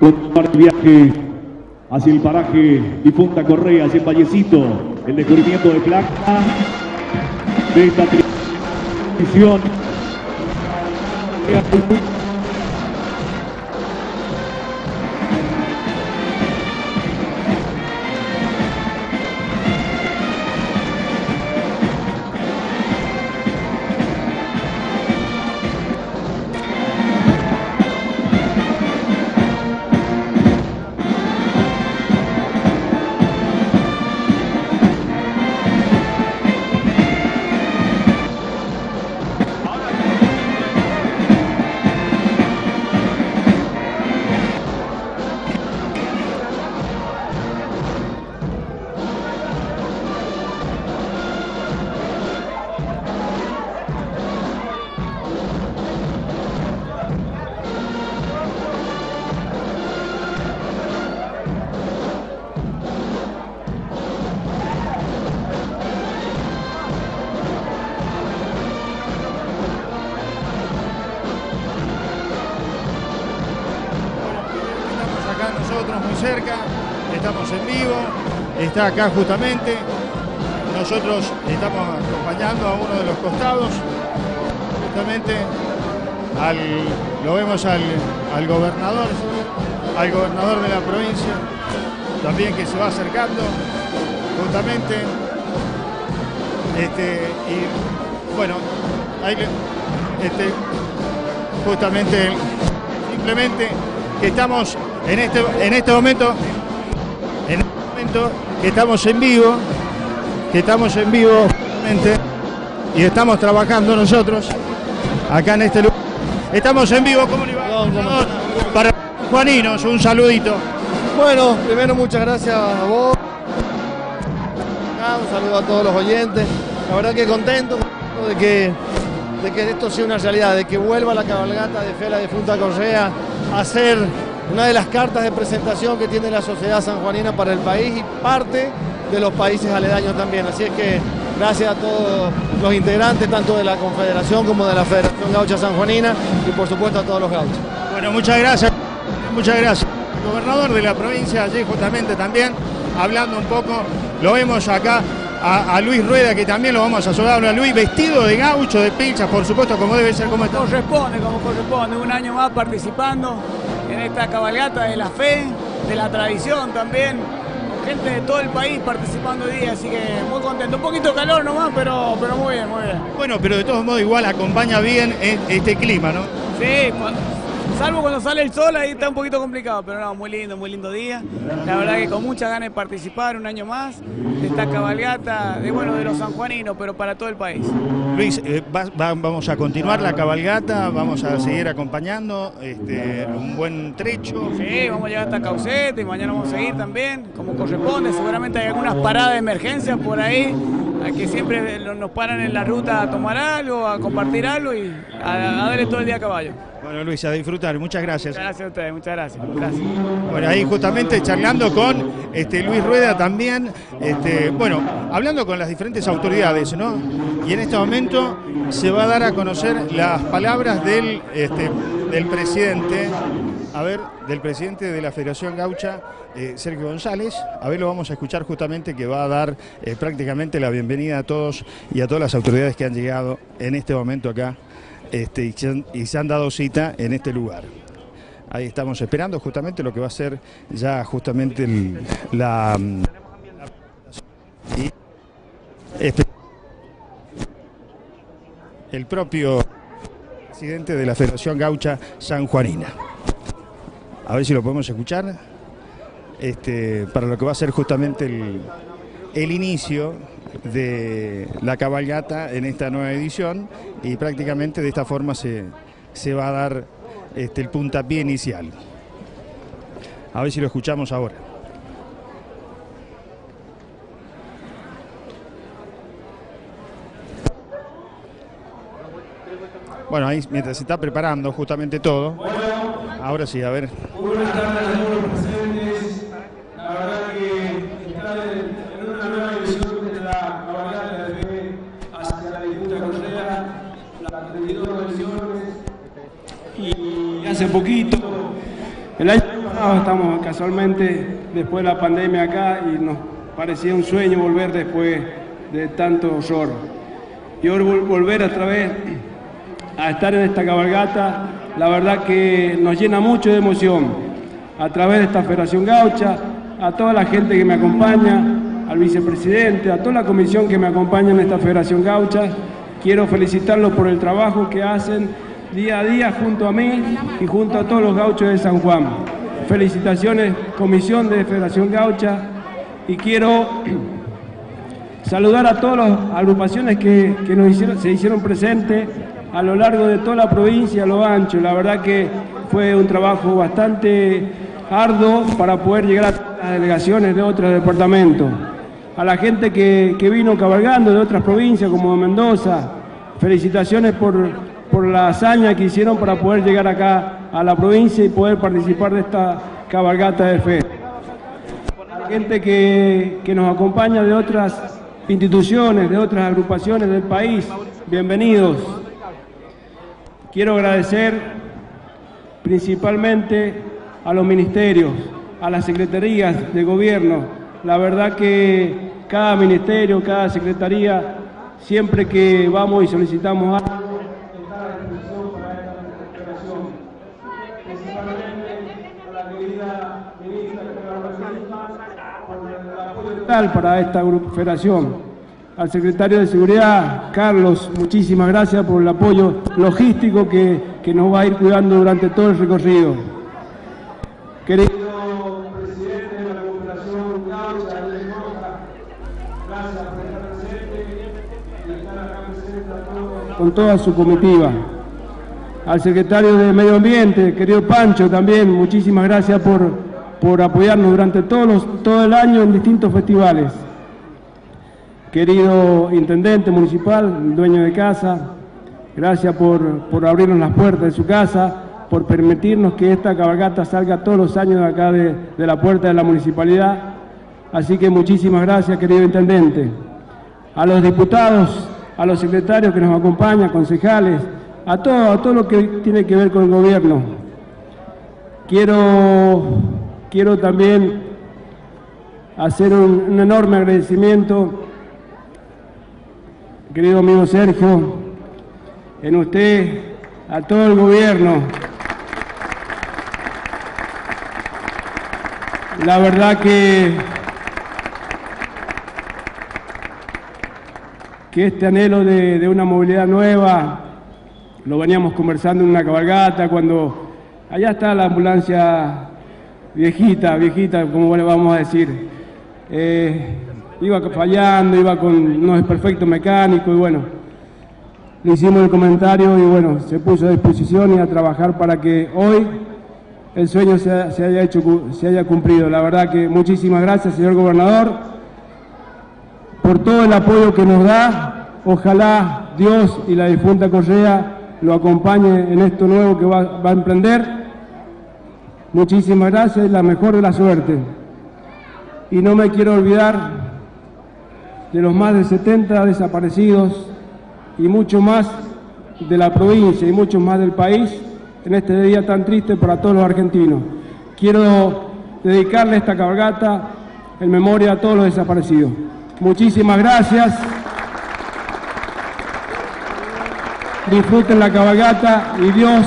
continuar el viaje hacia el paraje Difunta Correa, hacia el Vallecito, el descubrimiento de placa de esta tradición. Nosotros muy cerca, estamos en vivo, está acá justamente. Nosotros estamos acompañando a uno de los costados, justamente al, lo vemos al, al gobernador, al gobernador de la provincia, también que se va acercando, justamente. Este, y bueno, ahí este, justamente, simplemente que estamos en este, en este momento, en este momento que estamos en vivo, que estamos en vivo y estamos trabajando nosotros acá en este lugar. Estamos en vivo, ¿cómo le va? Para Juaninos, un saludito. Bueno, primero muchas gracias a vos. Un saludo a todos los oyentes. La verdad que contento de que, de que esto sea una realidad, de que vuelva la cabalgata de Fe la Difunta Correa a ser una de las cartas de presentación que tiene la sociedad sanjuanina para el país y parte de los países aledaños también. Así es que gracias a todos los integrantes tanto de la Confederación como de la Federación Gaucha Sanjuanina y por supuesto a todos los gauchos. Bueno, muchas gracias. Muchas gracias. El gobernador de la provincia allí justamente también hablando un poco. Lo vemos acá a, a Luis Rueda que también lo vamos a saludar. A Luis vestido de gaucho, de pilchas, por supuesto, como debe ser, como está. Corresponde, como corresponde, un año más participando en esta cabalgata de la fe, de la tradición también, con gente de todo el país participando hoy día, así que muy contento. Un poquito de calor nomás, pero, pero muy bien, muy bien. Bueno, pero de todos modos igual acompaña bien e- este clima, ¿no? Sí, salvo cuando sale el sol, ahí está un poquito complicado, pero no, muy lindo, muy lindo día. La verdad que con muchas ganas de participar un año más de esta cabalgata, de bueno, de los sanjuaninos, pero para todo el país. Luis, eh, va- va- vamos a continuar la cabalgata, vamos a seguir acompañando este, un buen trecho. Sí, vamos a llegar hasta Caucete y mañana vamos a seguir también, como corresponde. Seguramente hay algunas paradas de emergencia por ahí, a que siempre nos paran en la ruta a tomar algo, a compartir algo y a, a darle todo el día a caballo. Bueno, Luis, a disfrutar. Muchas gracias. Muchas gracias a ustedes, muchas gracias. gracias. Bueno, ahí justamente charlando con este, Luis Rueda también, este, bueno, hablando con las diferentes autoridades, ¿no? Y en este momento se va a dar a conocer las palabras del, este, del presidente, a ver, del presidente de la Federación Gaucha, eh, Sergio González. A ver, lo vamos a escuchar justamente que va a dar eh, prácticamente la bienvenida a todos y a todas las autoridades que han llegado en este momento acá este, y, se han, dado cita en este lugar. Ahí estamos esperando justamente lo que va a ser ya justamente el- la... el propio presidente de la Federación Gaucha Sanjuanina. A ver si lo podemos escuchar este, para lo que va a ser justamente el, el inicio de la cabalgata en esta nueva edición y prácticamente de esta forma se, se va a dar este, el puntapié inicial. A ver si lo escuchamos ahora. Bueno, ahí mientras se está preparando justamente todo. Ahora sí, a ver. Buenas tardes los presentes. La verdad que estar en, en una nueva edición de la cabalgata de fe hacia la disputa Correa, la 32 ediciones. Y hace poquito, el año pasado estamos casualmente después de la pandemia acá y nos parecía un sueño volver después de tanto horror. Y vol- volver otra vez a estar en esta cabalgata, la verdad que nos llena mucho de emoción. A través de esta Federación Gaucha, a toda la gente que me acompaña, al vicepresidente, a toda la comisión que me acompaña en esta Federación Gaucha, quiero felicitarlos por el trabajo que hacen día a día junto a mí y junto a todos los gauchos de San Juan. Felicitaciones, Comisión de Federación Gaucha, y quiero saludar a todas las agrupaciones que, que nos hicieron, se hicieron presentes a lo largo de toda la provincia, a lo ancho. La verdad que fue un trabajo bastante arduo para poder llegar a las delegaciones de otros departamentos. A la gente que, que vino cabalgando de otras provincias como Mendoza, felicitaciones por, por la hazaña que hicieron para poder llegar acá a la provincia y poder participar de esta cabalgata de fe gente que, que nos acompaña de otras instituciones, de otras agrupaciones del país, bienvenidos. Quiero agradecer principalmente a los ministerios, a las secretarías de gobierno. La verdad que cada ministerio, cada secretaría, siempre que vamos y solicitamos algo, está a la disposición para esta recuperación. Principalmente a la querida ministra por para esta federación. Al secretario de Seguridad, Carlos, muchísimas gracias por el apoyo logístico que, que nos va a ir cuidando durante todo el recorrido. Querido presidente de la Andrés Roca, gracias con toda su comitiva. Al secretario de Medio Ambiente, querido Pancho, también muchísimas gracias por, por apoyarnos durante todo el año en distintos festivales. Querido intendente municipal, dueño de casa, gracias por, abrirnos las puertas de su casa, por permitirnos que esta cabalgata salga todos los años de acá de, de la puerta de la municipalidad. Así que muchísimas gracias, querido intendente. A los diputados, a los secretarios que nos acompañan, concejales, a todo, a todo lo que tiene que ver con el gobierno. Quiero, quiero también hacer un, enorme agradecimiento, querido amigo Sergio, en usted, a todo el gobierno. La verdad que, que este anhelo de una movilidad nueva lo veníamos conversando en una cabalgata cuando allá está la ambulancia viejita, viejita, como le vamos a decir. Eh, iba fallando, iba con unos desperfectos mecánicos y bueno, le hicimos el comentario y bueno, se puso a disposición y a trabajar para que hoy el sueño se, se haya hecho, se haya cumplido. La verdad que muchísimas gracias, señor gobernador, por todo el apoyo que nos da. Ojalá Dios y la difunta Correa lo acompañe en esto nuevo que va, va a emprender. Muchísimas gracias la mejor de la suerte. Y no me quiero olvidar de los más de 70 desaparecidos y mucho más de la provincia y mucho más del país en este día tan triste para todos los argentinos. Quiero dedicarle esta cabalgata en memoria a todos los desaparecidos. Muchísimas gracias. Disfruten la cabalgata y Dios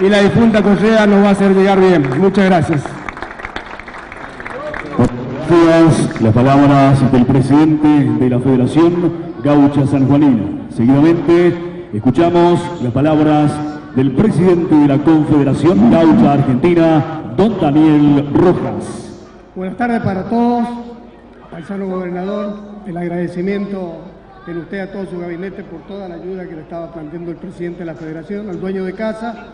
y la difunta Correa nos va a hacer llegar bien. Muchas gracias. Gracias. Las palabras del presidente de la Federación Gaucha Sanjuanina. Seguidamente escuchamos las palabras del presidente de la Confederación Gaucha Argentina, don Daniel Rojas. Buenas tardes para todos, paisano gobernador, el agradecimiento en usted a todo su gabinete por toda la ayuda que le estaba planteando el presidente de la federación, al dueño de casa,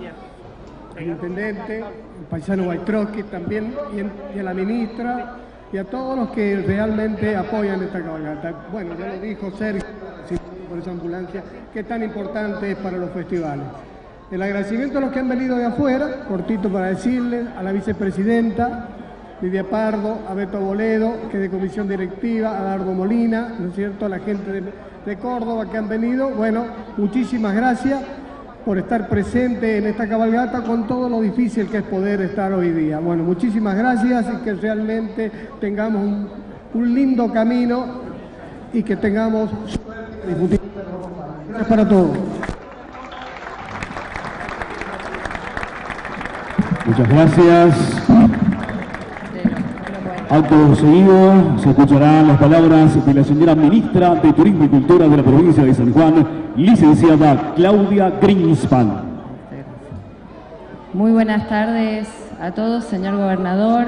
al intendente, el paisano Waitrowski también, y, a la ministra, y a todos los que realmente apoyan esta cabalgata. Bueno, ya lo dijo Sergio, por esa ambulancia, que tan importante es para los festivales. El agradecimiento a los que han venido de afuera, cortito para decirles, a la vicepresidenta, Lidia Pardo, a Beto Boledo, que de comisión directiva, a Dardo Molina, ¿no es cierto?, a la gente de, de Córdoba que han venido. Bueno, muchísimas gracias por estar presente en esta cabalgata con todo lo difícil que es poder estar hoy día. Bueno, muchísimas gracias y que realmente tengamos un, lindo camino y que tengamos suerte. Gracias para todos. Muchas gracias. Acto seguido se escucharán las palabras de la señora ministra de Turismo y Cultura de la provincia de San Juan, licenciada Claudia Greenspan. Muy buenas tardes a todos, señor gobernador,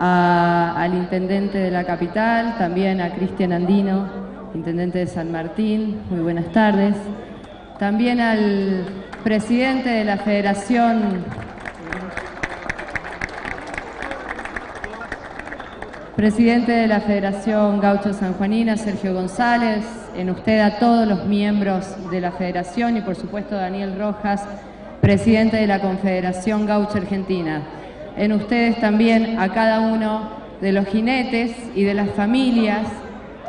a- al intendente de la capital, también a Cristian Andino, intendente de San Martín, muy buenas tardes. También al presidente de la Federación Presidente de la Federación Gaucho Sanjuanina, Sergio González, en usted a todos los miembros de la Federación y por supuesto Daniel Rojas, presidente de la Confederación Gaucho Argentina. En ustedes también a cada uno de los jinetes y de las familias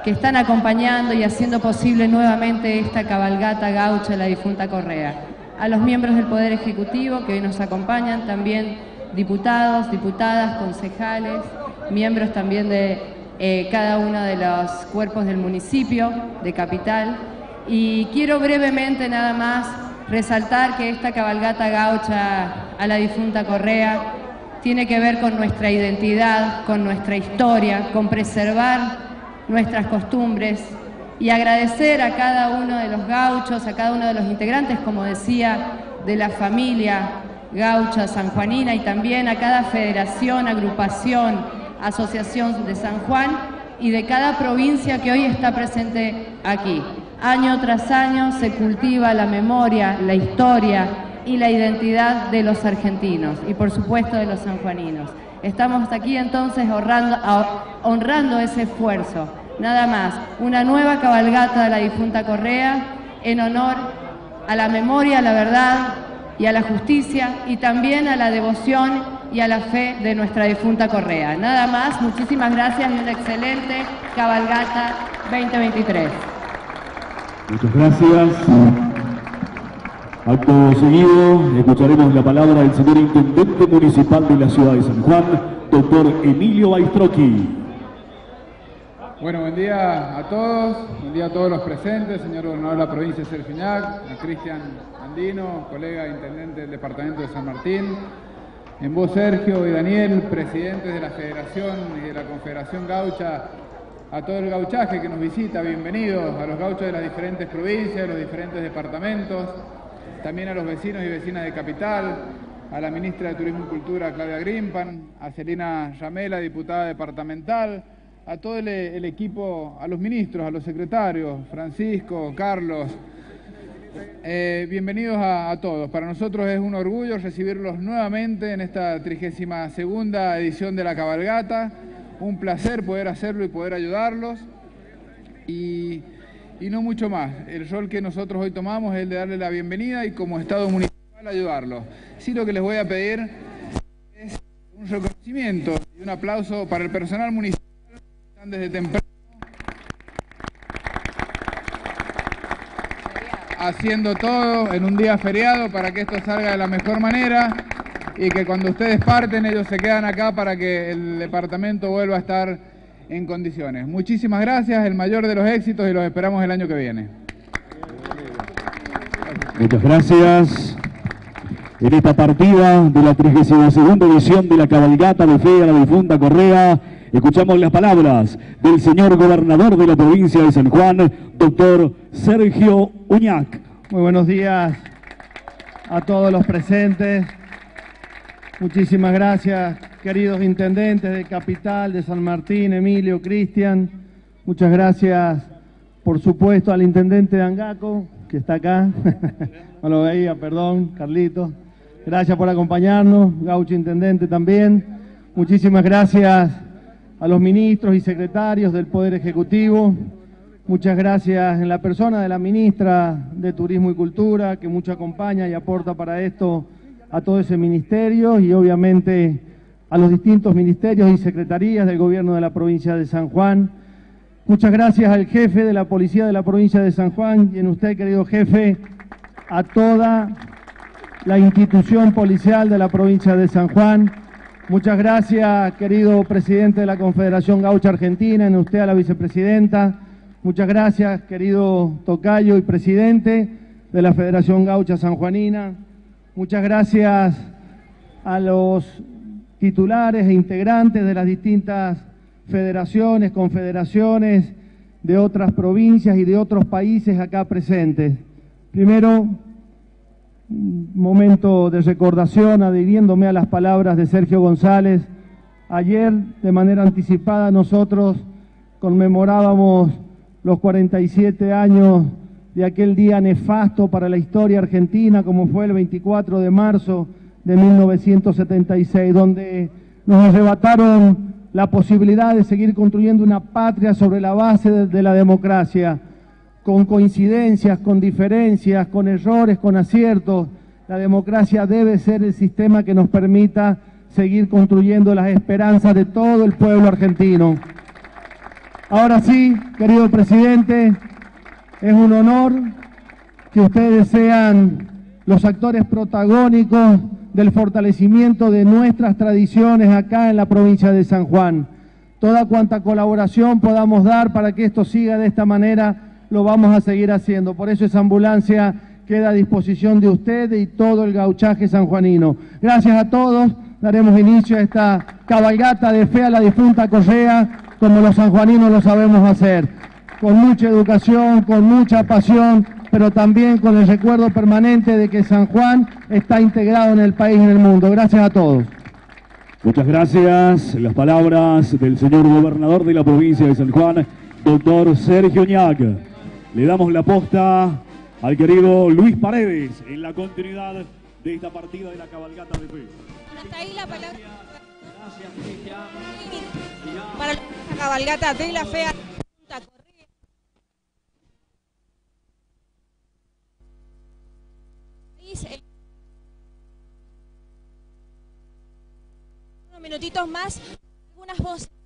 que están acompañando y haciendo posible nuevamente esta cabalgata gaucha la difunta Correa. A los miembros del Poder Ejecutivo que hoy nos acompañan, también diputados, diputadas, concejales, miembros también de eh, cada uno de los cuerpos del municipio, de Capital. Y quiero brevemente nada más resaltar que esta cabalgata gaucha a la difunta Correa tiene que ver con nuestra identidad, con nuestra historia, con preservar nuestras costumbres y agradecer a cada uno de los gauchos, a cada uno de los integrantes, como decía, de la familia gaucha sanjuanina y también a cada federación, agrupación, asociación de San Juan y de cada provincia que hoy está presente aquí. Año tras año se cultiva la memoria, la historia y la identidad de los argentinos y por supuesto de los sanjuaninos. Estamos aquí entonces honrando, ese esfuerzo. Nada más, una nueva cabalgata de la difunta Correa en honor a la memoria, a la verdad y a la justicia y también a la devoción y a la fe de nuestra difunta Correa. Nada más, muchísimas gracias y una excelente cabalgata 2023. Muchas gracias. Acto seguido, escucharemos la palabra del señor Intendente Municipal de la Ciudad de San Juan, doctor Emilio Baistroqui. Bueno, buen día a todos, buen día a todos los presentes, señor gobernador de la provincia Sergio Ñac, a Cristian Andino, colega intendente del departamento de San Martín, en vos Sergio y Daniel, presidentes de la Federación y de la Confederación Gaucha, a todo el gauchaje que nos visita, bienvenidos a los gauchos de las diferentes provincias, de los diferentes departamentos, también a los vecinos y vecinas de Capital, a la ministra de Turismo y Cultura Claudia Grimpan, a Celina Ramela, diputada departamental, a todo el equipo, a los ministros, a los secretarios, Francisco, Carlos, eh, bienvenidos a, todos. Para nosotros es un orgullo recibirlos nuevamente en esta 32 segunda edición de la cabalgata. Un placer poder hacerlo y poder ayudarlos. Y, y no mucho más. El rol que nosotros hoy tomamos es el de darle la bienvenida y como Estado municipal ayudarlos. Sí lo que les voy a pedir es un reconocimiento y un aplauso para el personal municipal que están desde temprano haciendo todo en un día feriado para que esto salga de la mejor manera y que cuando ustedes parten ellos se quedan acá para que el departamento vuelva a estar en condiciones. Muchísimas gracias, el mayor de los éxitos y los esperamos el año que viene. Muchas gracias. En esta partida de la 32 edición de la cabalgata de fe a la difunta Correa, escuchamos las palabras del señor gobernador de la provincia de San Juan, doctor Sergio Uñac. Muy buenos días a todos los presentes. Muchísimas gracias, queridos intendentes de Capital, de San Martín, Emilio, Cristian. Muchas gracias, por supuesto, al intendente de Angaco, que está acá. no lo veía, perdón, Carlito. Gracias por acompañarnos, Gaucho Intendente también. Muchísimas gracias a los ministros y secretarios del Poder Ejecutivo. Muchas gracias en la persona de la ministra de Turismo y Cultura, que mucho acompaña y aporta para esto a todo ese ministerio y obviamente a los distintos ministerios y secretarías del gobierno de la provincia de San Juan. Muchas gracias al jefe de la policía de la provincia de San Juan y en usted, querido jefe, a toda la institución policial de la provincia de San Juan. Muchas gracias, querido presidente de la Confederación Gaucha Argentina, en usted a la vicepresidenta. Muchas gracias, querido tocayo y presidente de la Federación Gaucha Sanjuanina. Muchas gracias a los titulares e integrantes de las distintas federaciones, confederaciones de otras provincias y de otros países acá presentes. Primero, momento de recordación adhiriéndome a las palabras de Sergio González. Ayer, de manera anticipada, nosotros conmemorábamos los 47 años de aquel día nefasto para la historia argentina, como fue el 24 de marzo de 1976, donde nos arrebataron la posibilidad de seguir construyendo una patria sobre la base de, de la democracia, con coincidencias, con diferencias, con errores, con aciertos. La democracia debe ser el sistema que nos permita seguir construyendo las esperanzas de todo el pueblo argentino. Ahora sí, querido presidente, es un honor que ustedes sean los actores protagónicos del fortalecimiento de nuestras tradiciones acá en la provincia de San Juan. Toda cuanta colaboración podamos dar para que esto siga de esta manera, lo vamos a seguir haciendo. Por eso esa ambulancia queda a disposición de ustedes y todo el gauchaje sanjuanino. Gracias a todos. Daremos inicio a esta cabalgata de fe a la difunta Correa, como los sanjuaninos lo sabemos hacer. Con mucha educación, con mucha pasión, pero también con el recuerdo permanente de que San Juan está integrado en el país y en el mundo. Gracias a todos. Muchas gracias. Las palabras del señor gobernador de la provincia de San Juan, doctor Sergio Ñac. Le damos la posta al querido Luis Paredes en la continuidad de esta partida de la cabalgata de fe. Hasta ahí la palabra. Para la cabalgata de la fea. Unos minutitos más, algunas voces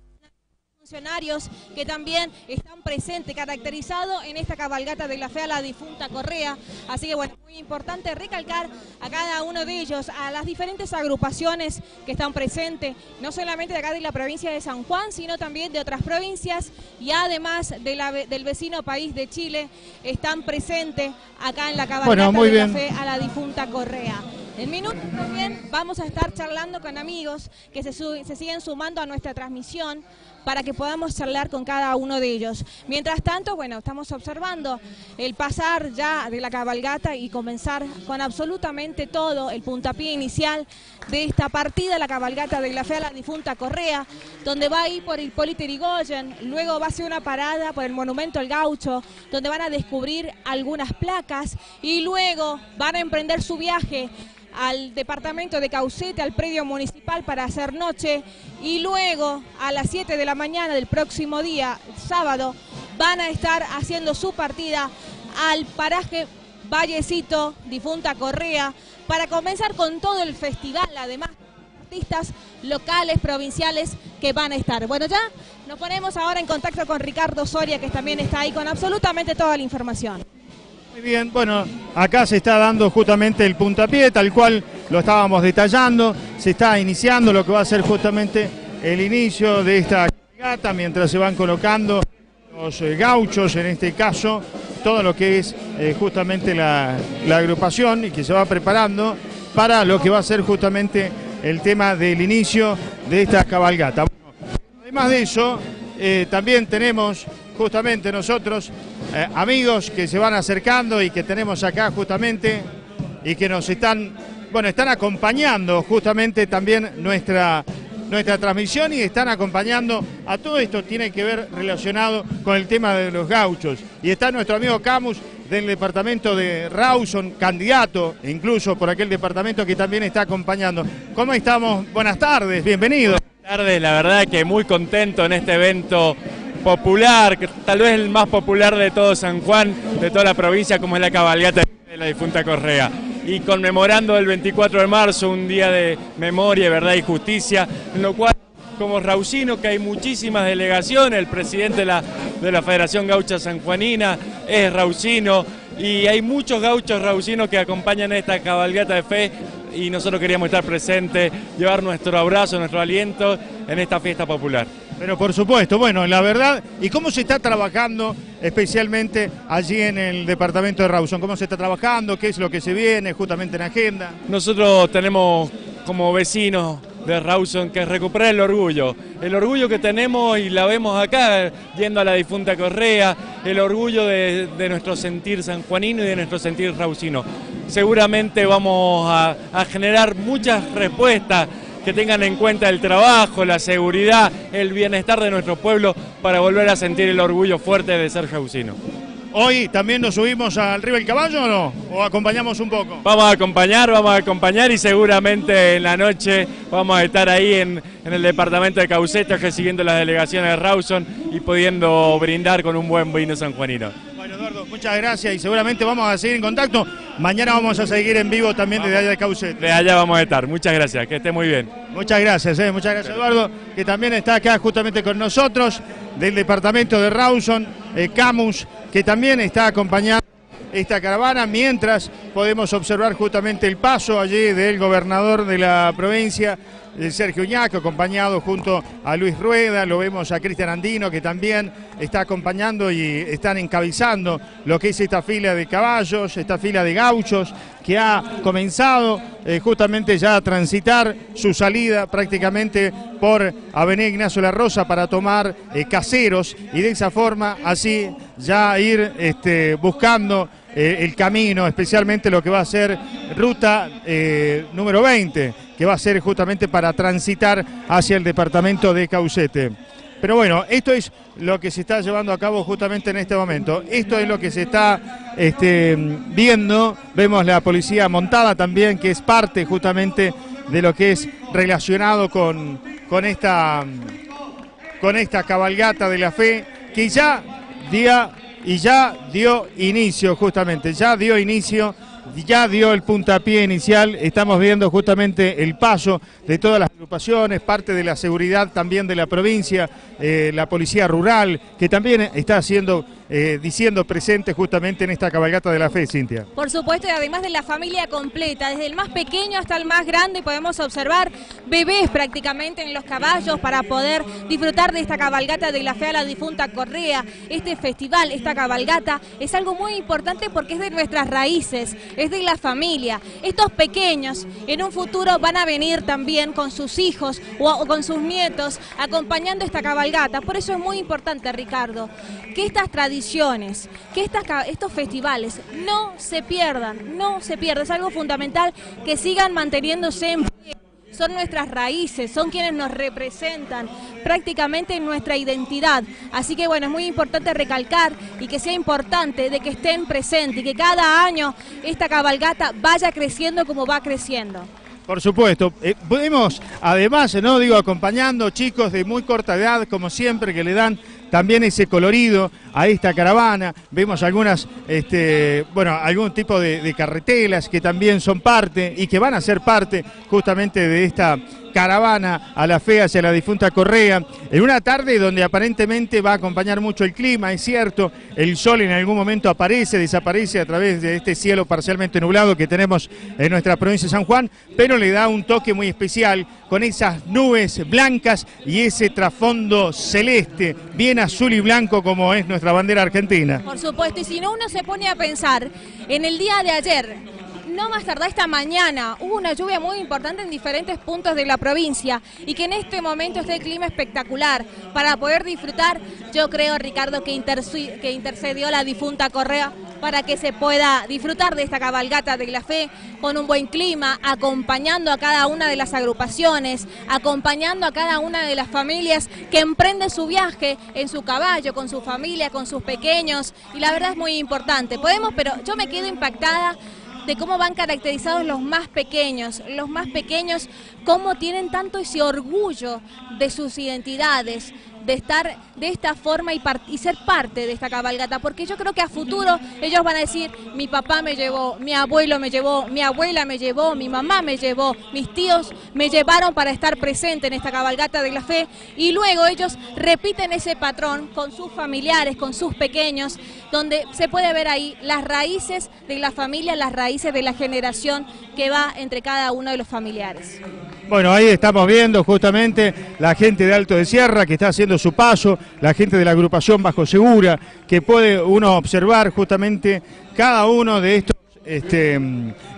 funcionarios que también están presentes, caracterizados en esta cabalgata de la fe a la difunta Correa. Así que bueno, muy importante recalcar a cada uno de ellos, a las diferentes agrupaciones que están presentes, no solamente de acá de la provincia de San Juan, sino también de otras provincias y además de la ve- del vecino país de Chile, están presentes acá en la cabalgata Bueno, de la fe a la difunta Correa. En minutos también vamos a estar charlando con amigos que se siguen sumando a nuestra transmisión para que podamos charlar con cada uno de ellos. Mientras tanto, bueno, estamos observando el pasar ya de la cabalgata y comenzar con absolutamente todo el puntapié inicial de esta partida, la cabalgata de la fe a la difunta Correa, donde va a ir por Hipólito Yrigoyen, luego va a ser una parada por el Monumento al Gaucho, donde van a descubrir algunas placas y luego van a emprender su viaje al departamento de Caucete, al predio municipal para hacer noche y luego a las 7 de la mañana del próximo día, sábado, van a estar haciendo su partida al paraje Vallecito, difunta Correa, para comenzar con todo el festival, además artistas locales, provinciales que van a estar. Bueno, ya nos ponemos ahora en contacto con Ricardo Soria, que también está ahí con absolutamente toda la información. Muy bien, bueno, acá se está dando justamente el puntapié, tal cual lo estábamos detallando, se está iniciando lo que va a ser justamente el inicio de esta gata mientras se van colocando los eh, gauchos, en este caso, todo lo que es eh, justamente la, agrupación y que se va preparando para lo que va a ser justamente el tema del inicio de esta cabalgata. Además de eso, eh, también tenemos justamente nosotros eh, amigos que se van acercando y que tenemos acá justamente y que nos están, bueno, están acompañando justamente también nuestra, nuestra transmisión y están acompañando a todo esto tiene que ver relacionado con el tema de los gauchos. Y está nuestro amigo Camus del departamento de Rawson, candidato incluso por aquel departamento que también está acompañando. ¿Cómo estamos? Buenas tardes, bienvenido. Buenas tardes, la verdad que muy contento en este evento popular, tal vez el más popular de todo San Juan, de toda la provincia, como es la cabalgata de la difunta Correa. Y conmemorando el 24 de marzo, un día de memoria, verdad y justicia, en lo cual como Rausino, que hay muchísimas delegaciones, el presidente de la, de la Federación Gaucha Sanjuanina es Rausino, y hay muchos gauchos rausinos que acompañan esta cabalgata de fe y nosotros queríamos estar presentes, llevar nuestro abrazo, nuestro aliento en esta fiesta popular. Pero por supuesto, bueno, la verdad, ¿y cómo se está trabajando especialmente allí en el departamento de Rawson? ¿Cómo se está trabajando? ¿Qué es lo que se viene justamente en agenda? Nosotros tenemos como vecinos de Rawson que recuperar el orgullo, el orgullo que tenemos y la vemos acá yendo a la difunta Correa, el orgullo de, de nuestro sentir sanjuanino y de nuestro sentir rausino. Seguramente vamos a, a generar muchas respuestas que tengan en cuenta el trabajo, la seguridad, el bienestar de nuestro pueblo para volver a sentir el orgullo fuerte de ser jausino. Hoy también nos subimos al río El Caballo o no? ¿O acompañamos un poco? Vamos a acompañar, vamos a acompañar y seguramente en la noche vamos a estar ahí en, en el departamento de Cauceta recibiendo las delegaciones de Rawson y pudiendo brindar con un buen vino sanjuanino. Muchas gracias y seguramente vamos a seguir en contacto. Mañana vamos a seguir en vivo también desde allá de Caucete. De allá vamos a estar. Muchas gracias, que esté muy bien. Muchas gracias, eh, muchas gracias Eduardo, que también está acá justamente con nosotros del departamento de Rawson, eh, Camus, que también está acompañando esta caravana, mientras podemos observar justamente el paso allí del gobernador de la provincia, Sergio Uñaco, acompañado junto a Luis Rueda, lo vemos a Cristian Andino, que también está acompañando y están encabezando lo que es esta fila de caballos, esta fila de gauchos, que ha comenzado eh, justamente ya a transitar su salida prácticamente por Avenida Ignacio La Rosa para tomar eh, caseros y de esa forma así ya ir este, buscando eh, el camino, especialmente lo que va a ser ruta eh, número 20, que va a ser justamente para transitar hacia el departamento de Caucete. Pero bueno, esto es lo que se está llevando a cabo justamente en este momento. Esto es lo que se está este, viendo. Vemos la policía montada también, que es parte justamente de lo que es relacionado con, con, esta, con esta cabalgata de la fe, que ya día y ya dio inicio justamente, ya dio inicio, ya dio el puntapié inicial, estamos viendo justamente el paso de todas las agrupaciones, parte de la seguridad también de la provincia, eh, la policía rural, que también está haciendo, eh, diciendo presente justamente en esta cabalgata de la fe, Cintia. Por supuesto, y además de la familia completa, desde el más pequeño hasta el más grande, podemos observar bebés prácticamente en los caballos para poder disfrutar de esta cabalgata de la fe a la difunta Correa. Este festival, esta cabalgata, es algo muy importante porque es de nuestras raíces, es de la familia. Estos pequeños en un futuro van a venir también con sus hijos o, con sus nietos acompañando esta cabalgata. Por eso es muy importante, Ricardo, que estas tradiciones, que estas, estos festivales no se pierdan, no se pierdan. Es algo fundamental que sigan manteniéndose en pie. Son nuestras raíces, son quienes nos representan prácticamente en nuestra identidad. Así que bueno, es muy importante recalcar y que sea importante de que estén presentes y que cada año esta cabalgata vaya creciendo como va creciendo. Por supuesto, eh, podemos además, no digo acompañando chicos de muy corta edad, como siempre, que le dan también ese colorido a esta caravana. Vemos algunas, este, bueno, algún tipo de, de carretelas que también son parte y que van a ser parte justamente de esta caravana a la fe hacia la difunta Correa, en una tarde donde aparentemente va a acompañar mucho el clima, es cierto, el sol en algún momento aparece, desaparece a través de este cielo parcialmente nublado que tenemos en nuestra provincia de San Juan, pero le da un toque muy especial con esas nubes blancas y ese trasfondo celeste, bien azul y blanco como es nuestra bandera argentina. Por supuesto, y si no uno se pone a pensar en el día de ayer, no más tardar esta mañana, hubo una lluvia muy importante en diferentes puntos de la provincia y que en este momento esté el clima espectacular. Para poder disfrutar, yo creo, Ricardo, que, que intercedió la difunta Correa para que se pueda disfrutar de esta cabalgata de la fe con un buen clima, acompañando a cada una de las agrupaciones, acompañando a cada una de las familias que emprende su viaje en su caballo, con su familia, con sus pequeños, y la verdad es muy importante. Podemos, pero yo me quedo impactada de cómo van caracterizados los más pequeños, los más pequeños, cómo tienen tanto ese orgullo de sus identidades, de estar de esta forma y, ser parte de esta cabalgata, porque yo creo que a futuro ellos van a decir, mi papá me llevó, mi abuelo me llevó, mi abuela me llevó, mi mamá me llevó, mis tíos me llevaron para estar presente en esta cabalgata de la fe, y luego ellos repiten ese patrón con sus familiares, con sus pequeños, donde se puede ver ahí las raíces de la familia, las raíces de la generación que va entre cada uno de los familiares. Bueno, ahí estamos viendo justamente la gente de Alto de Sierra que está haciendo su paso, la gente de la agrupación Bajo Segura, que puede uno observar justamente cada uno de estos, este,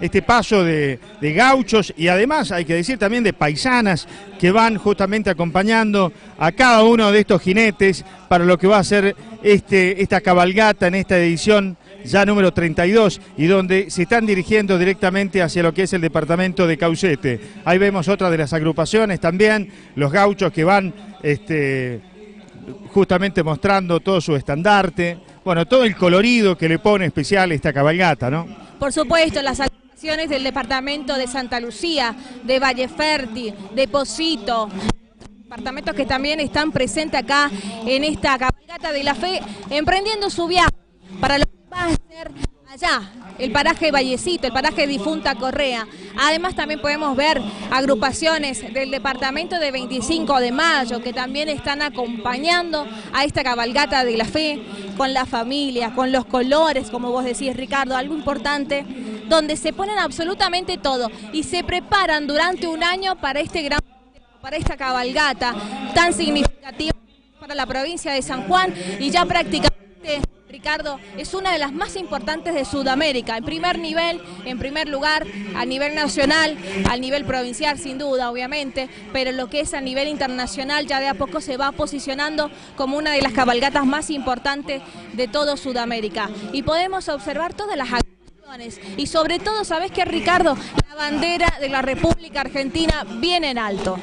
este paso de, de gauchos y además hay que decir también de paisanas que van justamente acompañando a cada uno de estos jinetes para lo que va a ser este, esta cabalgata en esta edición ya número 32 y donde se están dirigiendo directamente hacia lo que es el departamento de Caucete. Ahí vemos otra de las agrupaciones también, los gauchos que van este, justamente mostrando todo su estandarte, bueno, todo el colorido que le pone especial esta cabalgata, ¿no? Por supuesto, las agrupaciones del departamento de Santa Lucía, de Valle Fértil, de Posito, departamentos que también están presentes acá en esta cabalgata de la fe, emprendiendo su viaje para lo que a ser allá, el paraje Vallecito, el paraje Difunta Correa. Además también podemos ver agrupaciones del departamento de 25 de mayo que también están acompañando a esta cabalgata de la fe con la familia, con los colores, como vos decís Ricardo, algo importante, donde se ponen absolutamente todo y se preparan durante un año para este gran para esta cabalgata tan significativa para la provincia de San Juan y ya prácticamente, Ricardo, es una de las más importantes de Sudamérica, en primer nivel, en primer lugar, a nivel nacional, al nivel provincial sin duda, obviamente, pero lo que es a nivel internacional ya de a poco se va posicionando como una de las cabalgatas más importantes de todo Sudamérica. Y podemos observar todas las acciones y sobre todo, ¿sabes qué, Ricardo? La bandera de la República Argentina viene en alto.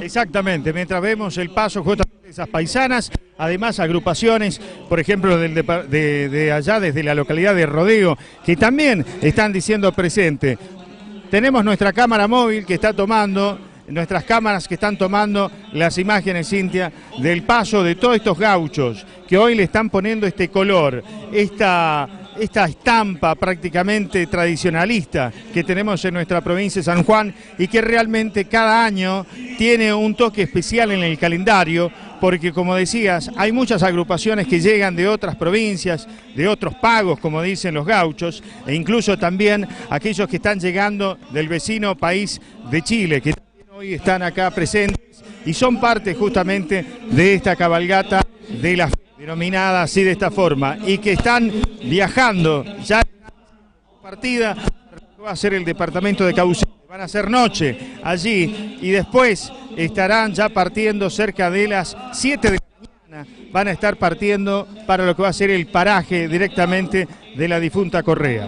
Exactamente, mientras vemos el paso justamente esas paisanas, además agrupaciones, por ejemplo, de allá desde la localidad de Rodeo, que también están diciendo presente. Tenemos nuestra cámara móvil que está tomando, nuestras cámaras que están tomando las imágenes, Cintia, del paso de todos estos gauchos que hoy le están poniendo este color, esta esta estampa prácticamente tradicionalista que tenemos en nuestra provincia de San Juan y que realmente cada año tiene un toque especial en el calendario porque como decías, hay muchas agrupaciones que llegan de otras provincias, de otros pagos, como dicen los gauchos, e incluso también aquellos que están llegando del vecino país de Chile, que hoy están acá presentes y son parte justamente de esta cabalgata de la denominada así de esta forma, y que están viajando ya partida va a ser el departamento de Caucete. Van a ser noche allí y después estarán ya partiendo cerca de las 7 de la mañana. Van a estar partiendo para lo que va a ser el paraje directamente de la difunta Correa.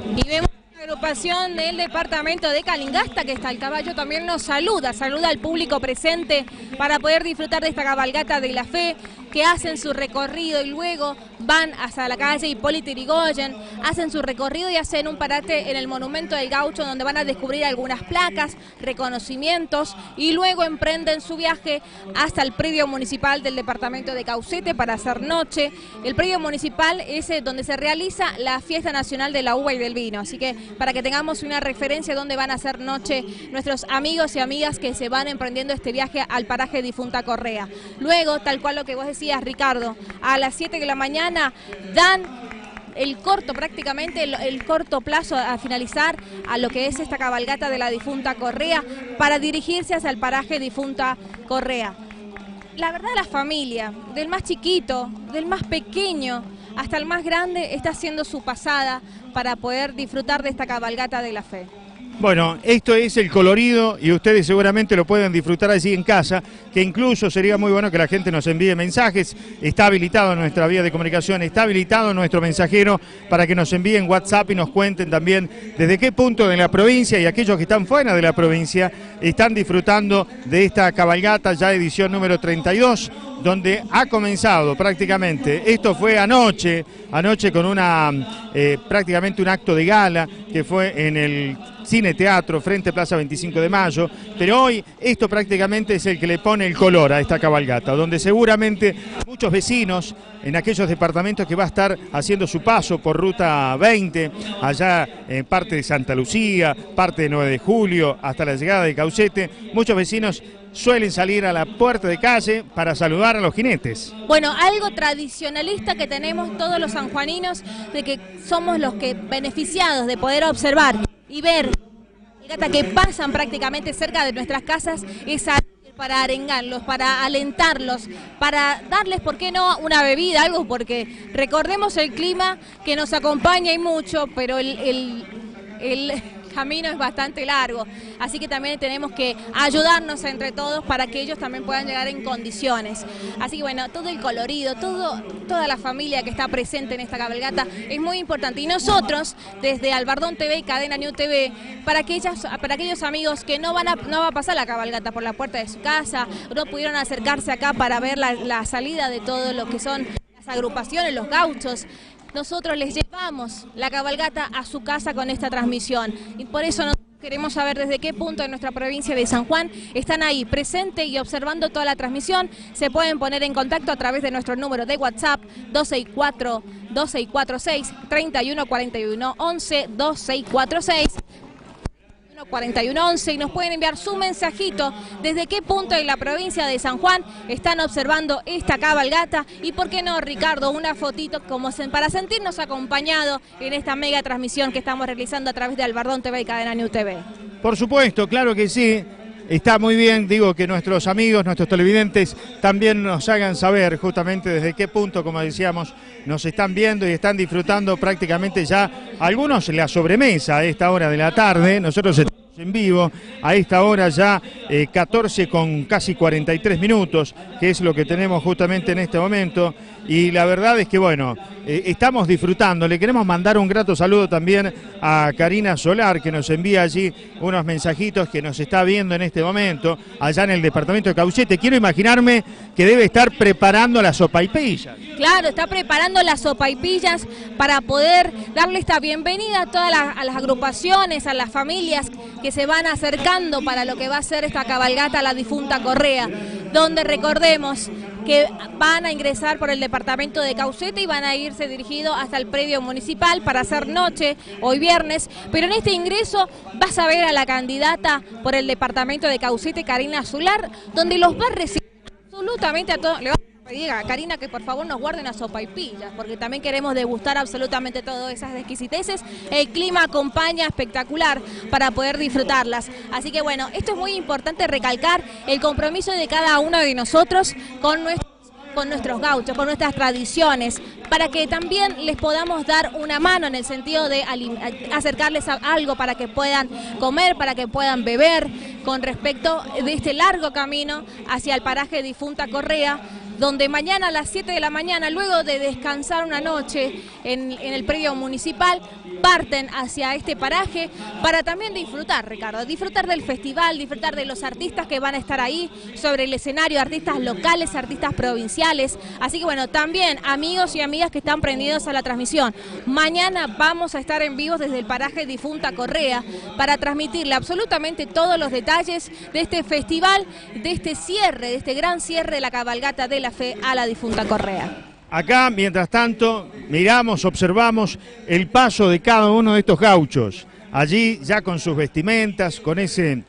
Agrupación del departamento de Calingasta, que está el caballo, también nos saluda, saluda al público presente para poder disfrutar de esta cabalgata de la fe, que hacen su recorrido y luego van hasta la calle Hipólito Yrigoyen, hacen su recorrido y hacen un parate en el Monumento del Gaucho, donde van a descubrir algunas placas, reconocimientos y luego emprenden su viaje hasta el predio municipal del departamento de Caucete para hacer noche. El predio municipal es eh, donde se realiza la fiesta nacional de la uva y del vino, así que para que tengamos una referencia donde van a hacer noche nuestros amigos y amigas que se van emprendiendo este viaje al paraje Difunta Correa. Luego, tal cual lo que vos decías, Ricardo, a las 7 de la mañana dan el corto, prácticamente el, el, corto plazo a finalizar a lo que es esta cabalgata de la difunta Correa para dirigirse hacia el paraje difunta Correa. La verdad la familia, del más chiquito, del más pequeño hasta el más grande, está haciendo su pasada para poder disfrutar de esta cabalgata de la fe. Bueno, esto es el colorido y ustedes seguramente lo pueden disfrutar allí en casa, que incluso sería muy bueno que la gente nos envíe mensajes. Está habilitado nuestra vía de comunicación, está habilitado nuestro mensajero para que nos envíen WhatsApp y nos cuenten también desde qué punto de la provincia y aquellos que están fuera de la provincia están disfrutando de esta cabalgata ya edición número 32 donde ha comenzado prácticamente, esto fue anoche, anoche con una eh, prácticamente un acto de gala que fue en el Cine Teatro frente a Plaza 25 de Mayo, pero hoy esto prácticamente es el que le pone el color a esta cabalgata, donde seguramente muchos vecinos en aquellos departamentos que va a estar haciendo su paso por Ruta 20, allá en parte de Santa Lucía, parte de 9 de Julio, hasta la llegada de Caucete, muchos vecinos suelen salir a la puerta de calle para saludar a los jinetes. Bueno, algo tradicionalista que tenemos todos los sanjuaninos, de que somos los que beneficiados de poder observar y ver gata que pasan prácticamente cerca de nuestras casas, es para arengarlos, para alentarlos, para darles, ¿por qué no?, una bebida, algo, porque recordemos el clima que nos acompaña y mucho, pero el, el, el camino es bastante largo, así que también tenemos que ayudarnos entre todos para que ellos también puedan llegar en condiciones. Así que bueno, todo el colorido, toda la familia que está presente en esta cabalgata es muy importante. Y nosotros, desde Albardón TV y Cadena New TV, para aquellas, para aquellos amigos que no van a, no va a pasar la cabalgata por la puerta de su casa, no pudieron acercarse acá para ver la, la salida de todo lo que son las agrupaciones, los gauchos, nosotros les llevamos la cabalgata a su casa con esta transmisión. Y por eso nosotros queremos saber desde qué punto de nuestra provincia de San Juan están ahí presentes y observando toda la transmisión. Se pueden poner en contacto a través de nuestro número de WhatsApp 264 2646 3141 11 2646 4111 y nos pueden enviar su mensajito desde qué punto de la provincia de San Juan están observando esta cabalgata y por qué no Ricardo una fotito como para sentirnos acompañados en esta mega transmisión que estamos realizando a través de Albardón TV y Cadena New TV. Por supuesto, claro que sí. Está muy bien, digo, que nuestros amigos, nuestros televidentes también nos hagan saber justamente desde qué punto, como decíamos, nos están viendo y están disfrutando prácticamente ya algunos la sobremesa a esta hora de la tarde. Nosotros estamos en vivo a esta hora ya eh, 14 con casi 43 minutos, que es lo que tenemos justamente en este momento. Y la verdad es que, bueno, eh, estamos disfrutando. Le queremos mandar un grato saludo también a Karina Solar, que nos envía allí unos mensajitos que nos está viendo en este momento, allá en el departamento de Cauchete. Quiero imaginarme que debe estar preparando la sopa y pilla. Claro, está preparando las sopaipillas para poder darle esta bienvenida a todas las, las agrupaciones, a las familias que se van acercando para lo que va a ser esta cabalgata a la difunta Correa. Donde recordemos que van a ingresar por el departamento de Caucete y van a irse dirigidos hasta el predio municipal para hacer noche hoy viernes. Pero en este ingreso vas a ver a la candidata por el departamento de Caucete, Karina Azular, donde los va a recibir absolutamente a todos. Pedir a Karina que por favor nos guarden a sopaipillas, porque también queremos degustar absolutamente todas esas exquisiteces. El clima acompaña espectacular para poder disfrutarlas. Así que bueno, esto es muy importante recalcar el compromiso de cada uno de nosotros con nuestro con nuestros gauchos, con nuestras tradiciones, para que también les podamos dar una mano en el sentido de acercarles a algo para que puedan comer, para que puedan beber, con respecto de este largo camino hacia el paraje Difunta Correa, donde mañana a las 7 de la mañana, luego de descansar una noche en, en el predio municipal, parten hacia este paraje para también disfrutar, Ricardo, disfrutar del festival, disfrutar de los artistas que van a estar ahí sobre el escenario, artistas locales, artistas provinciales. Así que bueno, también amigos y amigas que están prendidos a la transmisión. Mañana vamos a estar en vivo desde el paraje Difunta Correa para transmitirle absolutamente todos los detalles de este festival, de este cierre, de este gran cierre de la cabalgata de la fe a la Difunta Correa. Acá, mientras tanto, miramos, observamos el paso de cada uno de estos gauchos. Allí ya con sus vestimentas, con ese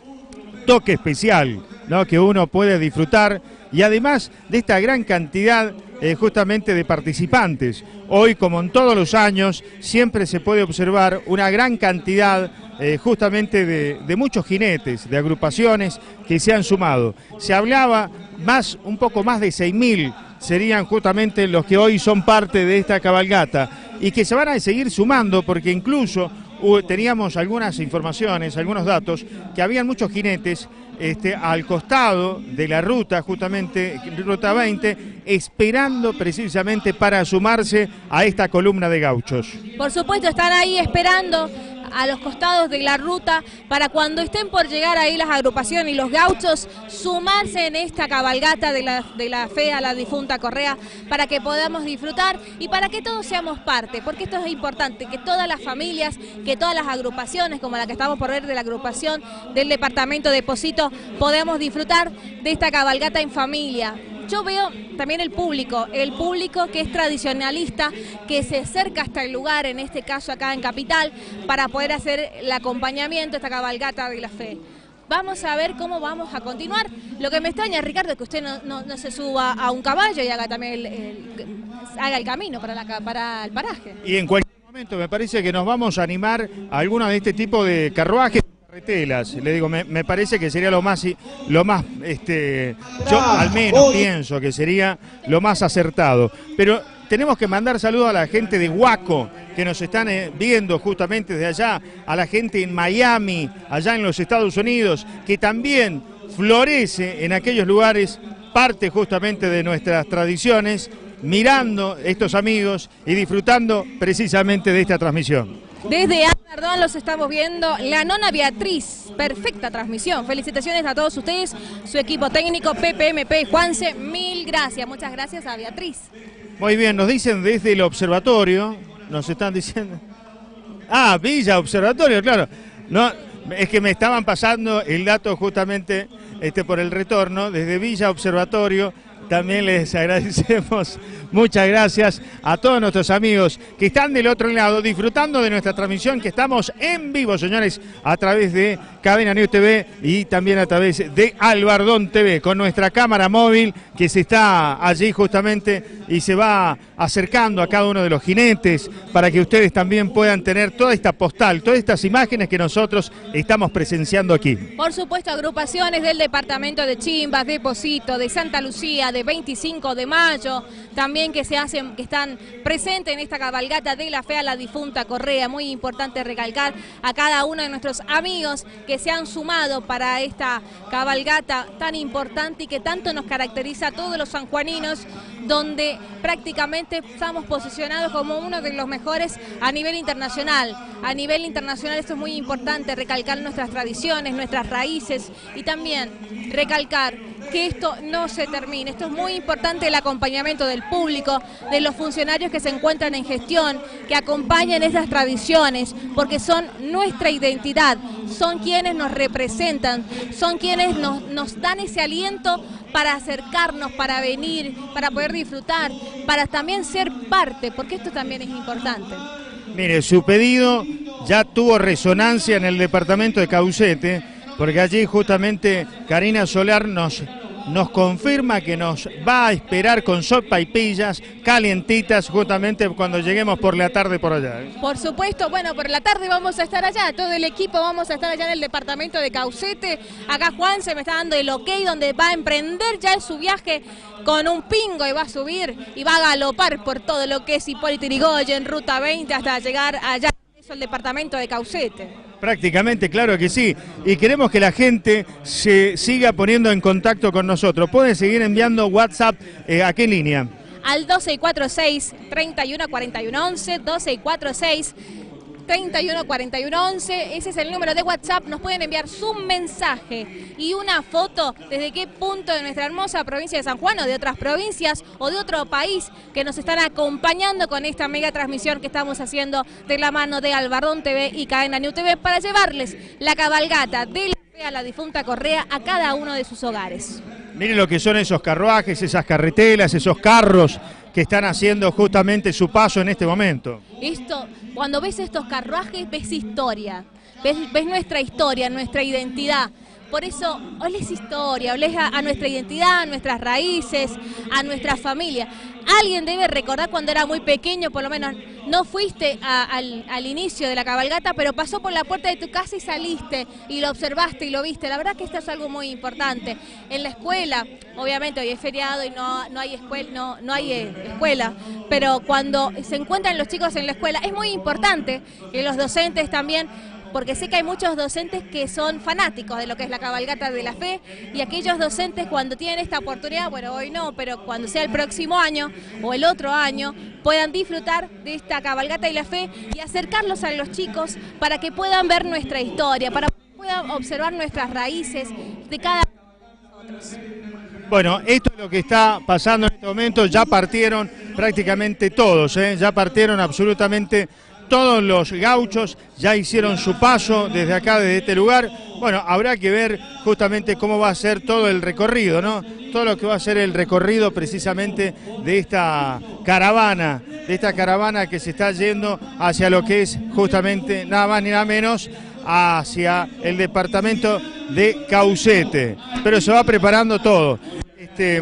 toque especial ¿no? que uno puede disfrutar y además de esta gran cantidad eh, justamente de participantes. Hoy, como en todos los años, siempre se puede observar una gran cantidad eh, justamente de, de muchos jinetes, de agrupaciones que se han sumado. Se hablaba más, un poco más de 6.000 serían justamente los que hoy son parte de esta cabalgata y que se van a seguir sumando porque incluso hu- teníamos algunas informaciones, algunos datos, que habían muchos jinetes este, al costado de la ruta, justamente ruta 20, esperando precisamente para sumarse a esta columna de gauchos. Por supuesto, están ahí esperando a los costados de la ruta para cuando estén por llegar ahí las agrupaciones y los gauchos sumarse en esta cabalgata de la, de la fe a la difunta Correa para que podamos disfrutar y para que todos seamos parte, porque esto es importante, que todas las familias, que todas las agrupaciones, como la que estamos por ver de la agrupación del departamento de Posito, podamos disfrutar de esta cabalgata en familia. Yo veo también el público, el público que es tradicionalista, que se acerca hasta el lugar, en este caso acá en Capital, para poder hacer el acompañamiento, esta cabalgata de la fe. Vamos a ver cómo vamos a continuar. Lo que me extraña, Ricardo, es que usted no, se suba a un caballo y haga también el, haga el camino para, el paraje. Y en cualquier momento me parece que nos vamos a animar a alguno de este tipo de carruajes. Carretelas. Le digo, me, me parece que sería lo más, lo más, este, yo al menos pienso que sería lo más acertado. Pero tenemos que mandar saludos a la gente de Huaco, que nos están eh, viendo justamente desde allá, a la gente en Miami, allá en los Estados Unidos, que también florece en aquellos lugares parte justamente de nuestras tradiciones, mirando estos amigos y disfrutando precisamente de esta transmisión. Desde Perdón, los estamos viendo. La nona Beatriz, perfecta transmisión. Felicitaciones a todos ustedes, su equipo técnico, PPMP, Juanse, mil gracias. Muchas gracias a Beatriz. Muy bien, nos dicen desde el observatorio, nos están diciendo... Ah, Villa Observatorio, claro. No, es que me estaban pasando el dato justamente este, por el retorno desde Villa Observatorio. También les agradecemos, muchas gracias a todos nuestros amigos que están del otro lado disfrutando de nuestra transmisión que estamos en vivo, señores, a través de Cadena News TV y también a través de Albardón TV con nuestra cámara móvil que se está allí justamente y se va acercando a cada uno de los jinetes para que ustedes también puedan tener toda esta postal, todas estas imágenes que nosotros estamos presenciando aquí. Por supuesto, agrupaciones del departamento de Chimbas, de Posito, de Santa Lucía, de 25 de mayo, también que se hacen, que están presentes en esta cabalgata de la fe a la difunta Correa. Muy importante recalcar a cada uno de nuestros amigos que se han sumado para esta cabalgata tan importante y que tanto nos caracteriza a todos los sanjuaninos, donde prácticamente estamos posicionados como uno de los mejores a nivel internacional. A nivel internacional esto es muy importante, recalcar nuestras tradiciones, nuestras raíces y también recalcar que esto no se termine. Es muy importante el acompañamiento del público, de los funcionarios que se encuentran en gestión, que acompañan estas tradiciones, porque son nuestra identidad, son quienes nos representan, son quienes nos, nos dan ese aliento para acercarnos, para venir, para poder disfrutar, para también ser parte, porque esto también es importante. Mire, su pedido ya tuvo resonancia en el departamento de Caucete, porque allí justamente Karina Solar nos, nos confirma que nos va a esperar con sopa y pillas calientitas justamente cuando lleguemos por la tarde por allá. ¿eh? Por supuesto, bueno, por la tarde vamos a estar allá, todo el equipo vamos a estar allá en el departamento de Caucete. Acá Juan se me está dando el ok donde va a emprender ya su viaje con un pingo y va a subir y va a galopar por todo lo que es Hipólito Yrigoyen, Ruta 20 hasta llegar allá al departamento de Caucete. Prácticamente, claro que sí. Y queremos que la gente se siga poniendo en contacto con nosotros. Pueden seguir enviando WhatsApp eh, a qué línea. Al 1246 31 41 11, 1246 31 41 11, ese es el número de WhatsApp, nos pueden enviar su mensaje y una foto desde qué punto de nuestra hermosa provincia de San Juan o de otras provincias o de otro país que nos están acompañando con esta mega transmisión que estamos haciendo de la mano de Albarrón TV y Cadena New TV para llevarles la cabalgata de la la difunta Correa a cada uno de sus hogares. Miren lo que son esos carruajes, esas carretelas, esos carros que están haciendo justamente su paso en este momento. Esto, cuando ves estos carruajes, ves historia, ves, ves nuestra historia, nuestra identidad. Por eso, oles historia, oles a, a nuestra identidad, a nuestras raíces, a nuestra familia. Alguien debe recordar cuando era muy pequeño, por lo menos no fuiste al inicio de la cabalgata, pero pasó por la puerta de tu casa y saliste y lo observaste y lo viste. La verdad que esto es algo muy importante. En la escuela, obviamente hoy es feriado y no, no hay, escuela, no, no hay eh, escuela, pero cuando se encuentran los chicos en la escuela es muy importante que los docentes también porque sé que hay muchos docentes que son fanáticos de lo que es la cabalgata de la fe y aquellos docentes cuando tienen esta oportunidad, bueno, hoy no, pero cuando sea el próximo año o el otro año, puedan disfrutar de esta cabalgata de la fe y acercarlos a los chicos para que puedan ver nuestra historia, para que puedan observar nuestras raíces de cada. Bueno, esto es lo que está pasando en este momento. Ya partieron prácticamente todos, ¿eh? ya partieron absolutamente todos los gauchos, ya hicieron su paso desde acá, desde este lugar. Bueno, habrá que ver justamente cómo va a ser todo el recorrido, ¿no? Todo lo que va a ser el recorrido precisamente de esta caravana, de esta caravana que se está yendo hacia lo que es justamente nada más ni nada menos hacia el departamento de Caucete. Pero se va preparando todo. Este,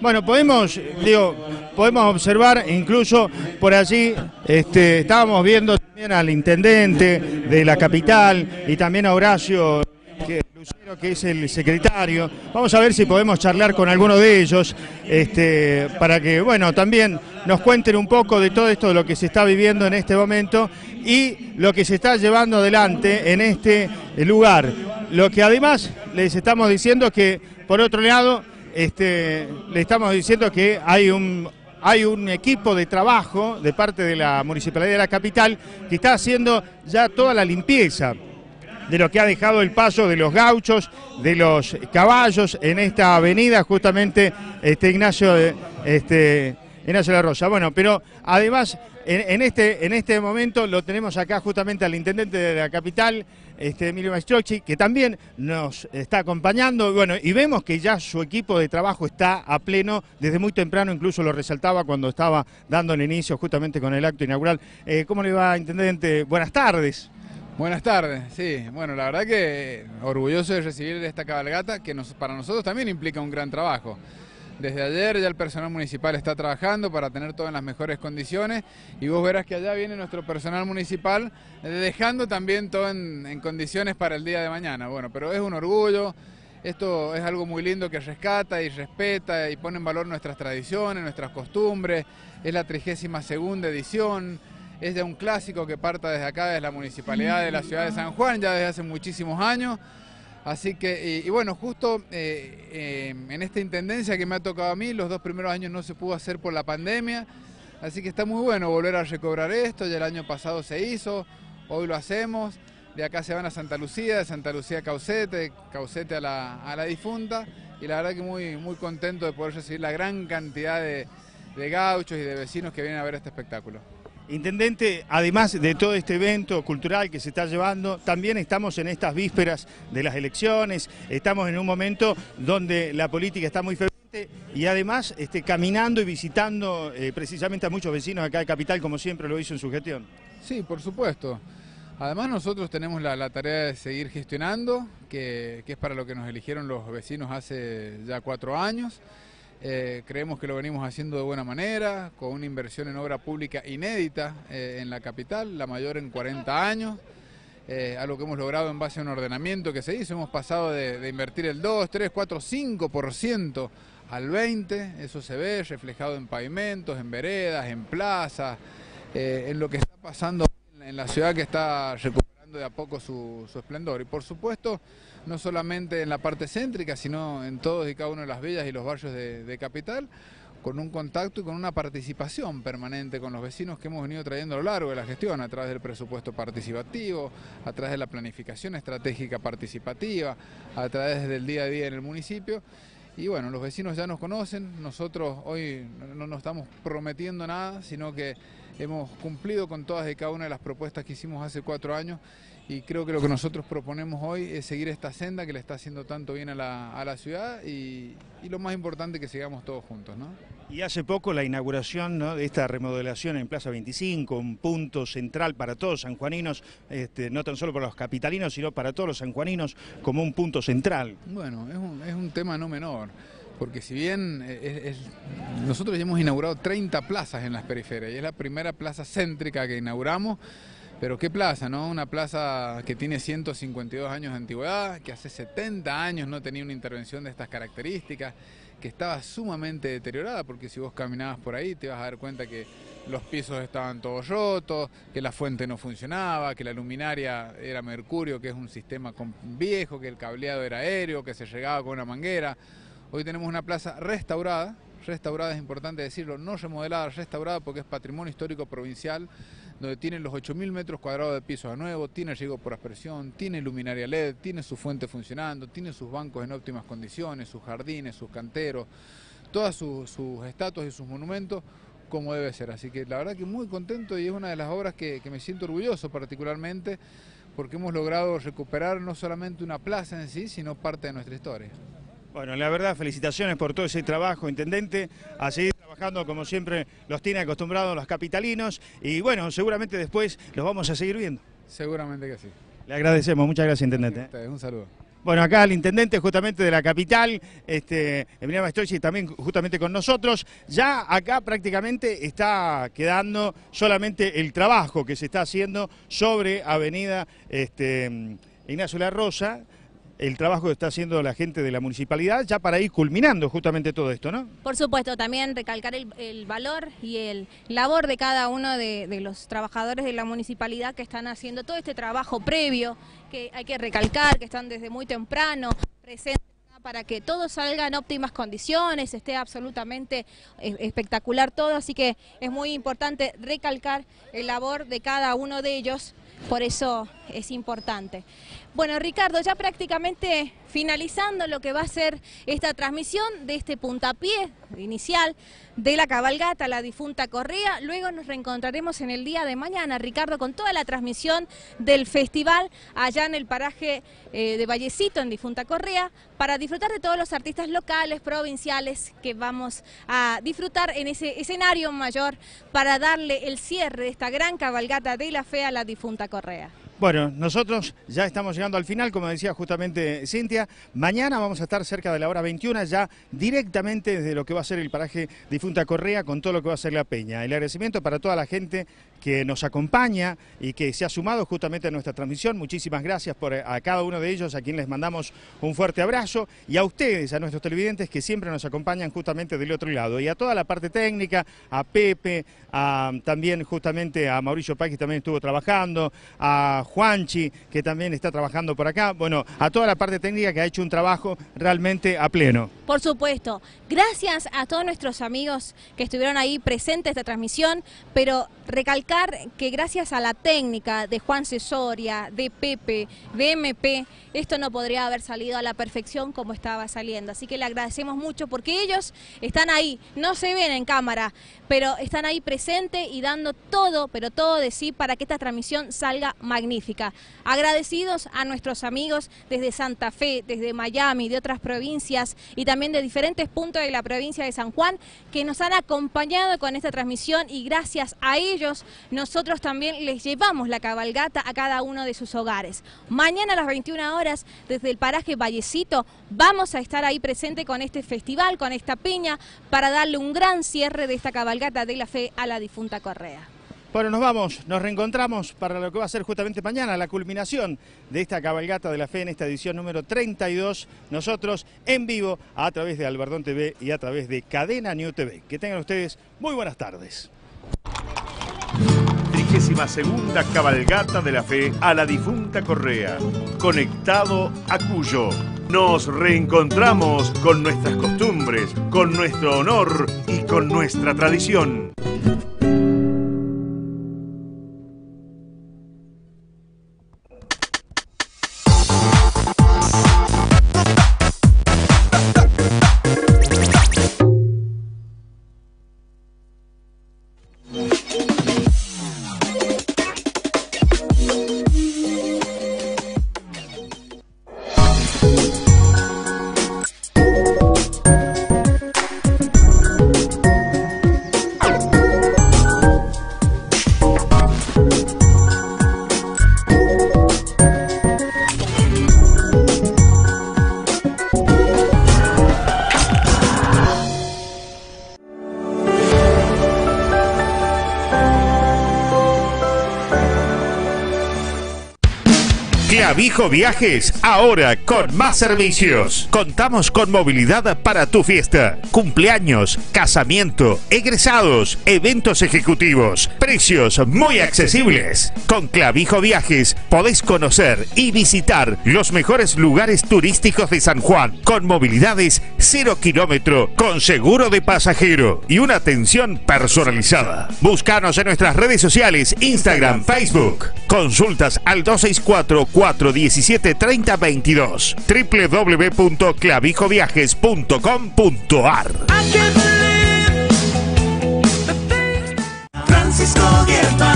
bueno, podemos, digo, podemos observar incluso por allí, este, estábamos viendo también al intendente de la capital y también a Horacio que, Lucero, que es el secretario. Vamos a ver si podemos charlar con alguno de ellos, este, para que, bueno, también nos cuenten un poco de todo esto, de lo que se está viviendo en este momento y lo que se está llevando adelante en este lugar. Lo que además les estamos diciendo que, por otro lado, este, le estamos diciendo que hay un, hay un equipo de trabajo de parte de la Municipalidad de la Capital que está haciendo ya toda la limpieza de lo que ha dejado el paso de los gauchos, de los caballos en esta avenida, justamente este Ignacio, este, Ignacio la Rosa. Bueno, pero además en este, en este momento lo tenemos acá justamente al intendente de la capital, este, Emilio Maestrocchi, que también nos está acompañando. Bueno, y vemos que ya su equipo de trabajo está a pleno desde muy temprano, incluso lo resaltaba cuando estaba dando el inicio justamente con el acto inaugural. Eh, ¿Cómo le va, intendente? Buenas tardes. Buenas tardes, sí. Bueno, la verdad que orgulloso de recibir esta cabalgata que para nosotros también implica un gran trabajo. Desde ayer ya el personal municipal está trabajando para tener todo en las mejores condiciones y vos verás que allá viene nuestro personal municipal dejando también todo en, condiciones para el día de mañana. Bueno, pero es un orgullo, esto es algo muy lindo que rescata y respeta y pone en valor nuestras tradiciones, nuestras costumbres. Es la 32 segunda edición, es de un clásico que parta desde acá, desde la municipalidad de la ciudad de San Juan, ya desde hace muchísimos años. Así que, y, bueno, justo eh, eh, en esta intendencia que me ha tocado a mí, los dos primeros años no se pudo hacer por la pandemia, así que está muy bueno volver a recobrar esto, ya el año pasado se hizo, hoy lo hacemos, de acá se van a Santa Lucía, de Santa Lucía a Caucete, Caucete a la, a la difunta, y la verdad que muy, muy contento de poder recibir la gran cantidad de, de gauchos y de vecinos que vienen a ver este espectáculo. Intendente, además de todo este evento cultural que se está llevando, también estamos en estas vísperas de las elecciones, estamos en un momento donde la política está muy febril y además este, caminando y visitando eh, precisamente a muchos vecinos acá de Capital, como siempre lo hizo en su gestión. Sí, por supuesto. Además nosotros tenemos la, tarea de seguir gestionando, que es para lo que nos eligieron los vecinos hace ya cuatro años. Eh, creemos que lo venimos haciendo de buena manera, con una inversión en obra pública inédita eh, en la capital, la mayor en 40 años, eh, algo que hemos logrado en base a un ordenamiento que se hizo. Hemos pasado de, invertir el 2, 3, 4, 5% al 20%, eso se ve reflejado en pavimentos, en veredas, en plazas, eh, en lo que está pasando en la ciudad que está recuperando de a poco su esplendor. Y por supuesto, no solamente en la parte céntrica, sino en todos y cada una de las villas y los barrios de, de Capital, con un contacto y con una participación permanente con los vecinos que hemos venido trayendo a lo largo de la gestión, a través del presupuesto participativo, a través de la planificación estratégica participativa, a través del día a día en el municipio. Y bueno, los vecinos ya nos conocen, nosotros hoy no nos estamos prometiendo nada, sino que hemos cumplido con todas y cada una de las propuestas que hicimos hace cuatro años y creo que lo que nosotros proponemos hoy es seguir esta senda que le está haciendo tanto bien a la, a la ciudad y, y, lo más importante que sigamos todos juntos. ¿no? Y hace poco la inauguración ¿no? de esta remodelación en Plaza 25, un punto central para todos los sanjuaninos, este, no tan solo para los capitalinos, sino para todos los sanjuaninos como un punto central. Bueno, es un, es un tema no menor porque si bien es, es, nosotros ya hemos inaugurado 30 plazas en las periferias y es la primera plaza céntrica que inauguramos, pero qué plaza, ¿no? Una plaza que tiene 152 años de antigüedad, que hace 70 años no tenía una intervención de estas características, que estaba sumamente deteriorada, porque si vos caminabas por ahí te vas a dar cuenta que los pisos estaban todos rotos, que la fuente no funcionaba, que la luminaria era mercurio, que es un sistema viejo, que el cableado era aéreo, que se llegaba con una manguera. Hoy tenemos una plaza restaurada, restaurada es importante decirlo, no remodelada, restaurada porque es patrimonio histórico provincial, donde tiene los 8.000 metros cuadrados de piso a nuevo, tiene riego por aspersión, tiene luminaria LED, tiene su fuente funcionando, tiene sus bancos en óptimas condiciones, sus jardines, sus canteros, todas sus, estatuas y sus monumentos como debe ser. Así que la verdad que muy contento y es una de las obras que, que me siento orgulloso particularmente porque hemos logrado recuperar no solamente una plaza en sí, sino parte de nuestra historia. Bueno, la verdad, felicitaciones por todo ese trabajo, Intendente, a seguir trabajando como siempre los tiene acostumbrados los capitalinos y bueno, seguramente después los vamos a seguir viendo. Seguramente que sí. Le agradecemos, muchas gracias, Intendente. Ustedes, un saludo. Bueno, acá el intendente justamente de la capital, este, Emiliano Mastrochi también justamente con nosotros. Ya acá prácticamente está quedando solamente el trabajo que se está haciendo sobre Avenida este, Ignacio La Rosa, el trabajo que está haciendo la gente de la municipalidad, ya para ir culminando justamente todo esto, ¿no? Por supuesto, también recalcar el, valor y el labor de cada uno de, de, los trabajadores de la municipalidad que están haciendo todo este trabajo previo, que hay que recalcar, que están desde muy temprano presentes para que todo salga en óptimas condiciones, esté absolutamente eh, espectacular todo, así que es muy importante recalcar el labor de cada uno de ellos, por eso es importante. Bueno, Ricardo, ya prácticamente finalizando lo que va a ser esta transmisión de este puntapié inicial de la cabalgata, la difunta Correa. Luego nos reencontraremos en el día de mañana, Ricardo, con toda la transmisión del festival allá en el paraje eh, de Vallecito, en difunta Correa, para disfrutar de todos los artistas locales, provinciales, que vamos a disfrutar en ese escenario mayor para darle el cierre de esta gran cabalgata de la fe a la difunta Correa. Bueno, nosotros ya estamos llegando al final, como decía justamente Cintia. Mañana vamos a estar cerca de la hora 21, ya directamente desde lo que va a ser el paraje Difunta Correa con todo lo que va a ser la peña. El agradecimiento para toda la gente que nos acompaña y que se ha sumado justamente a nuestra transmisión. Muchísimas gracias por a cada uno de ellos, a quien les mandamos un fuerte abrazo y a ustedes, a nuestros televidentes que siempre nos acompañan justamente del otro lado. Y a toda la parte técnica, a Pepe, a, también justamente a Mauricio Paz que también estuvo trabajando, a Juanchi, que también está trabajando por acá, bueno, a toda la parte técnica que ha hecho un trabajo realmente a pleno. Por supuesto. Gracias a todos nuestros amigos que estuvieron ahí presentes esta transmisión, pero que gracias a la técnica de Juan Cesoria, de Pepe, de MP, esto no podría haber salido a la perfección como estaba saliendo. Así que le agradecemos mucho porque ellos están ahí, no se ven en cámara, pero están ahí presentes y dando todo, pero todo de sí para que esta transmisión salga magnífica. Agradecidos a nuestros amigos desde Santa Fe, desde Miami, de otras provincias y también de diferentes puntos de la provincia de San Juan que nos han acompañado con esta transmisión y gracias a ellos nosotros también les llevamos la cabalgata a cada uno de sus hogares. Mañana a las 21 horas desde el paraje Vallecito vamos a estar ahí presente con este festival, con esta piña para darle un gran cierre de esta cabalgata de la fe a la difunta Correa. Bueno, nos vamos, nos reencontramos para lo que va a ser justamente mañana, la culminación de esta cabalgata de la fe en esta edición número 32. Nosotros en vivo a través de Albardón TV y a través de Cadena New TV. Que tengan ustedes muy buenas tardes. 32 segunda cabalgata de la fe a la difunta Correa. Conectado a Cuyo. Nos reencontramos con nuestras costumbres, con nuestro honor y con nuestra tradición. Clavijo Viajes, ahora con más servicios. Contamos con movilidad para tu fiesta, cumpleaños, casamiento, egresados, eventos ejecutivos, precios muy accesibles. Con Clavijo Viajes podés conocer y visitar los mejores lugares turísticos de San Juan, con movilidades cero kilómetro, con seguro de pasajero y una atención personalizada. Búscanos en nuestras redes sociales, Instagram, Facebook. Consultas al 264 417 3022 www.clavijoviajes.com.ar Francisco Guevara,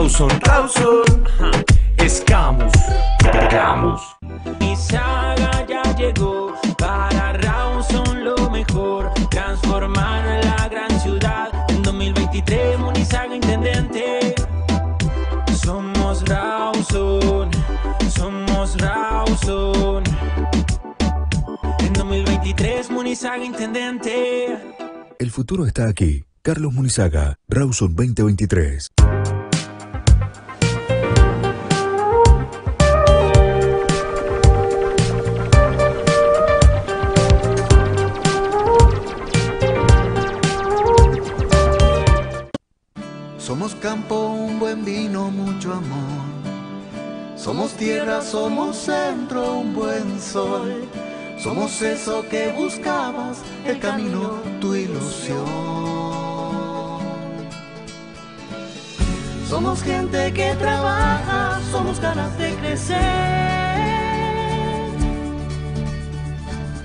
Rawson, Rawson, ja, es Camus, Camus. Mi saga ya llegó para Rawson lo mejor. Transformar la gran ciudad en 2023. Munizaga intendente. Somos Rawson, somos Rawson. En 2023 Munizaga intendente. El futuro está aquí. Carlos Munizaga, Rawson 2023. Somos tierra, somos centro, un buen sol. Somos eso que buscabas, el camino, tu ilusión. Somos gente que trabaja, somos ganas de crecer.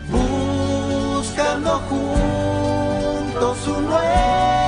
Buscando juntos un nuevo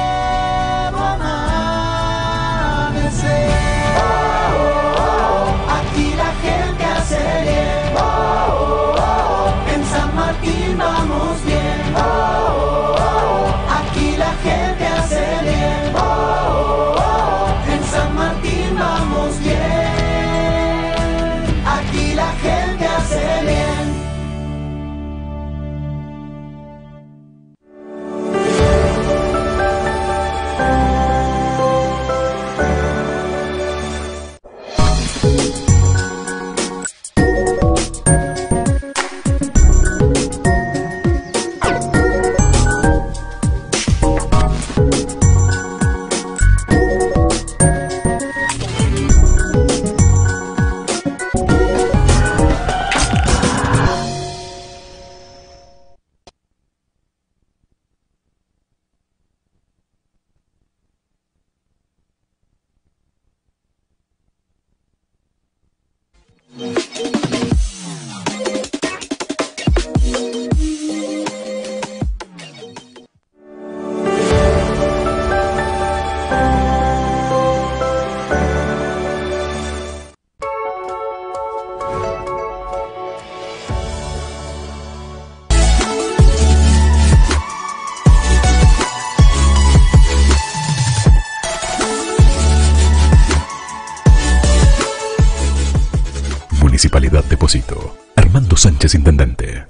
Armando Sánchez Intendente.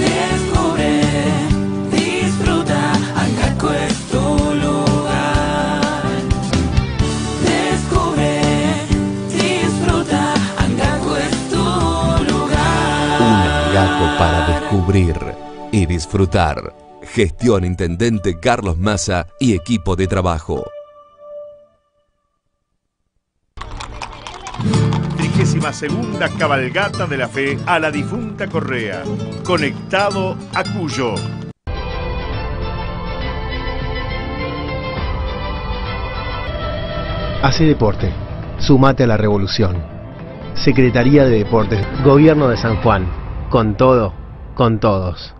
Descubre, disfruta, Angaco es tu lugar. Descubre, disfruta, Angaco es tu lugar. Un gato para descubrir y disfrutar. Gestión Intendente Carlos Massa y equipo de trabajo. Segunda cabalgata de la fe a la difunta Correa. Conectado a Cuyo. Hace deporte. Sumate a la revolución. Secretaría de Deportes, Gobierno de San Juan. Con todo, con todos.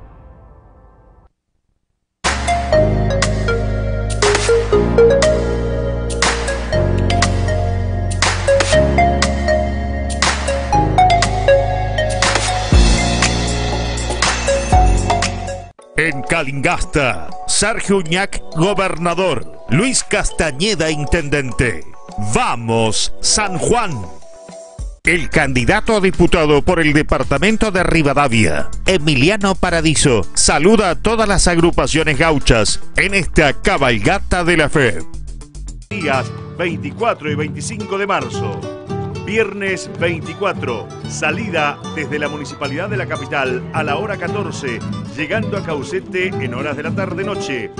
En Calingasta, Sergio Uñac, gobernador. Luis Castañeda, intendente. Vamos, San Juan. El candidato a diputado por el departamento de Rivadavia, Emiliano Paradiso, saluda a todas las agrupaciones gauchas en esta cabalgata de la fe. Días 24 y 25 de marzo. Viernes 24, salida desde la Municipalidad de la Capital a la hora 14, llegando a Caucete en horas de la tarde-noche.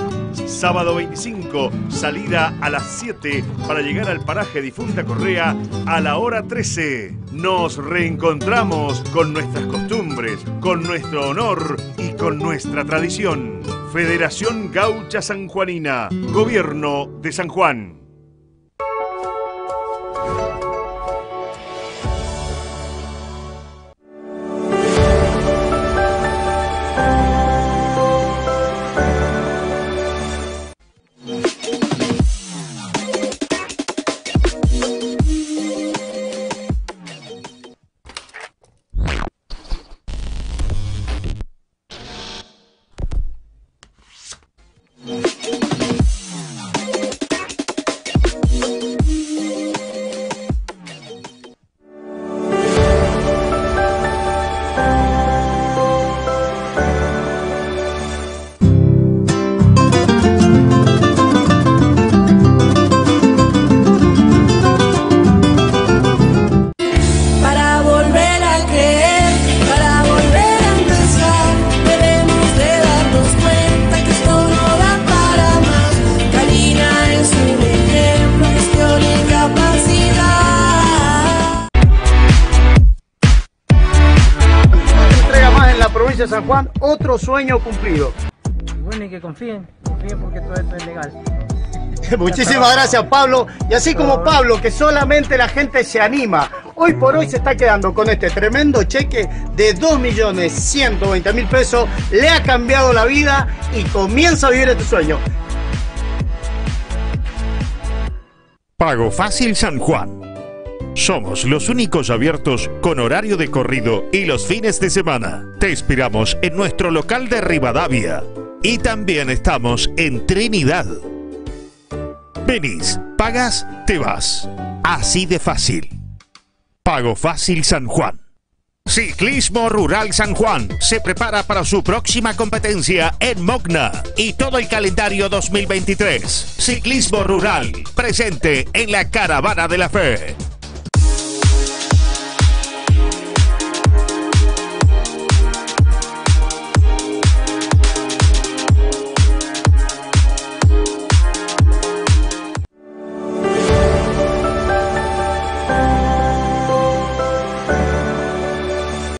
Sábado 25, salida a las 7 para llegar al paraje Difunta Correa a la hora 13. Nos reencontramos con nuestras costumbres, con nuestro honor y con nuestra tradición. Federación Gaucha Sanjuanina, Gobierno de San Juan. Muchísimas gracias Pablo. Y así como Pablo, que solamente la gente se anima. Hoy por hoy se está quedando con este tremendo cheque de 2.120.000 pesos. Le ha cambiado la vida y comienza a vivir este sueño. Pago Fácil San Juan. Somos los únicos abiertos con horario de corrido y los fines de semana. Te esperamos en nuestro local de Rivadavia. Y también estamos en Trinidad. Venís, pagas, te vas. Así de fácil. Pago Fácil San Juan. Ciclismo Rural San Juan se prepara para su próxima competencia en Mogna y todo el calendario 2023. Ciclismo Rural presente en la Caravana de la Fe.